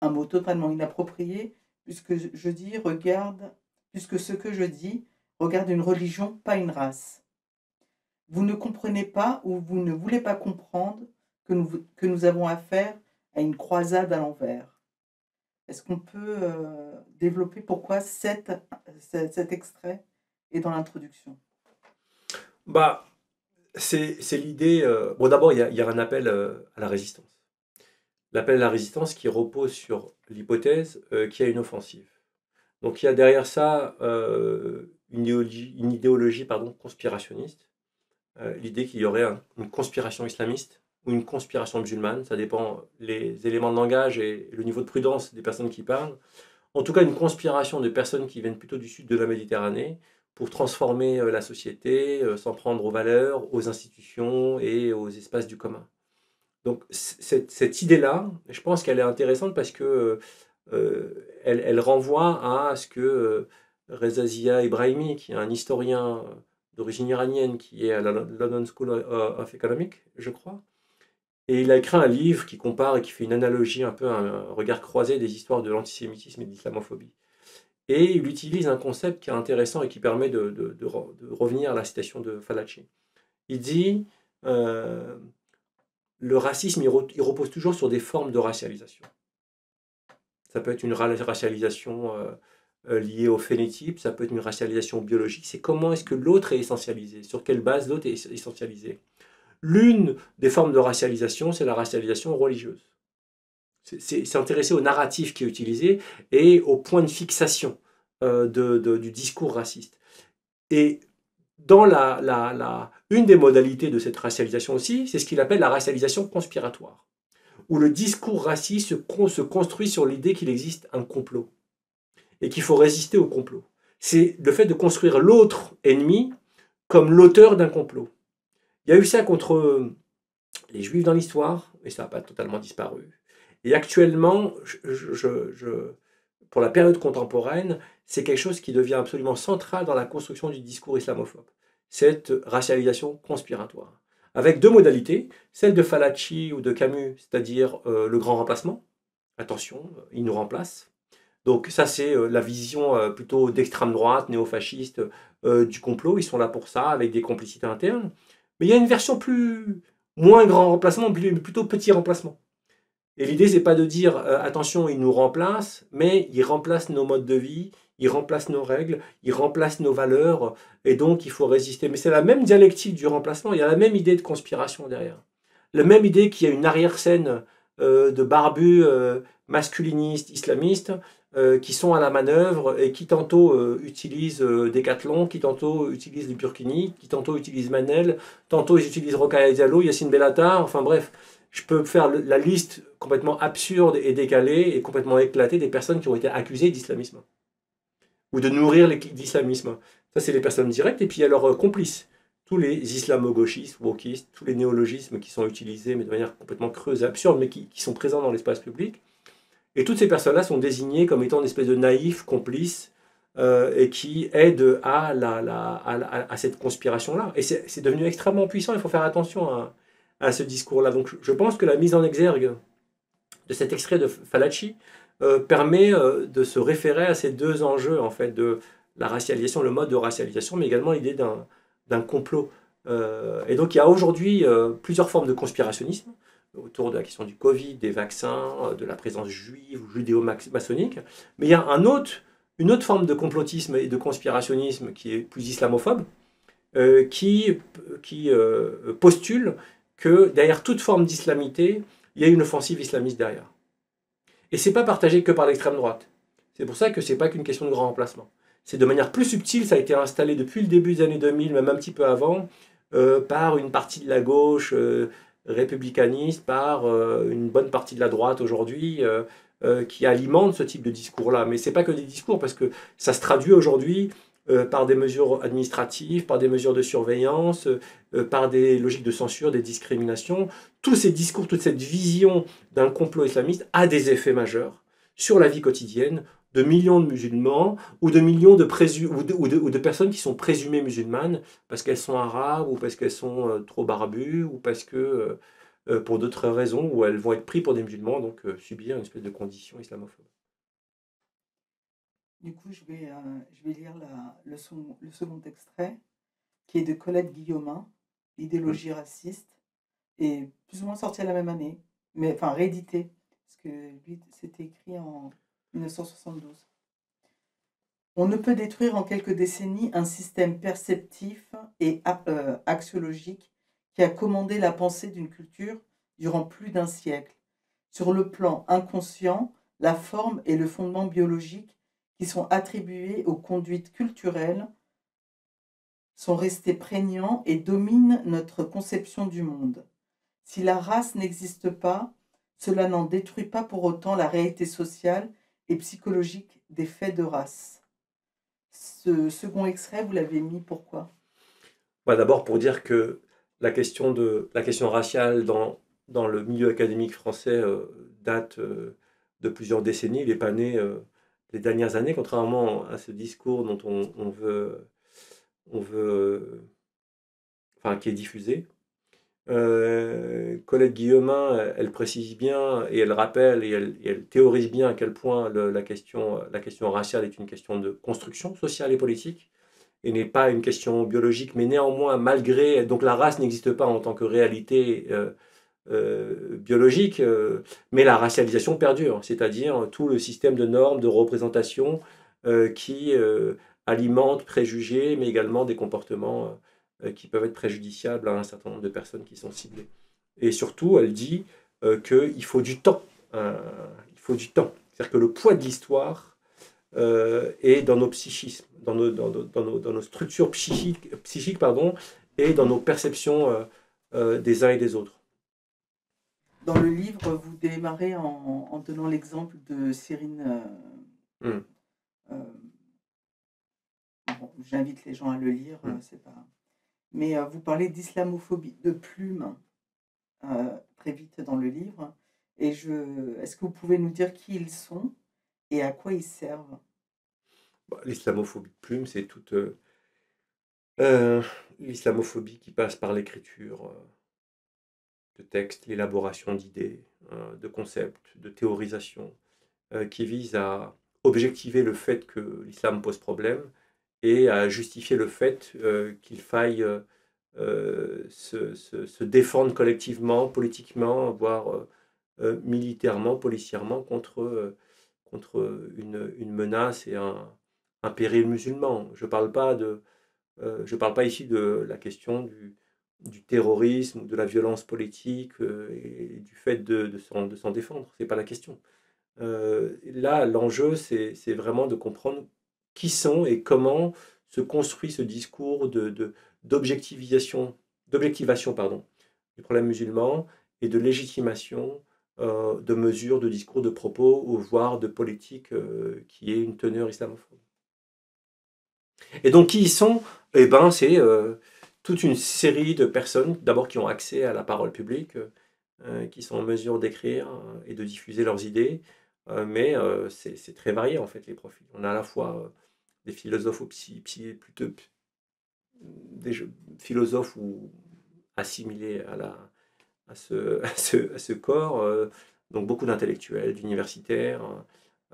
un mot totalement inapproprié, puisque je dis regarde, puisque ce que je dis regarde une religion, pas une race. vous ne comprenez pas ou vous ne voulez pas comprendre que nous, que nous avons affaire à une croisade à l'envers. Est-ce qu'on peut euh, développer pourquoi cet, cet, cet extrait est dans l'introduction? Bah, c'est l'idée. euh, bon, d'abord, il y, a- un appel euh, à la résistance. L'appel à la résistance qui repose sur l'hypothèse euh, qu'il y a une offensive. Donc, il y a derrière ça une idéologie, une idéologie pardon, conspirationniste. L'idée qu'il y aurait un- une conspiration islamiste ou une conspiration musulmane. Ça dépend les éléments de langage et le niveau de prudence des personnes qui parlent. En tout cas, une conspiration de personnes qui viennent plutôt du sud de la Méditerranée pour transformer euh, la société, euh, s'en prendre aux valeurs, aux institutions et aux espaces du commun. Donc cette, idée-là, je pense qu'elle est intéressante parce que euh, elle, renvoie à ce que euh, Reza Zia Ibrahimi, qui est un historien d'origine iranienne, qui est à la London School of Economics, je crois, et il a écrit un livre qui compare et qui fait une analogie, un peu un regard croisé des histoires de l'antisémitisme et de l'islamophobie. Et il utilise un concept qui est intéressant et qui permet de, de- de re- de revenir à la citation de Falaci. Il dit euh, le racisme, il, re- il repose toujours sur des formes de racialisation. Ça peut être une ra- racialisation euh, euh, liée au phénotype, ça peut être une racialisation biologique. C'est comment est-ce que l'autre est essentialisé, sur quelle base l'autre est essentialisé? L'une des formes de racialisation, c'est la racialisation religieuse. C'est- intéressé au narratif qui est utilisé et au point de fixation euh, de- du discours raciste. Et dans la, la- une des modalités de cette racialisation aussi, c'est ce qu'il appelle la racialisation conspiratoire, où le discours raciste se, se construit sur l'idée qu'il existe un complot et qu'il faut résister au complot. C'est le fait de construire l'autre ennemi comme l'auteur d'un complot. Il y a eu ça contre les juifs dans l'histoire, et ça n'a pas totalement disparu. Et actuellement, pour la période contemporaine, c'est quelque chose qui devient absolument central dans la construction du discours islamophobe. Cette racialisation conspiratoire. Avec deux modalités, celle de Falaci ou de Camus, c'est-à-dire euh, le grand remplacement. Attention, il nous remplace. Donc ça, c'est euh, la vision euh, plutôt d'extrême droite, néofasciste du complot. Ils sont là pour ça, avec des complicités internes. Mais il y a une version plus moins grand remplacement, plutôt petit remplacement. Et l'idée, c'est pas de dire euh, attention, il nous remplace, mais il remplace nos modes de vie, il remplace nos règles, il remplace nos valeurs, et donc il faut résister. Mais c'est la même dialectique du remplacement, il y a la même idée de conspiration derrière. La même idée qu'il y a une arrière-scène euh, de barbus euh, masculinistes, islamistes, qui sont à la manœuvre et qui tantôt utilisent euh, Decathlon, qui tantôt utilisent les Burkini, qui tantôt utilisent Manel, tantôt ils utilisent Rokhaya Diallo, Yacine Bellatar, enfin bref, je peux faire la liste complètement absurde et décalée et complètement éclatée des personnes qui ont été accusées d'islamisme ou de nourrir l'islamisme. Ça, c'est les personnes directes et puis il y a leurs euh, complices. Tous les islamo-gauchistes, wokistes, tous les néologismes qui sont utilisés, mais de manière complètement creuse et absurde, mais qui, sont présents dans l'espace public. Et toutes ces personnes-là sont désignées comme étant une espèce de naïfs, complices, euh, et qui aident à, à, cette conspiration-là. Et c'est devenu extrêmement puissant, il faut faire attention à, à ce discours-là. Donc je- pense que la mise en exergue de cet extrait de Falaci euh, permet euh, de se référer à ces deux enjeux, en fait, de la racialisation, le mode de racialisation, mais également l'idée d'un complot. Euh, et donc il y a aujourd'hui euh, plusieurs formes de conspirationnisme autour de la question du Covid, des vaccins, de la présence juive ou judéo-maçonnique. Mais il y a une autre forme de complotisme et de conspirationnisme qui est plus islamophobe, qui, postule que derrière toute forme d'islamité, il y a une offensive islamiste derrière. Et c'est pas partagé que par l'extrême droite. C'est pour ça que c'est pas qu'une question de grand remplacement. C'est de manière plus subtile, ça a été installé depuis le début des années 2000, même un petit peu avant, euh, par une partie de la gauche euh, républicaniste, par euh, une bonne partie de la droite aujourd'hui, qui alimente ce type de discours-là. Mais c'est pas que des discours, parce que ça se traduit aujourd'hui euh, par des mesures administratives, par des mesures de surveillance, euh, par des logiques de censure, des discriminations. Tous ces discours, toute cette vision d'un complot islamiste a des effets majeurs sur la vie quotidienne de millions de musulmans ou de millions de, personnes qui sont présumées musulmanes parce qu'elles sont arabes ou parce qu'elles sont euh, trop barbues ou parce que euh, euh, pour d'autres raisons où elles vont être prises pour des musulmans donc euh, subir une espèce de condition islamophobe. Du coup, je vais, euh, je vais lire la- le, second, le second extrait, qui est de Colette Guillaumin, l'idéologie raciste, est plus ou moins sorti à la même année, mais enfin réédité, parce que lui, c'était écrit en 1972. On ne peut détruire en quelques décennies un système perceptif et euh, axiologique qui a commandé la pensée d'une culture durant plus d'un siècle. Sur le plan inconscient, la forme et le fondement biologique qui sont attribués aux conduites culturelles sont restés prégnants et dominent notre conception du monde. Si la race n'existe pas, cela n'en détruit pas pour autant la réalité sociale et psychologique des faits de race. Ce second extrait, vous l'avez mis pourquoi? Bah, D'abord pour dire que la question, raciale dans, dans le milieu académique français euh, date euh, de plusieurs décennies. Il n'est pas né euh, les dernières années, contrairement à ce discours dont on, veut, enfin, qui est diffusé. Euh, Colette Guillemin, elle, précise bien et elle rappelle et elle, théorise bien à quel point la, question, la question raciale est une question de construction sociale et politique et n'est pas une question biologique, mais néanmoins, malgré. Donc la race n'existe pas en tant que réalité euh, euh, biologique, euh, mais la racialisation perdure, c'est-à-dire tout le système de normes, de représentation euh, qui alimente préjugés, mais également des comportements qui peuvent être préjudiciables à un certain nombre de personnes qui sont ciblées. Et surtout, elle dit qu'il faut du temps. euh, il faut du temps. C'est-à-dire que le poids de l'histoire est dans nos psychismes, dans nos, structures psychiques, psychiques pardon, et dans nos perceptions des uns et des autres. Dans le livre, vous démarrez en, en donnant l'exemple de Cyrine. euh, Mm. euh, bon, J'invite les gens à le lire, Mm. euh, c'est pas. Mais euh, vous parlez d'islamophobie, de plumes, euh, très vite dans le livre. Et je, est-ce que vous pouvez nous dire qui ils sont et à quoi ils servent? Bah, L'islamophobie de plume, c'est toute l'islamophobie qui passe par l'écriture de textes, l'élaboration d'idées, euh, de concepts, de théorisation, euh, qui vise à objectiver le fait que l'islam pose problème et à justifier le fait euh, qu'il faille se, défendre collectivement, politiquement, voire militairement, policièrement contre, contre une, menace et un, péril musulman. Je ne parle, pas de, je parle pas ici de la question du, du terrorisme ou de la violence politique euh, et du fait de, de s'en, défendre. Ce n'est pas la question. Euh, là, l'enjeu, c'est, vraiment de comprendre qui sont et comment se construit ce discours d'objectivisation, d'objectivation pardon, du problème musulman et de légitimation euh, de mesures, de discours, de propos, ou voire de politique qui est une teneur islamophobe. Et donc, qui y sont? Eh ben, c'est toute une série de personnes, d'abord qui ont accès à la parole publique, euh, qui sont en mesure d'écrire euh, et de diffuser leurs idées, euh, mais euh, c'est très varié en fait les profils. On a à la fois euh, des philosophes ou psy, psy- plutôt des philosophes ou assimilés à, ce, corps, euh, donc beaucoup d'intellectuels, d'universitaires,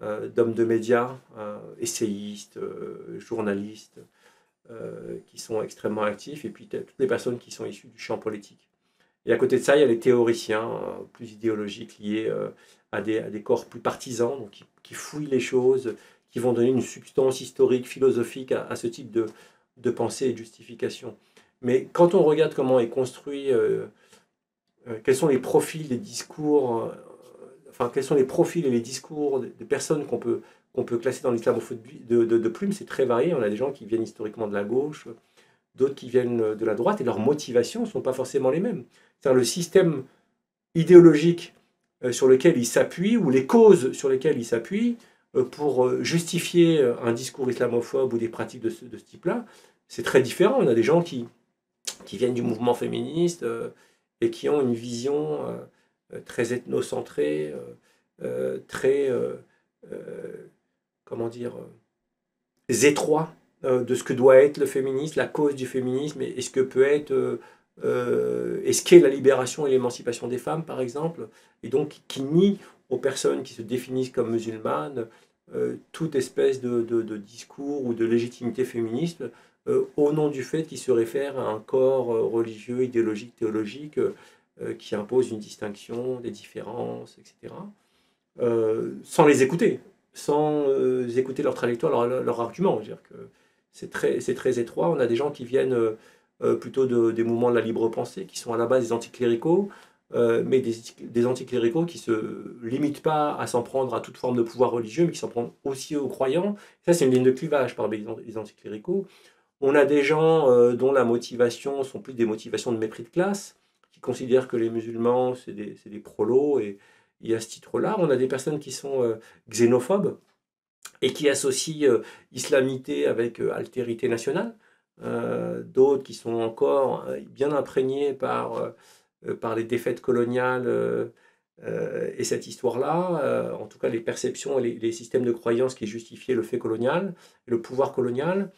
euh, d'hommes de médias, euh, essayistes, euh, journalistes, euh, qui sont extrêmement actifs, et puis toutes les personnes qui sont issues du champ politique. Et à côté de ça, il y a les théoriciens euh, plus idéologiques liés euh, à, des, à des corps plus partisans, donc qui, qui fouillent les choses, qui vont donner une substance historique, philosophique à, ce type de, de pensée et de justification. Mais quand on regarde comment est construit, quels sont les profils des discours, enfin quels sont les profils et les discours des personnes qu'on peut, qu'on peut classer dans l'islamophobie de, de, de plume, c'est très varié. On a des gens qui viennent historiquement de la gauche, d'autres qui viennent de la droite, et leurs motivations ne sont pas forcément les mêmes. C'est-à-dire le système idéologique euh, sur lequel ils s'appuient, ou les causes sur lesquelles ils s'appuient, euh, pour euh, justifier un discours islamophobe ou des pratiques de ce, type-là, c'est très différent. On a des gens qui, viennent du mouvement féministe et qui ont une vision très ethnocentrée, très, comment dire, euh, étroit euh, de ce que doit être le féminisme, la cause du féminisme, et, ce que peut être, euh, et ce qu'est la libération et l'émancipation des femmes, par exemple, et donc qui nie aux personnes qui se définissent comme musulmanes toute espèce de, discours ou de légitimité féministe au nom du fait qu'il se réfère à un corps religieux, idéologique, théologique, qui impose une distinction, des différences, etc., sans les écouter, sans euh, écouter leur trajectoire, leur, leur argument. C'est très, très étroit. On a des gens qui viennent euh, euh, plutôt de- des mouvements de la libre pensée, qui sont à la base des anticléricaux, mais des, anticléricaux qui se limitent pas à s'en prendre à toute forme de pouvoir religieux, mais qui s'en prennent aussi aux croyants. Ça, c'est une ligne de clivage parmi les an- les anticléricaux. On a des gens dont la motivation sont plus des motivations de mépris de classe, qui considèrent que les musulmans, c'est des, des prolos, et, et à ce titre-là, on a des personnes qui sont euh, xénophobes et qui associent euh, islamité avec euh, altérité nationale. Euh, D'autres qui sont encore bien imprégnés par, par les défaites coloniales et cette histoire-là, en tout cas les perceptions et les, les systèmes de croyance qui justifiaient le fait colonial, le pouvoir colonial.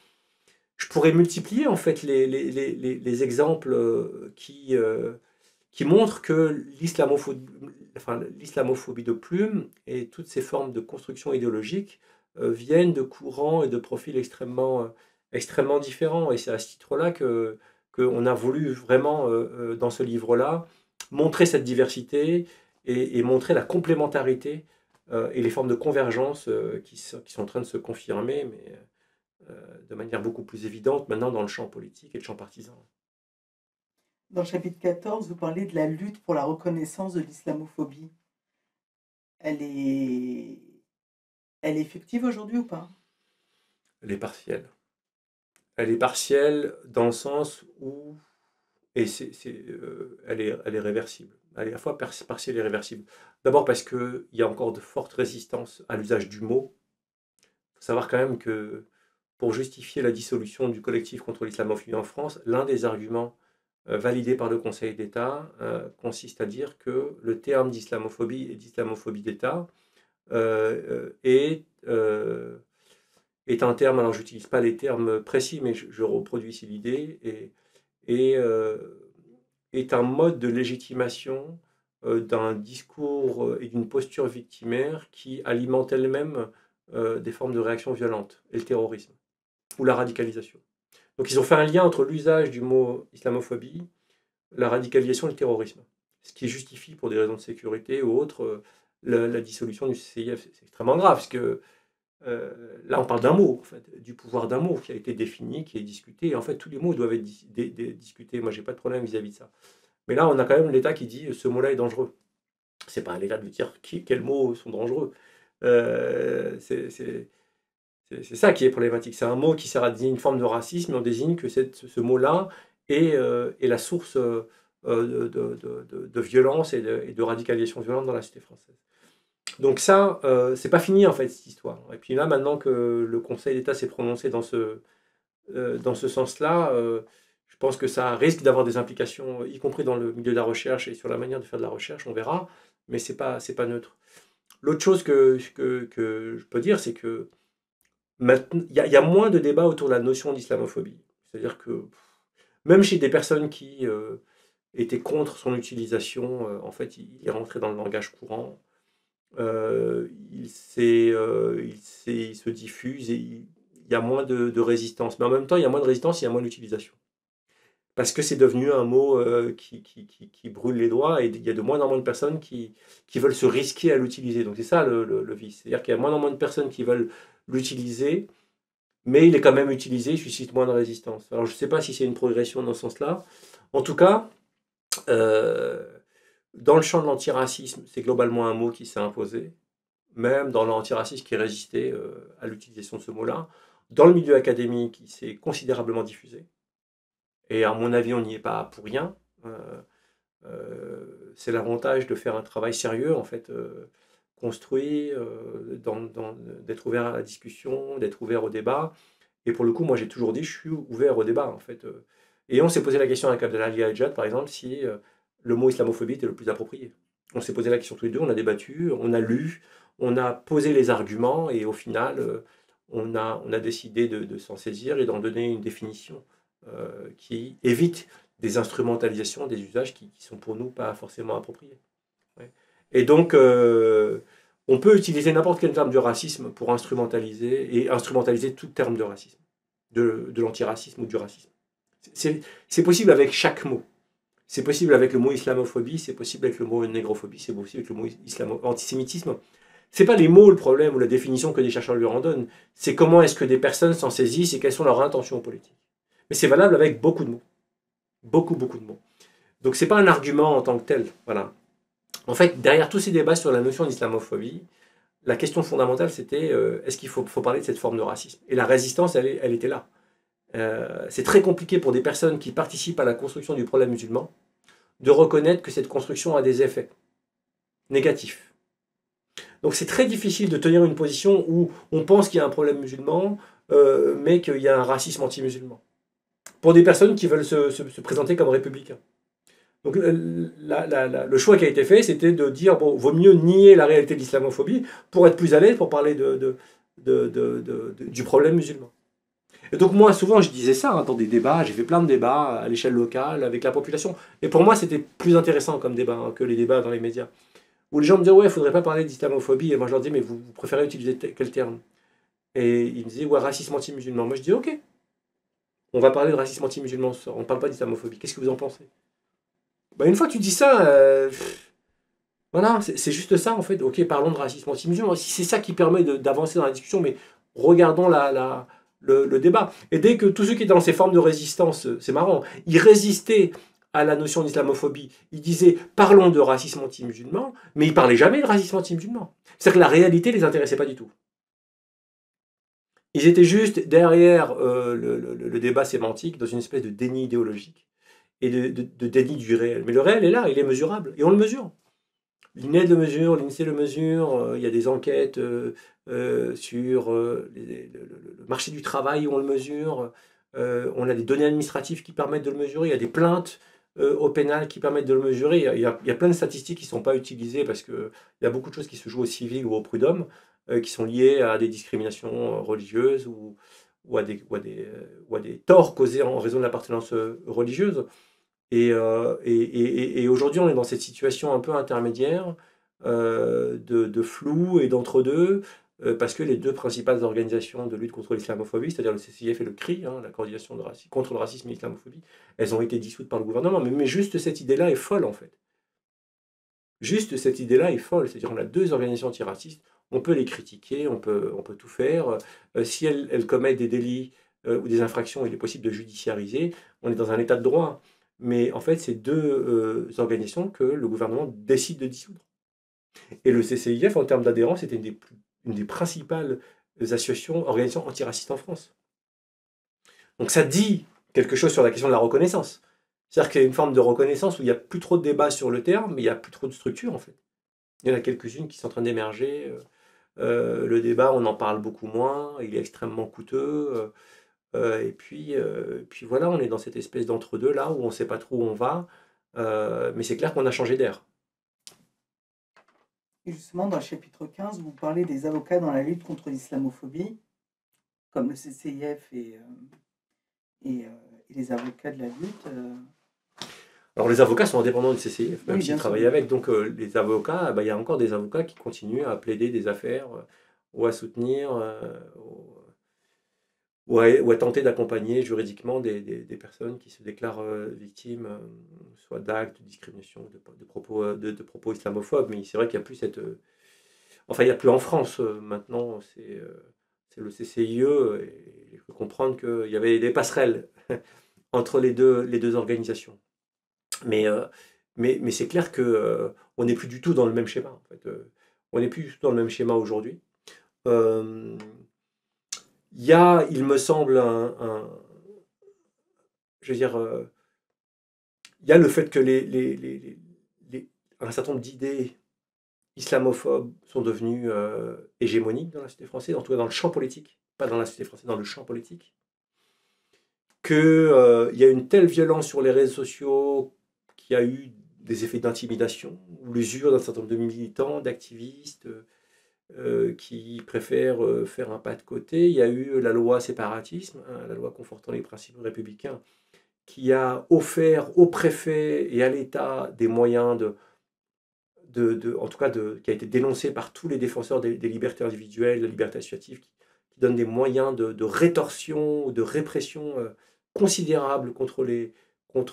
Je pourrais multiplier en fait les, les, les, les- les exemples qui, qui montrent que l'islamophobie de plume et toutes ces formes de construction idéologique euh, viennent de courants et de profils extrêmement, euh, extrêmement différents. Et c'est à ce titre-là que qu'on a voulu vraiment, euh, dans ce livre-là, montrer cette diversité et, montrer la complémentarité et les formes de convergence qui, sont, qui sont en train de se confirmer, mais de manière beaucoup plus évidente maintenant dans le champ politique et le champ partisan. Dans le chapitre 14, vous parlez de la lutte pour la reconnaissance de l'islamophobie. Elle est, elle est effective aujourd'hui ou pas? Elle est partielle. Elle est partielle dans le sens où. Et c'est, euh, elle, est, elle est réversible. Elle est à la fois par- partielle et réversible. D'abord parce qu'il y a encore de fortes résistances à l'usage du mot. Il faut savoir quand même que pour justifier la dissolution du collectif contre l'islamophobie en France, l'un des arguments euh, validés par le Conseil d'État euh, consiste à dire que le terme d'islamophobie et d'islamophobie d'État euh, est. un terme, alors j'utilise pas les termes précis, mais je, reproduis ici l'idée, et, est un mode de légitimation d'un discours et d'une posture victimaire qui alimente elle-même des formes de réaction violente, et le terrorisme, ou la radicalisation. Donc ils ont fait un lien entre l'usage du mot islamophobie, la radicalisation et le terrorisme, ce qui justifie pour des raisons de sécurité ou autres euh, la, dissolution du CIF. C'est extrêmement grave, parce que euh, là, on parle d'un mot, du pouvoir d'un mot qui a été défini, qui est discuté. Et en fait, tous les mots doivent être discutés. Moi, j'ai pas de problème vis-à-vis de ça. Mais là, on a quand même l'État qui dit ce mot-là est dangereux. C'est pas à l'État de dire quels mots sont dangereux. Euh, c'est c'est- ça qui est problématique. C'est un mot qui sert à désigner une forme de racisme, et on désigne que cette- ce mot-là est, euh, est la source euh, euh, de, de- de- violence et de, et de radicalisation violente dans la société française. Donc ça, euh, c'est pas fini en fait cette histoire. Et puis là, maintenant que le Conseil d'État s'est prononcé dans ce, dans ce sens-là, je pense que ça risque d'avoir des implications, y compris dans le milieu de la recherche et sur la manière de faire de la recherche, on verra, mais c'est pas, pas neutre. L'autre chose que, que, que je peux dire, c'est que il y, a- moins de débats autour de la notion d'islamophobie. C'est-à-dire que même chez des personnes qui euh, étaient contre son utilisation, euh, en fait, il, est rentré dans le langage courant. Euh, il, se diffuse et il, y a moins de, résistance. Mais en même temps, il y a moins de résistance, il y a moins d'utilisation. Parce que c'est devenu un mot qui, brûle les doigts et il y a de moins en moins de personnes qui, veulent se risquer à l'utiliser. Donc c'est ça le, le vice. C'est-à-dire qu'il y a moins en moins de personnes qui veulent l'utiliser, mais il est quand même utilisé, il suscite moins de résistance. Alors je ne sais pas si c'est une progression dans ce sens-là. En tout cas, euh, dans le champ de l'antiracisme, c'est globalement un mot qui s'est imposé, même dans l'antiracisme qui résistait euh, à l'utilisation de ce mot-là. Dans le milieu académique, il s'est considérablement diffusé. Et à mon avis, on n'y est pas pour rien. Euh, c'est l'avantage de faire un travail sérieux, en fait, construit, euh, d'être ouvert à la discussion, d'être ouvert au débat. Et pour le coup, moi, j'ai toujours dit, je suis ouvert au débat, en fait. euh. Et on s'est posé la question avec Abdelali Hadjad, par exemple, si euh, le mot islamophobie était le plus approprié. On s'est posé la question tous les deux, on a débattu, on a lu, on a posé les arguments, et au final, on, a, décidé de, s'en saisir et d'en donner une définition qui évite des instrumentalisations, des usages qui, qui sont pour nous pas forcément appropriés. Et donc, euh, on peut utiliser n'importe quel terme de racisme pour instrumentaliser et instrumentaliser tout terme de racisme. de, de l'antiracisme ou du racisme. C'est c'est possible avec chaque mot. C'est possible avec le mot islamophobie, c'est possible avec le mot négrophobie, c'est possible avec le mot islamo antisémitisme. C'est pas les mots le problème ou la définition que des chercheurs lui en donnent, c'est comment est-ce que des personnes s'en saisissent et quelles sont leurs intentions politiques. Mais c'est valable avec beaucoup de mots. Beaucoup, beaucoup de mots. Donc c'est pas un argument en tant que tel. Voilà. En fait, derrière tous ces débats sur la notion d'islamophobie, la question fondamentale c'était euh, est-ce qu'il faut, parler de cette forme de racisme? Et la résistance, elle, était là. Euh, c'est très compliqué pour des personnes qui participent à la construction du problème musulman de reconnaître que cette construction a des effets négatifs. Donc c'est très difficile de tenir une position où on pense qu'il y a un problème musulman, euh, mais qu'il y a un racisme anti-musulman. Pour des personnes qui veulent se présenter comme républicains. Donc le, choix qui a été fait, c'était de dire, bon, vaut mieux nier la réalité de l'islamophobie pour être plus à l'aise pour parler de, du problème musulman. Et donc moi, souvent, je disais ça hein, dans des débats, j'ai fait plein de débats à l'échelle locale avec la population. Et pour moi, c'était plus intéressant comme débat hein, que les débats dans les médias. Où les gens me disaient, ouais, il ne faudrait pas parler d'islamophobie. Et moi, je leur dis, mais vous, préférez utiliser quel terme? Et ils me disaient, ouais, racisme anti-musulman. Moi, je dis, ok, on va parler de racisme anti-musulman, on ne parle pas d'islamophobie. Qu'est-ce que vous en pensez? Bah, Une fois que tu dis ça, euh, voilà, c'est juste ça, en fait. Ok, parlons de racisme anti-musulman. C'est ça qui permet d'avancer dans la discussion, mais regardons la, le, débat. Et dès que tous ceux qui étaient dans ces formes de résistance, euh, c'est marrant, ils résistaient à la notion d'islamophobie, ils disaient parlons de racisme anti-musulman, mais ils parlaient jamais de racisme anti-musulman. C'est-à-dire que la réalité les intéressait pas du tout. Ils étaient juste derrière euh, le débat sémantique, dans une espèce de déni idéologique et de, déni du réel. Mais le réel est là, il est mesurable, et on le mesure. L'INED le mesure, l'INSEE le mesure, euh, il y a des enquêtes euh, euh, sur le, marché du travail où on le mesure, on a des données administratives qui permettent de le mesurer, il y a des plaintes au pénal qui permettent de le mesurer, il y a, plein de statistiques qui ne sont pas utilisées parce qu'il y a beaucoup de choses qui se jouent au civil ou au prud'homme, qui sont liées à des discriminations religieuses ou, à des, ou, à des, torts causés en raison de l'appartenance religieuse. Et, euh, et, et- et- aujourd'hui, on est dans cette situation un peu intermédiaire euh, de, de flou et d'entre-deux, euh, parce que les deux principales organisations de lutte contre l'islamophobie, c'est-à-dire le CCIF et le CRI, hein, la coordination contre le racisme et l'islamophobie, elles ont été dissoutes par le gouvernement. Mais, juste cette idée-là est folle, en fait. Juste cette idée-là est folle. C'est-à-dire qu'on a deux organisations antiracistes, on peut les critiquer, on peut, on peut tout faire. Si elles, elles commettent des délits ou des infractions, il est possible de judiciariser. On est dans un état de droit. Mais en fait, c'est deux euh, organisations que le gouvernement décide de dissoudre. Et le CCIF, en termes d'adhérence, était une des, principales associations, organisations antiracistes en France. Donc ça dit quelque chose sur la question de la reconnaissance. C'est-à-dire qu'il y a une forme de reconnaissance où il n'y a plus trop de débat sur le terme, mais il n'y a plus trop de structure en fait. Il y en a quelques-unes qui sont en train d'émerger. euh, euh, le débat, on en parle beaucoup moins, il est extrêmement coûteux. Euh, et puis, euh, puis voilà, on est dans cette espèce d'entre-deux là où on ne sait pas trop où on va. euh, mais c'est clair qu'on a changé d'air. Et justement, dans le chapitre 15, vous parlez des avocats dans la lutte contre l'islamophobie, comme le CCIF et, et, et les avocats de la lutte. Alors les avocats sont indépendants du CCIF, même Oui, s'ils travaillent avec. Donc les avocats, bah, il y a encore des avocats qui continuent à plaider des affaires ou à soutenir ou, à, ou à tenter d'accompagner juridiquement des, des- personnes qui se déclarent euh, victimes, euh, soit d'actes, de discrimination, de, propos, euh, de, propos islamophobes. Mais c'est vrai qu'il n'y a plus cette... Enfin, il n'y a plus en France maintenant, c'est le CCIE, et il faut comprendre qu'il y avait des passerelles entre les deux, les deux organisations. Mais, mais, mais c'est clair que euh, on n'est plus du tout dans le même schéma. En fait. On n'est plus du tout dans le même schéma aujourd'hui. Euh, Il y a, il me semble, un, je veux dire, euh, il y a le fait que les, un certain nombre d'idées islamophobes sont devenues euh, hégémoniques dans la société française, en tout cas dans le champ politique, pas dans la société française, dans le champ politique qu'il y a une telle violence sur les réseaux sociaux qu'il y a eu des effets d'intimidation, l'usure d'un certain nombre de militants, d'activistes euh, qui préfèrent euh, faire un pas de côté. Il y a eu la loi séparatisme, hein, la loi confortant les principes républicains, qui a offert au préfet et à l'État des moyens de, en tout cas, qui a été dénoncé par tous les défenseurs des, libertés individuelles, de la liberté associative, qui, donne des moyens de, rétorsion de répression euh, considérables contre les,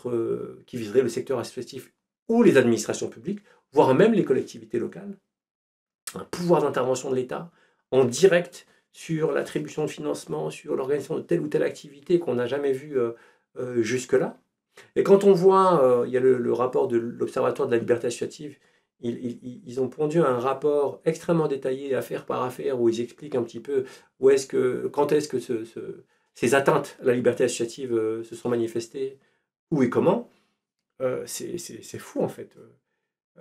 euh, qui viseraient le secteur associatif ou les administrations publiques, voire même les collectivités locales. Un pouvoir d'intervention de l'État en direct sur l'attribution de financement, sur l'organisation de telle ou telle activité qu'on n'a jamais vu euh, euh, jusque-là. Et quand on voit, euh, il y a le, rapport de l'Observatoire de la liberté associative, ils, ont pondu un rapport extrêmement détaillé, affaire par affaire, où ils expliquent un petit peu où est-ce que, quand est-ce que ce- ce- ces atteintes à la liberté associative se sont manifestées, où et comment. C'est fou en fait.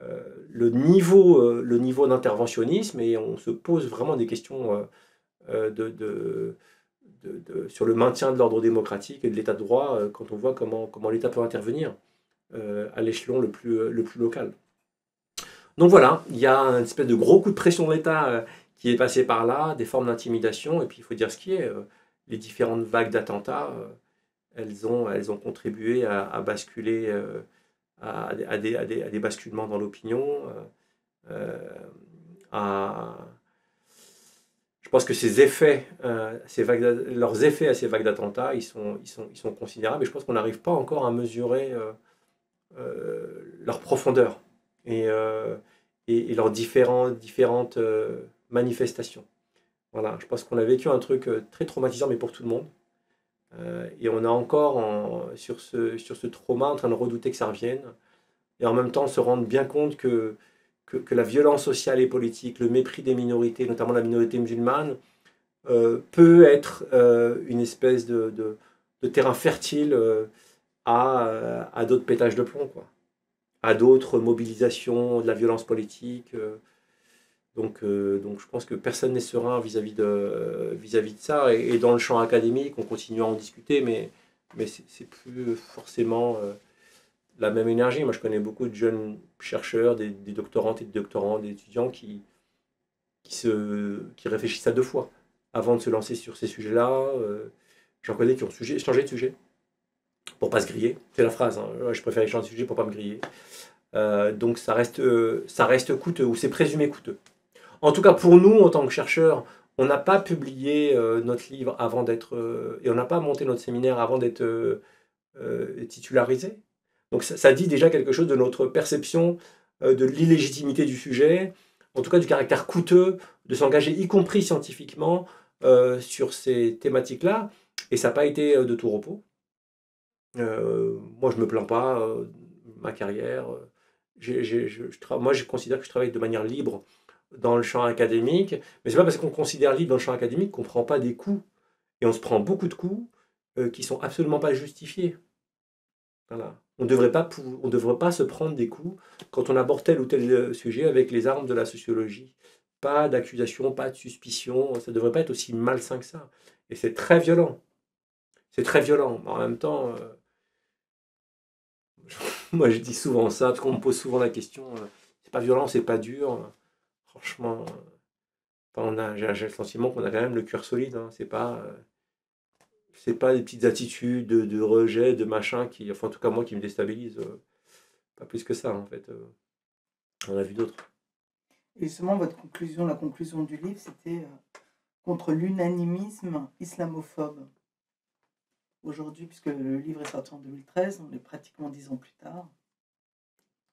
Euh, le niveau, euh, le niveau d'interventionnisme et on se pose vraiment des questions euh, de, de- sur le maintien de l'ordre démocratique et de l'état de droit quand on voit comment, comment l'État peut intervenir à l'échelon le plus, le plus local. Donc voilà, il y a une espèce de gros coup de pression de l'État qui est passé par là, des formes d'intimidation, et puis il faut dire ce qui est, les différentes vagues d'attentats, elles, ont, elles ont contribué à, basculer, à, des, à des- à des- basculements dans l'opinion, euh, euh, à... Je pense que ces effets, euh, ces vagues leurs effets à ces vagues d'attentats, ils sont, ils, sont, ils sont considérables, et je pense qu'on n'arrive pas encore à mesurer leur profondeur et, et, leurs différents, différentes manifestations. Voilà, je pense qu'on a vécu un truc très traumatisant, mais pour tout le monde. Euh, et on est encore en- sur, ce, sur ce trauma en train de redouter que ça revienne. Et en même temps, se rendre bien compte que, que, la violence sociale et politique, le mépris des minorités, notamment la minorité musulmane, euh, peut être euh, une espèce de, de, de terrain fertile à, à d'autres pétages de plomb, quoi. à d'autres mobilisations de la violence politique. Euh. donc, euh, donc je pense que personne n'est serein vis-à-vis de, vis-à-vis de ça. Et, dans le champ académique, on continue à en discuter, mais, mais c'est, plus forcément euh, la même énergie. Moi, je connais beaucoup de jeunes chercheurs, des, doctorantes et des doctorants, des étudiants qui, qui, se, qui réfléchissent à deux fois avant de se lancer sur ces sujets-là. Euh, J'en connais qui ont changé de sujet pour pas se griller. C'est la phrase. hein. Je préfère changer de sujet pour pas me griller. Euh, donc ça reste, euh, ça reste coûteux ou c'est présumé coûteux. En tout cas, pour nous, en tant que chercheurs, on n'a pas publié euh, notre livre avant d'être. euh, et on n'a pas monté notre séminaire avant d'être euh, titularisé. Donc ça, dit déjà quelque chose de notre perception de l'illégitimité du sujet, en tout cas du caractère coûteux de s'engager, y compris scientifiquement, sur ces thématiques-là. Et ça n'a pas été de tout repos. Moi, je me plains pas. ma carrière. moi, je considère que je travaille de manière libre dans le champ académique. Mais c'est pas parce qu'on considère libre dans le champ académique qu'on prend pas des coups. Et on se prend beaucoup de coups euh, qui sont absolument pas justifiés. Voilà. On on devrait pas se prendre des coups quand on aborde tel ou tel euh, sujet avec les armes de la sociologie. Pas d'accusation, pas de suspicion. Ça devrait pas être aussi malsain que ça. Et c'est très violent. C'est très violent. En même temps, euh, moi je dis souvent ça, parce qu'on me pose souvent la question, euh, c'est pas violent, c'est pas dur. Franchement, on a, j'ai le sentiment qu'on a quand même le cœur solide. hein. C'est pas, euh, c'est pas des petites attitudes de, de rejet, de machin qui, enfin en tout cas moi qui me déstabilisent. euh, pas plus que ça en fait. euh. On a vu d'autres. Et justement, votre conclusion, la conclusion du livre, c'était contre l'unanimisme islamophobe. Aujourd'hui, puisque le livre est sorti en 2013, on est pratiquement dix ans plus tard.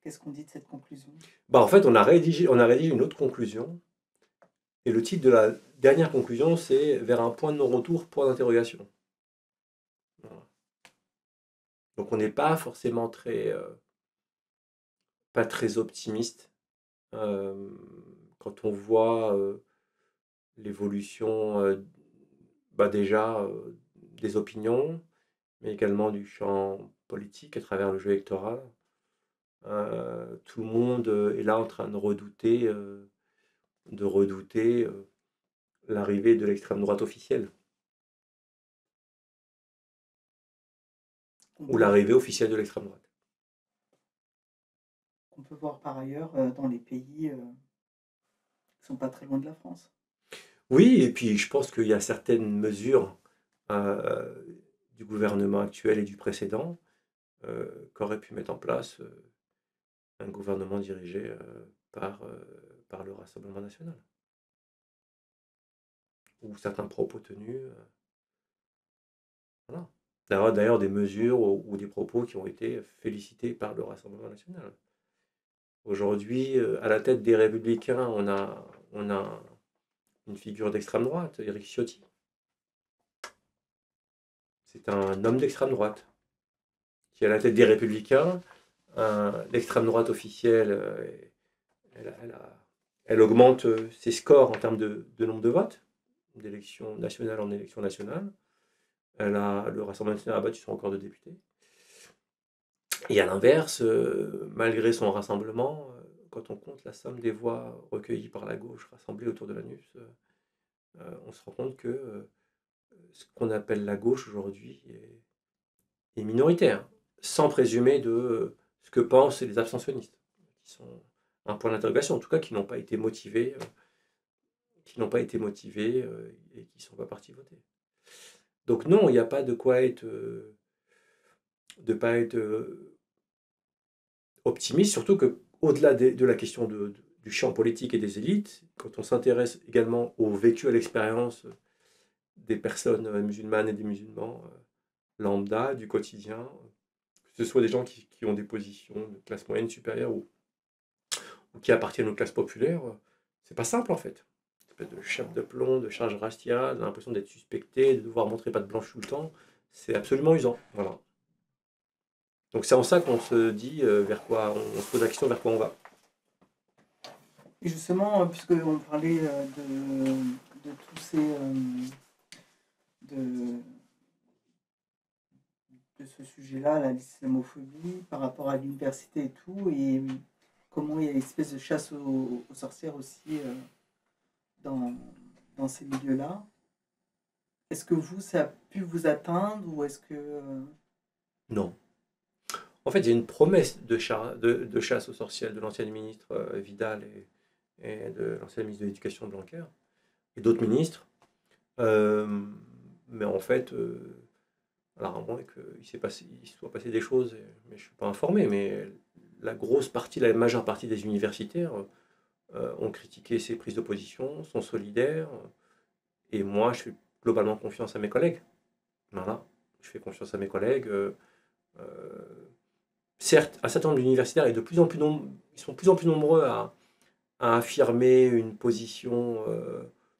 Qu'est-ce qu'on dit de cette conclusion? Bah, en fait, on a, rédigé, une autre conclusion. Et le titre de la dernière conclusion, c'est Vers un point de non-retour, point d'interrogation. Donc on n'est pas forcément très, euh, optimiste euh, quand on voit euh, l'évolution bah, déjà des opinions, mais également du champ politique à travers le jeu électoral. Euh, tout le monde euh, est là en train de redouter, euh, de redouter euh, l'arrivée de l'extrême droite officielle ou l'arrivée officielle de l'extrême droite. qu'on peut voir par ailleurs dans les pays qui sont pas très loin de la France. Oui, et puis je pense qu'il y a certaines mesures du gouvernement actuel et du précédent qu'aurait pu mettre en place un gouvernement dirigé euh, par, euh, par le Rassemblement national. ou certains propos tenus. euh, Voilà. D'ailleurs, des mesures ou, des propos qui ont été félicités par le Rassemblement national. Aujourd'hui, à la tête des Républicains, on a, on a une figure d'extrême droite, Éric Ciotti. C'est un homme d'extrême droite qui est à la tête des Républicains. L'extrême droite officielle, euh, elle, augmente euh, ses scores en termes de, nombre de votes, d'élection nationale en élection nationale. Elle a, le Rassemblement national a battu son record de députés. Et à l'inverse, euh, malgré son rassemblement, quand on compte la somme des voix recueillies par la gauche rassemblées autour de l'ANUS, on se rend compte que ce qu'on appelle la gauche aujourd'hui est, minoritaire, sans présumer de ce que pensent les abstentionnistes, qui sont un point d'interrogation, en tout cas qui n'ont pas été motivés, euh, qui n'ont pas été motivés euh, et qui ne sont pas partis voter. Donc non, il n'y a pas de quoi être, euh, de pas être optimiste, surtout que au-delà de, la question de- du champ politique et des élites, quand on s'intéresse également au vécu, à l'expérience des personnes musulmanes et des musulmans lambda, du quotidien, ce soit des gens qui, qui ont des positions de classe moyenne supérieure ou, qui appartiennent aux classes populaires, euh, c'est pas simple en fait. Une espèce de chape de plomb, de charge raciale, l'impression d'être suspecté, de devoir montrer pas de blanche tout le temps, c'est absolument usant. Voilà. Donc c'est en ça qu'on se dit euh, vers quoi, on, se pose la question vers quoi on va. Et justement, puisque on parlait euh, de, de tous ces. euh, de ce sujet-là, la- l'islamophobie, par rapport à l'université et tout, et comment il y a une espèce de chasse aux, aux sorcières aussi euh, dans, dans ces milieux-là. Est-ce que vous, ça a pu vous atteindre ou est-ce que. euh, Non. En fait, il y a une promesse de, cha- de, de chasse aux sorcières de l'ancienne ministre euh, Vidal et, de l'ancienne ministre de l'Éducation Blanquer et d'autres ministres. Euh, mais en fait, euh, alors à moins qu'il s'est passé, il soit passé des choses, mais je ne suis pas informé, mais la grosse partie, la majeure partie des universitaires euh, ont critiqué ces prises de position, sont solidaires. Et moi, je fais globalement confiance à mes collègues. Voilà. Je fais confiance à mes collègues. euh, euh, certes, un certain nombre d'universitaires de plus en plus ils sont de plus en plus nombreux à, affirmer une position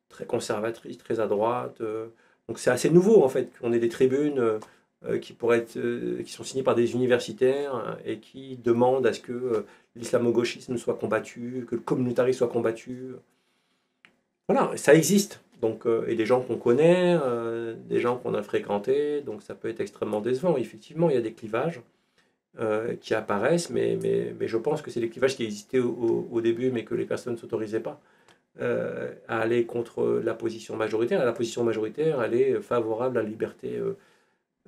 très conservatrice, très à droite. Donc c'est assez nouveau en fait qu'on ait des tribunes euh, euh, euh, qui sont signées par des universitaires et qui demandent à ce que l'islamo-gauchisme soit combattu, que le communautarisme soit combattu. Voilà, ça existe. Donc, et des gens qu'on connaît, des gens qu'on a fréquentés, donc ça peut être extrêmement décevant. Effectivement, il y a des clivages qui apparaissent, mais, je pense que c'est des clivages qui existaient au début, mais que les personnes ne s'autorisaient pas euh, à aller contre la position majoritaire. La position majoritaire, elle est favorable à la liberté euh,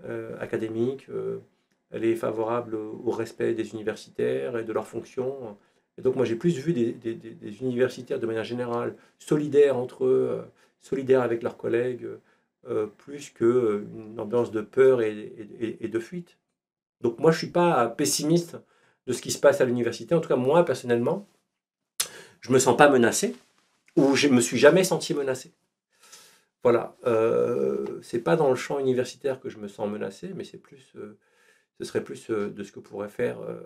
euh, académique, elle est favorable au respect des universitaires et de leurs fonctions. Et donc moi j'ai plus vu des, universitaires de manière générale solidaires entre eux, solidaires avec leurs collègues, plus qu'une ambiance de peur et- et de fuite. Donc moi je ne suis pas pessimiste de ce qui se passe à l'université. En tout cas moi personnellement, je ne me sens pas menacé ou je me suis jamais senti menacé. Voilà, euh, c'est pas dans le champ universitaire que je me sens menacé, mais c'est plus, euh, ce serait plus euh, de ce que pourrait faire, euh,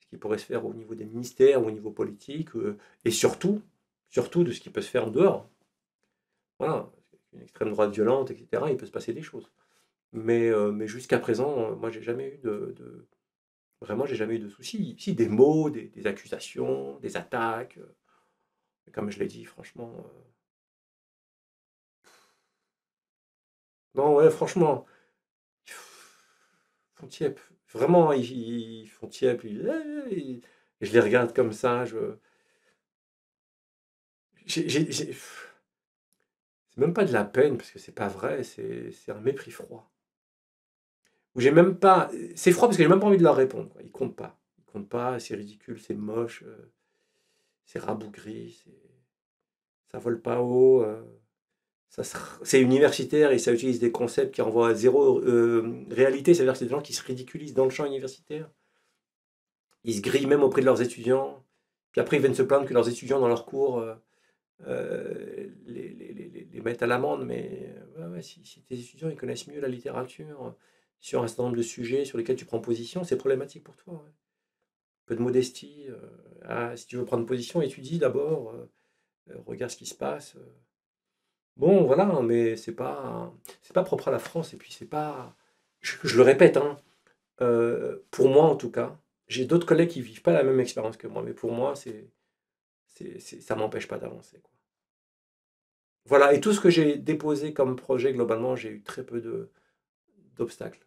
ce qui pourrait se faire au niveau des ministères, au niveau politique, et surtout, surtout de ce qui peut se faire en dehors. Voilà, une extrême droite violente, etc. Il peut se passer des choses. Mais, mais jusqu'à présent, moi, j'ai jamais eu de, vraiment, j'ai jamais eu de soucis. Si des mots, des accusations, des attaques. Comme je l'ai dit, franchement. euh, Non, ouais, franchement, ils font tiep. Vraiment, ils, font tiep. je les regarde comme ça. Je... C'est même pas de la peine, parce que c'est pas vrai, c'est un mépris froid. J'ai même pas. C'est froid parce que j'ai même pas envie de leur répondre. Ils comptent pas. Ils comptent pas, c'est ridicule, c'est moche, euh, c'est rabougri, ça vole pas haut. euh, C'est universitaire et ça utilise des concepts qui renvoient à zéro euh, réalité. C'est-à-dire que c'est des gens qui se ridiculisent dans le champ universitaire. Ils se grillent même auprès de leurs étudiants. Puis après, ils viennent se plaindre que leurs étudiants dans leurs cours euh, les, mettre à l'amende, mais si, tes étudiants connaissent mieux la littérature sur un certain nombre de sujets sur lesquels tu prends position, c'est problématique pour toi. Peu de modestie. Euh, ah, si tu veux prendre position, étudie d'abord, euh, regarde ce qui se passe. Bon, voilà, mais c'est pas, c'est pas propre à la France, et puis c'est pas. Je, le répète, hein, pour moi en tout cas, j'ai d'autres collègues qui vivent pas la même expérience que moi, mais pour moi, c'est ça m'empêche pas d'avancer. Voilà, et tout ce que j'ai déposé comme projet, globalement, j'ai eu très peu d'obstacles.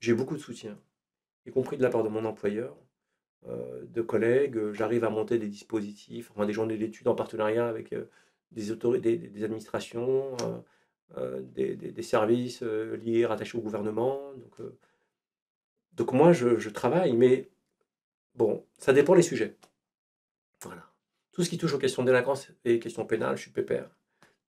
J'ai beaucoup de soutien, y compris de la part de mon employeur, euh, de collègues. J'arrive à monter des dispositifs, enfin, des journées d'études en partenariat avec euh, des, autorités, des, administrations, euh, des, services liés, rattachés au gouvernement. Donc, donc moi, je, travaille, mais bon, ça dépend des sujets. Voilà. Tout ce qui touche aux questions de délinquance et questions pénales, je suis pépère.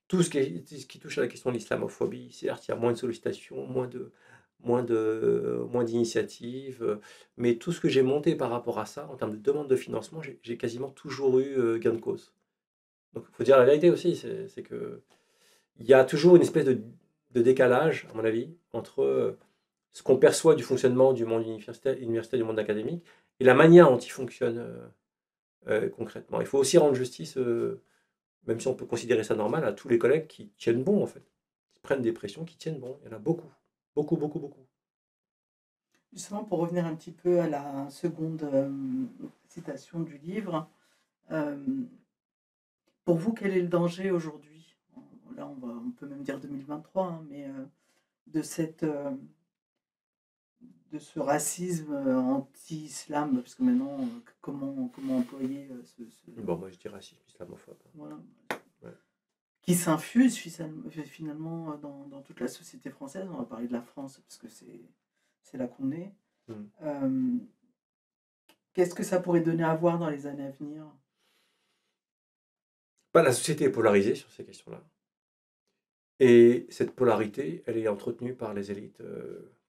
Tout ce qui, ce qui touche à la question de l'islamophobie, certes, il y a moins de sollicitations, moins de moins de moins d'initiatives, mais tout ce que j'ai monté par rapport à ça, en termes de demande de financement, j'ai quasiment toujours eu gain de cause. Donc, il faut dire la vérité aussi, c'est que il y a toujours une espèce de, de, décalage, à mon avis, entre ce qu'on perçoit du fonctionnement du monde universitaire, universitaire, du monde académique, et la manière dont il fonctionne euh, concrètement. Il faut aussi rendre justice, euh, même si on peut considérer ça normal, à tous les collègues qui tiennent bon, en fait, qui prennent des pressions, qui tiennent bon. Il y en a beaucoup, beaucoup, beaucoup, beaucoup. Justement, pour revenir un petit peu à la seconde euh, citation du livre, pour vous, quel est le danger aujourd'hui? Là, on, va, on peut même dire 2023, hein, mais de cette de ce racisme euh, anti-islam, parce que maintenant, euh, comment, comment employer euh, ce, Bon, moi je dis racisme islamophobe. Voilà. Qui s'infuse finalement dans, dans, toute la société française. On va parler de la France, parce que c'est là qu'on est. Hmm. Qu'est-ce que ça pourrait donner à voir dans les années à venir? Bah, La société est polarisée sur ces questions-là. Et cette polarité, elle est entretenue par les élites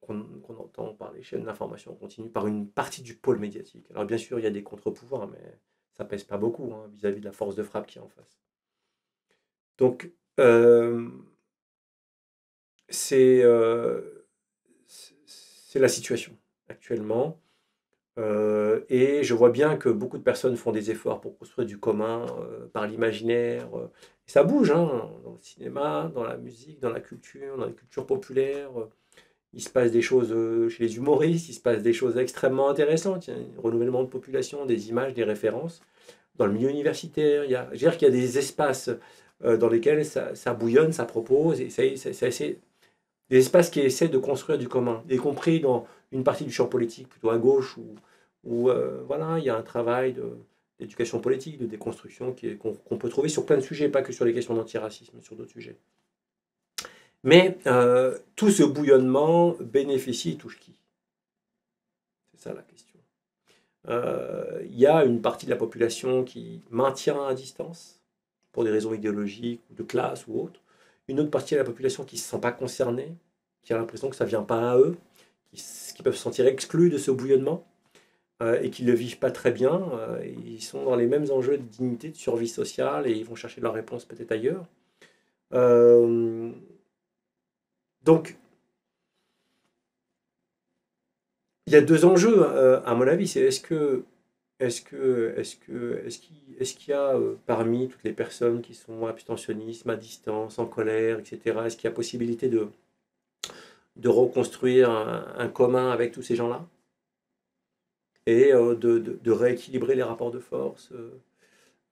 qu'on entend par les chaînes d'information continue, par une partie du pôle médiatique. Alors bien sûr, il y a des contre-pouvoirs, mais ça pèse pas beaucoup hein, vis-à-vis de la force de frappe qui est en face. Donc, euh, euh, c'est la situation actuellement. Euh, et je vois bien que beaucoup de personnes font des efforts pour construire du commun par l'imaginaire. ça bouge hein, dans le cinéma, dans la musique, dans la culture, dans la culture populaire il se passe des choses chez les humoristes, il se passe des choses extrêmement intéressantes. Il y a un renouvellement de population, des images, des références. Dans le milieu universitaire, il je qu'il y a des espaces euh, dans lesquels ça, bouillonne, ça propose, et c'est des espaces qui essaient de construire du commun, y compris dans une partie du champ politique plutôt à gauche, où, euh, voilà, il y a un travail d'éducation politique, de déconstruction qu'on peut trouver sur plein de sujets, pas que sur les questions d'antiracisme, sur d'autres sujets. Mais euh, tout ce bouillonnement bénéficie et touche qui? C'est ça la question. Il y a une partie de la population qui maintient à distance pour des raisons idéologiques de classe ou autres. Une autre partie de la population qui ne se sent pas concernée, qui a l'impression que ça ne vient pas à eux, qui, peuvent se sentir exclus de ce bouillonnement euh, et qui ne le vivent pas très bien. ils sont dans les mêmes enjeux de dignité, de survie sociale et ils vont chercher leur réponse peut-être ailleurs. Donc, il y a deux enjeux, euh, à mon avis. C'est est-ce que, est-ce que, est-ce que, est-ce qu'il, est-ce y a euh, parmi toutes les personnes qui sont abstentionnistes, à distance, en colère, etc. Est-ce qu'il y a possibilité de de reconstruire un, commun avec tous ces gens-là? Et euh, de, de, rééquilibrer les rapports de force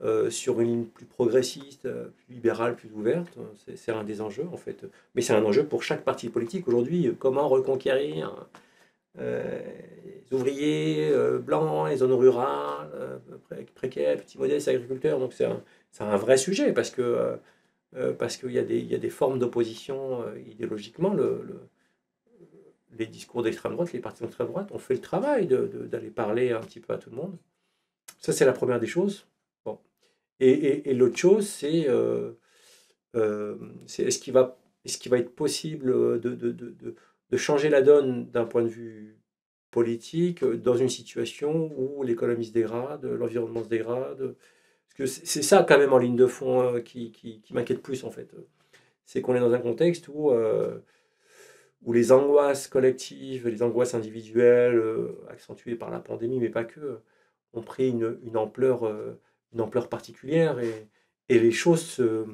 euh, sur une ligne plus progressiste, plus libérale, plus ouverte? C'est un des enjeux, en fait. Mais c'est un enjeu pour chaque parti politique aujourd'hui. Comment reconquérir les ouvriers blancs, les zones rurales, précaires, petits modestes, agriculteurs. Donc c'est un, vrai sujet parce que parce qu'il y, a des formes d'opposition idéologiquement. Le, les discours d'extrême droite, les partis d'extrême droite ont fait le travail d'aller parler un petit peu à tout le monde. Ça, c'est la première des choses. Et, l'autre chose, c'est euh, euh, est-ce qu'il va, est va être possible de changer la donne d'un point de vue politique dans une situation où l'économie se dégrade, l'environnement se dégrade c'est ça quand même en ligne de fond euh, qui, qui, qui m'inquiète plus en fait. C'est qu'on est dans un contexte où, euh, où les angoisses collectives, les angoisses individuelles, euh, accentuées par la pandémie, mais pas que, ont pris une, une ampleur, euh, une ampleur particulière et, et les choses se-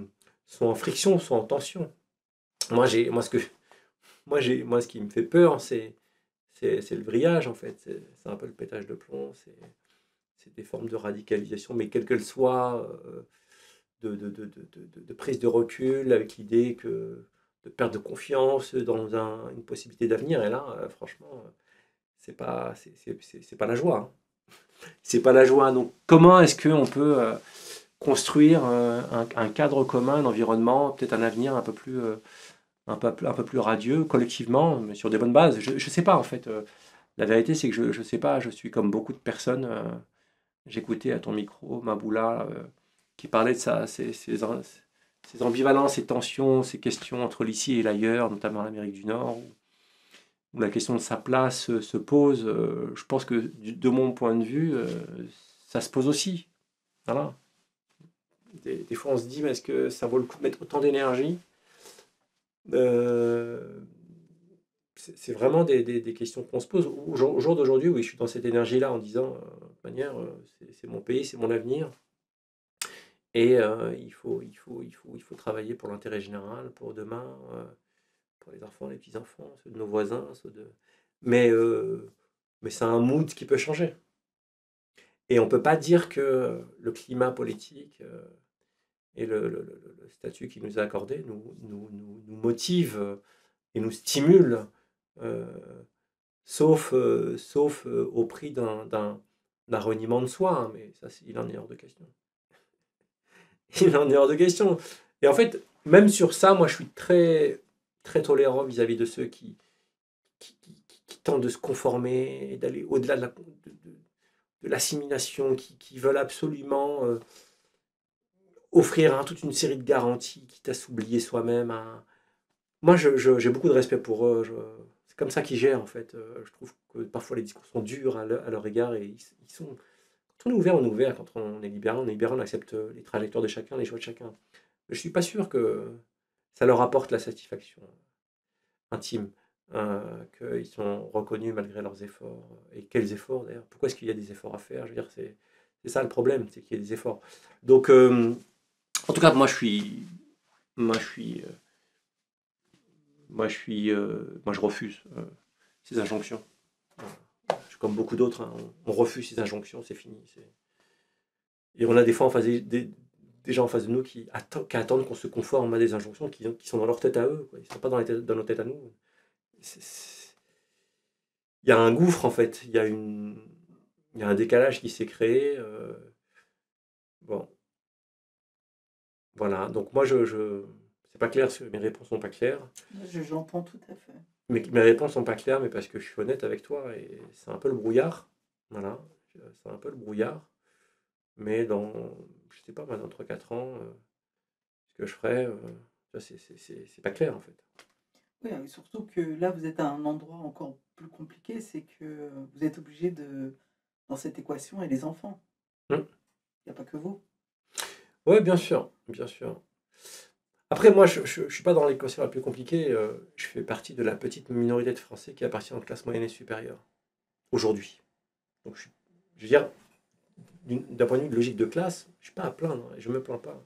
sont en friction, sont en tension. Moi, moi, ce que, moi, j'ai, moi, ce qui me fait peur, c'est, c'est, c'est le vrillage en fait. C'est, un peu le pétage de plomb. C'est, c'est des formes de radicalisation, mais quelles qu'elles soient, euh, de, de, de, de, prise de recul, avec l'idée que de perte de confiance dans un- une possibilité d'avenir. Et là, euh, franchement, euh, c'est pas, c'est, c'est, c'est- pas la joie. hein. C'est pas la joie. Donc, comment est-ce qu'on peut euh, construire un, un cadre commun, un environnement, peut-être un avenir un peu plus, un peu, un peu plus radieux, collectivement, mais sur des bonnes bases Je ne sais pas, en fait. euh, la vérité, c'est que je ne sais pas. Je suis comme beaucoup de personnes. euh, J'écoutais à ton micro Maboula euh, qui parlait de ça, ces, en- ces ambivalences, ces tensions, ces questions entre l'ici et l'ailleurs, notamment en Amérique du Nord, où, la question de sa place se pose. je pense que de mon point de vue, ça se pose aussi. Voilà. Des, des fois, on se dit, mais est-ce que ça vaut le coup de mettre autant d'énergie Euh, c'est vraiment des, questions qu'on se pose. Au jour, au jour d'aujourd'hui, oui, je suis dans cette énergie-là en disant, euh, manière, euh, c'est mon pays, c'est mon avenir. Et euh, il, faut, il, faut, il, faut, il faut travailler pour l'intérêt général, pour demain, pour les enfants, les petits-enfants, ceux de nos voisins. Mais, mais c'est un mood qui peut changer. Et on ne peut pas dire que le climat politique et le, statut qui nous est accordé nous, nous, nous, motive euh, et nous stimule, euh, sauf, euh, sauf au prix d'un reniement de soi. hein, mais ça, il en est hors de question. Il en est hors de question. Et en fait, même sur ça, moi, je suis très, très tolérant vis-à-vis de ceux qui, qui, tentent de se conformer et d'aller au-delà de la- de- de- l'assimilation, qui, qui veulent absolument offrir hein, toute une série de garanties, quitte à s'oublier soi-même. Moi, j'ai beaucoup de respect pour eux. C'est comme ça qu'ils gèrent, en fait. Euh, Je trouve que parfois les discours sont durs à leur, égard et ils, sont. Quand on est ouvert, on est ouvert. Quand on est libéral, on est libéral, on accepte les trajectoires de chacun, les choix de chacun. Je suis pas sûr que ça leur apporte la satisfaction intime, euh, qu'ils sont reconnus malgré leurs efforts. Et quels efforts d'ailleurs? Pourquoi est-ce qu'il y a des efforts à faire? Je veux dire, c'est ça le problème, c'est qu'il y a des efforts. Donc, euh, en tout cas, moi je suis. Moi je suis. euh, moi je suis. euh, moi je refuse euh, ces injonctions. Comme beaucoup d'autres, hein, on, refuse ces injonctions, c'est fini. Et on a des fois des, gens en face de nous qui, atten- qui attendent qu'on se conforme à des injonctions qui, sont dans leur tête à eux. Ils ne sont pas dans, dans nos têtes à nous. Il y a un gouffre en fait, il y a, il y a un décalage qui s'est créé. Bon. Voilà, donc moi je. je... C'est pas clair, mes réponses sont pas claires. Je- J'entends tout à fait. Mais mes réponses sont pas claires, mais parce que je suis honnête avec toi et c'est un peu le brouillard. Voilà, c'est un peu le brouillard. Mais dans, je sais pas, moi, dans 3-4 ans, euh, ce que je ferai, euh, c'est- c'est c'est- c'est pas clair en fait. Oui, et surtout que là, vous êtes à un endroit encore plus compliqué, c'est que vous êtes obligé de, dans cette équation, et les enfants. Hmm. Il n'y a pas que vous. Oui, bien sûr, bien sûr. Après, moi, je ne suis pas dans l'équation la plus compliquée. euh, je fais partie de la petite minorité de Français qui appartient aux classes moyennes et supérieures, aujourd'hui. Donc, je, je veux dire, d'un point de vue de logique de classe, je suis pas à plaindre, et je me plains pas.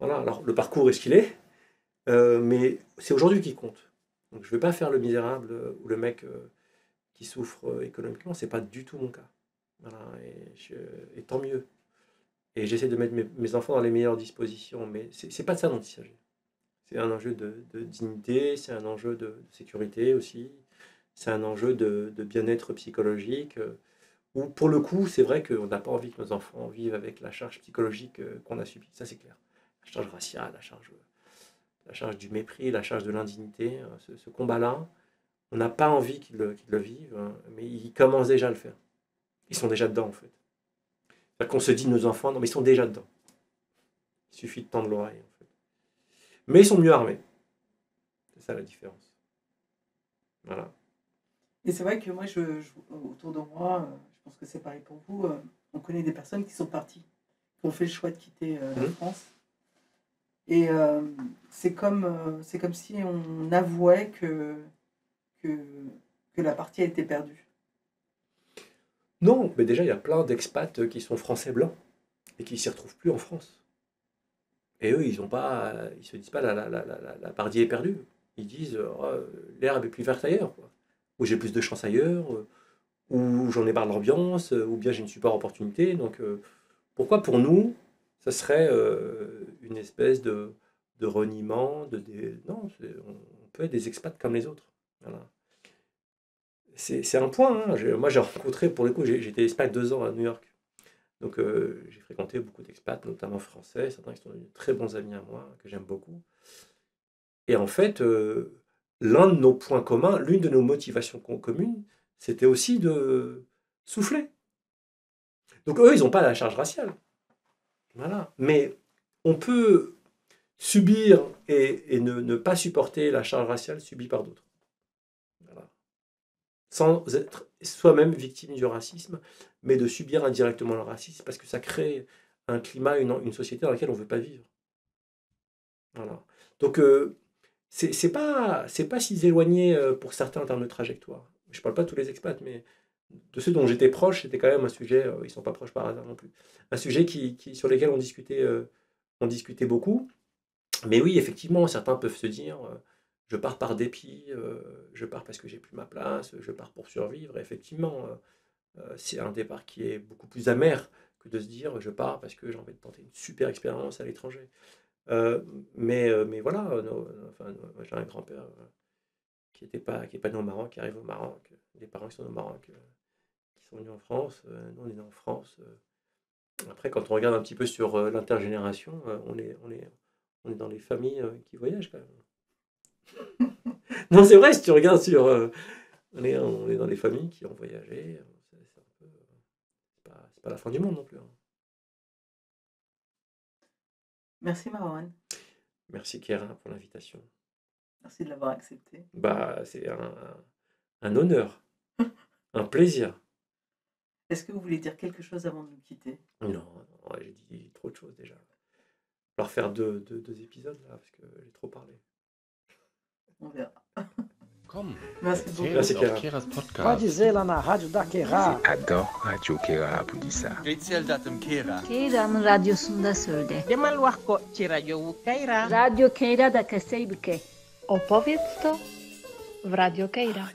Voilà, alors le parcours est ce qu'il est, euh, mais c'est aujourd'hui qui compte. Donc, je ne vais pas faire le misérable euh, ou le mec qui souffre euh, économiquement, ce n'est pas du tout mon cas. Voilà, et, je- et tant mieux. Et j'essaie de mettre mes, enfants dans les meilleures dispositions, mais c'est c'est pas de ça dont il s'agit. C'est un enjeu de, dignité, c'est un enjeu de, sécurité aussi, c'est un enjeu de, bien-être psychologique, euh, où pour le coup, c'est vrai qu'on n'a pas envie que nos enfants vivent avec la charge psychologique euh, qu'on a subie, ça c'est clair. La charge raciale, la charge, la charge du mépris, la charge de l'indignité, euh, ce, combat-là, on n'a pas envie qu'ils le, qu'ils le vivent, hein, mais ils commencent déjà à le faire. Ils sont déjà dedans en fait. C'est-à-dire qu'on se dit nos enfants, non mais ils sont déjà dedans. Il suffit de tendre l'oreille en fait. Mais ils sont mieux armés. C'est ça la différence. Voilà. Et c'est vrai que moi, je, je- autour de moi, euh, je pense que c'est pareil pour vous, euh, on connaît des personnes qui sont parties, qui ont fait le choix de quitter euh, la Mhm. France. Et euh, c'est comme, euh, c'est comme si on avouait que, que, que la partie a été perdue. Non, mais déjà, il y a plein d'expats qui sont français blancs et qui s'y retrouvent plus en France. Et eux, ils ont pas, ils se disent pas la, la, la, la, partie est perdue. Ils disent oh, l'herbe est plus verte ailleurs, ou j'ai plus de chance ailleurs, euh, ou j'en ai marre de l'ambiance, euh, ou bien j'ai une super opportunité. Donc, euh, pourquoi pour nous, ça serait euh, une espèce de, de reniement de des... Non, on, peut être des expats comme les autres. C'est un point. hein. Moi, j'ai rencontré, pour le coup, j'étais expat deux ans à New York. Donc, euh, j'ai fréquenté beaucoup d'expats, notamment français, certains qui sont devenus très bons amis à moi, que j'aime beaucoup. Et en fait, euh, l'un de nos points communs, l'une de nos motivations com- communes, c'était aussi de souffler. Donc, eux, ils n'ont pas la charge raciale. Voilà. Mais on peut subir et, ne pas supporter la charge raciale subie par d'autres. Sans être soi-même victime du racisme, mais de subir indirectement le racisme parce que ça crée un climat, une, société dans laquelle on ne veut pas vivre. Voilà. Donc, euh, c'est c'est pas, si éloigné euh, pour certains en termes de trajectoire. Je parle pas de tous les expats, mais de ceux dont j'étais proche, c'était quand même un sujet, euh, ils sont pas proches par hasard non plus, un sujet qui, sur lequel on discutait, euh, on discutait beaucoup. Mais oui, effectivement, certains peuvent se dire, je pars par dépit, euh, je pars parce que j'ai plus ma place, je pars pour survivre. Effectivement, euh, euh, c'est un départ qui est beaucoup plus amer que de se dire, je pars parce que j'ai envie de tenter une super expérience à l'étranger. Mais, mais voilà, j'ai un grand-père qui n'est pas, pas né au Maroc, qui arrive au Maroc, des parents qui sont au Maroc, qui sont venus en France, nous on est né en France. Après, quand on regarde un petit peu sur l'intergénération, on, est, on, est, dans les familles qui voyagent quand même. Non, c'est vrai, si tu regardes sur. euh, on, est, on est dans les familles qui ont voyagé. euh, C'est pas, la fin du monde non plus. hein. Merci Marwan. Merci Kérin pour l'invitation. Merci de l'avoir accepté. Bah, c'est un, un honneur, un plaisir. Est-ce que vous voulez dire quelque chose avant de nous quitter? Non, non, j'ai dit trop de choses déjà. On va refaire deux, deux, deux épisodes là, parce que j'ai trop parlé. Vamos Komm, Pode dizer lá na Rádio da Querá. Adoro Rádio Querá, Budissa. Ritzeldatem Querá. Querá no Rádio Sunda Surde. Demaluarco, Tirayo Querá. Rádio Querá da Caseibke. Opowiedz to w Radio Querá.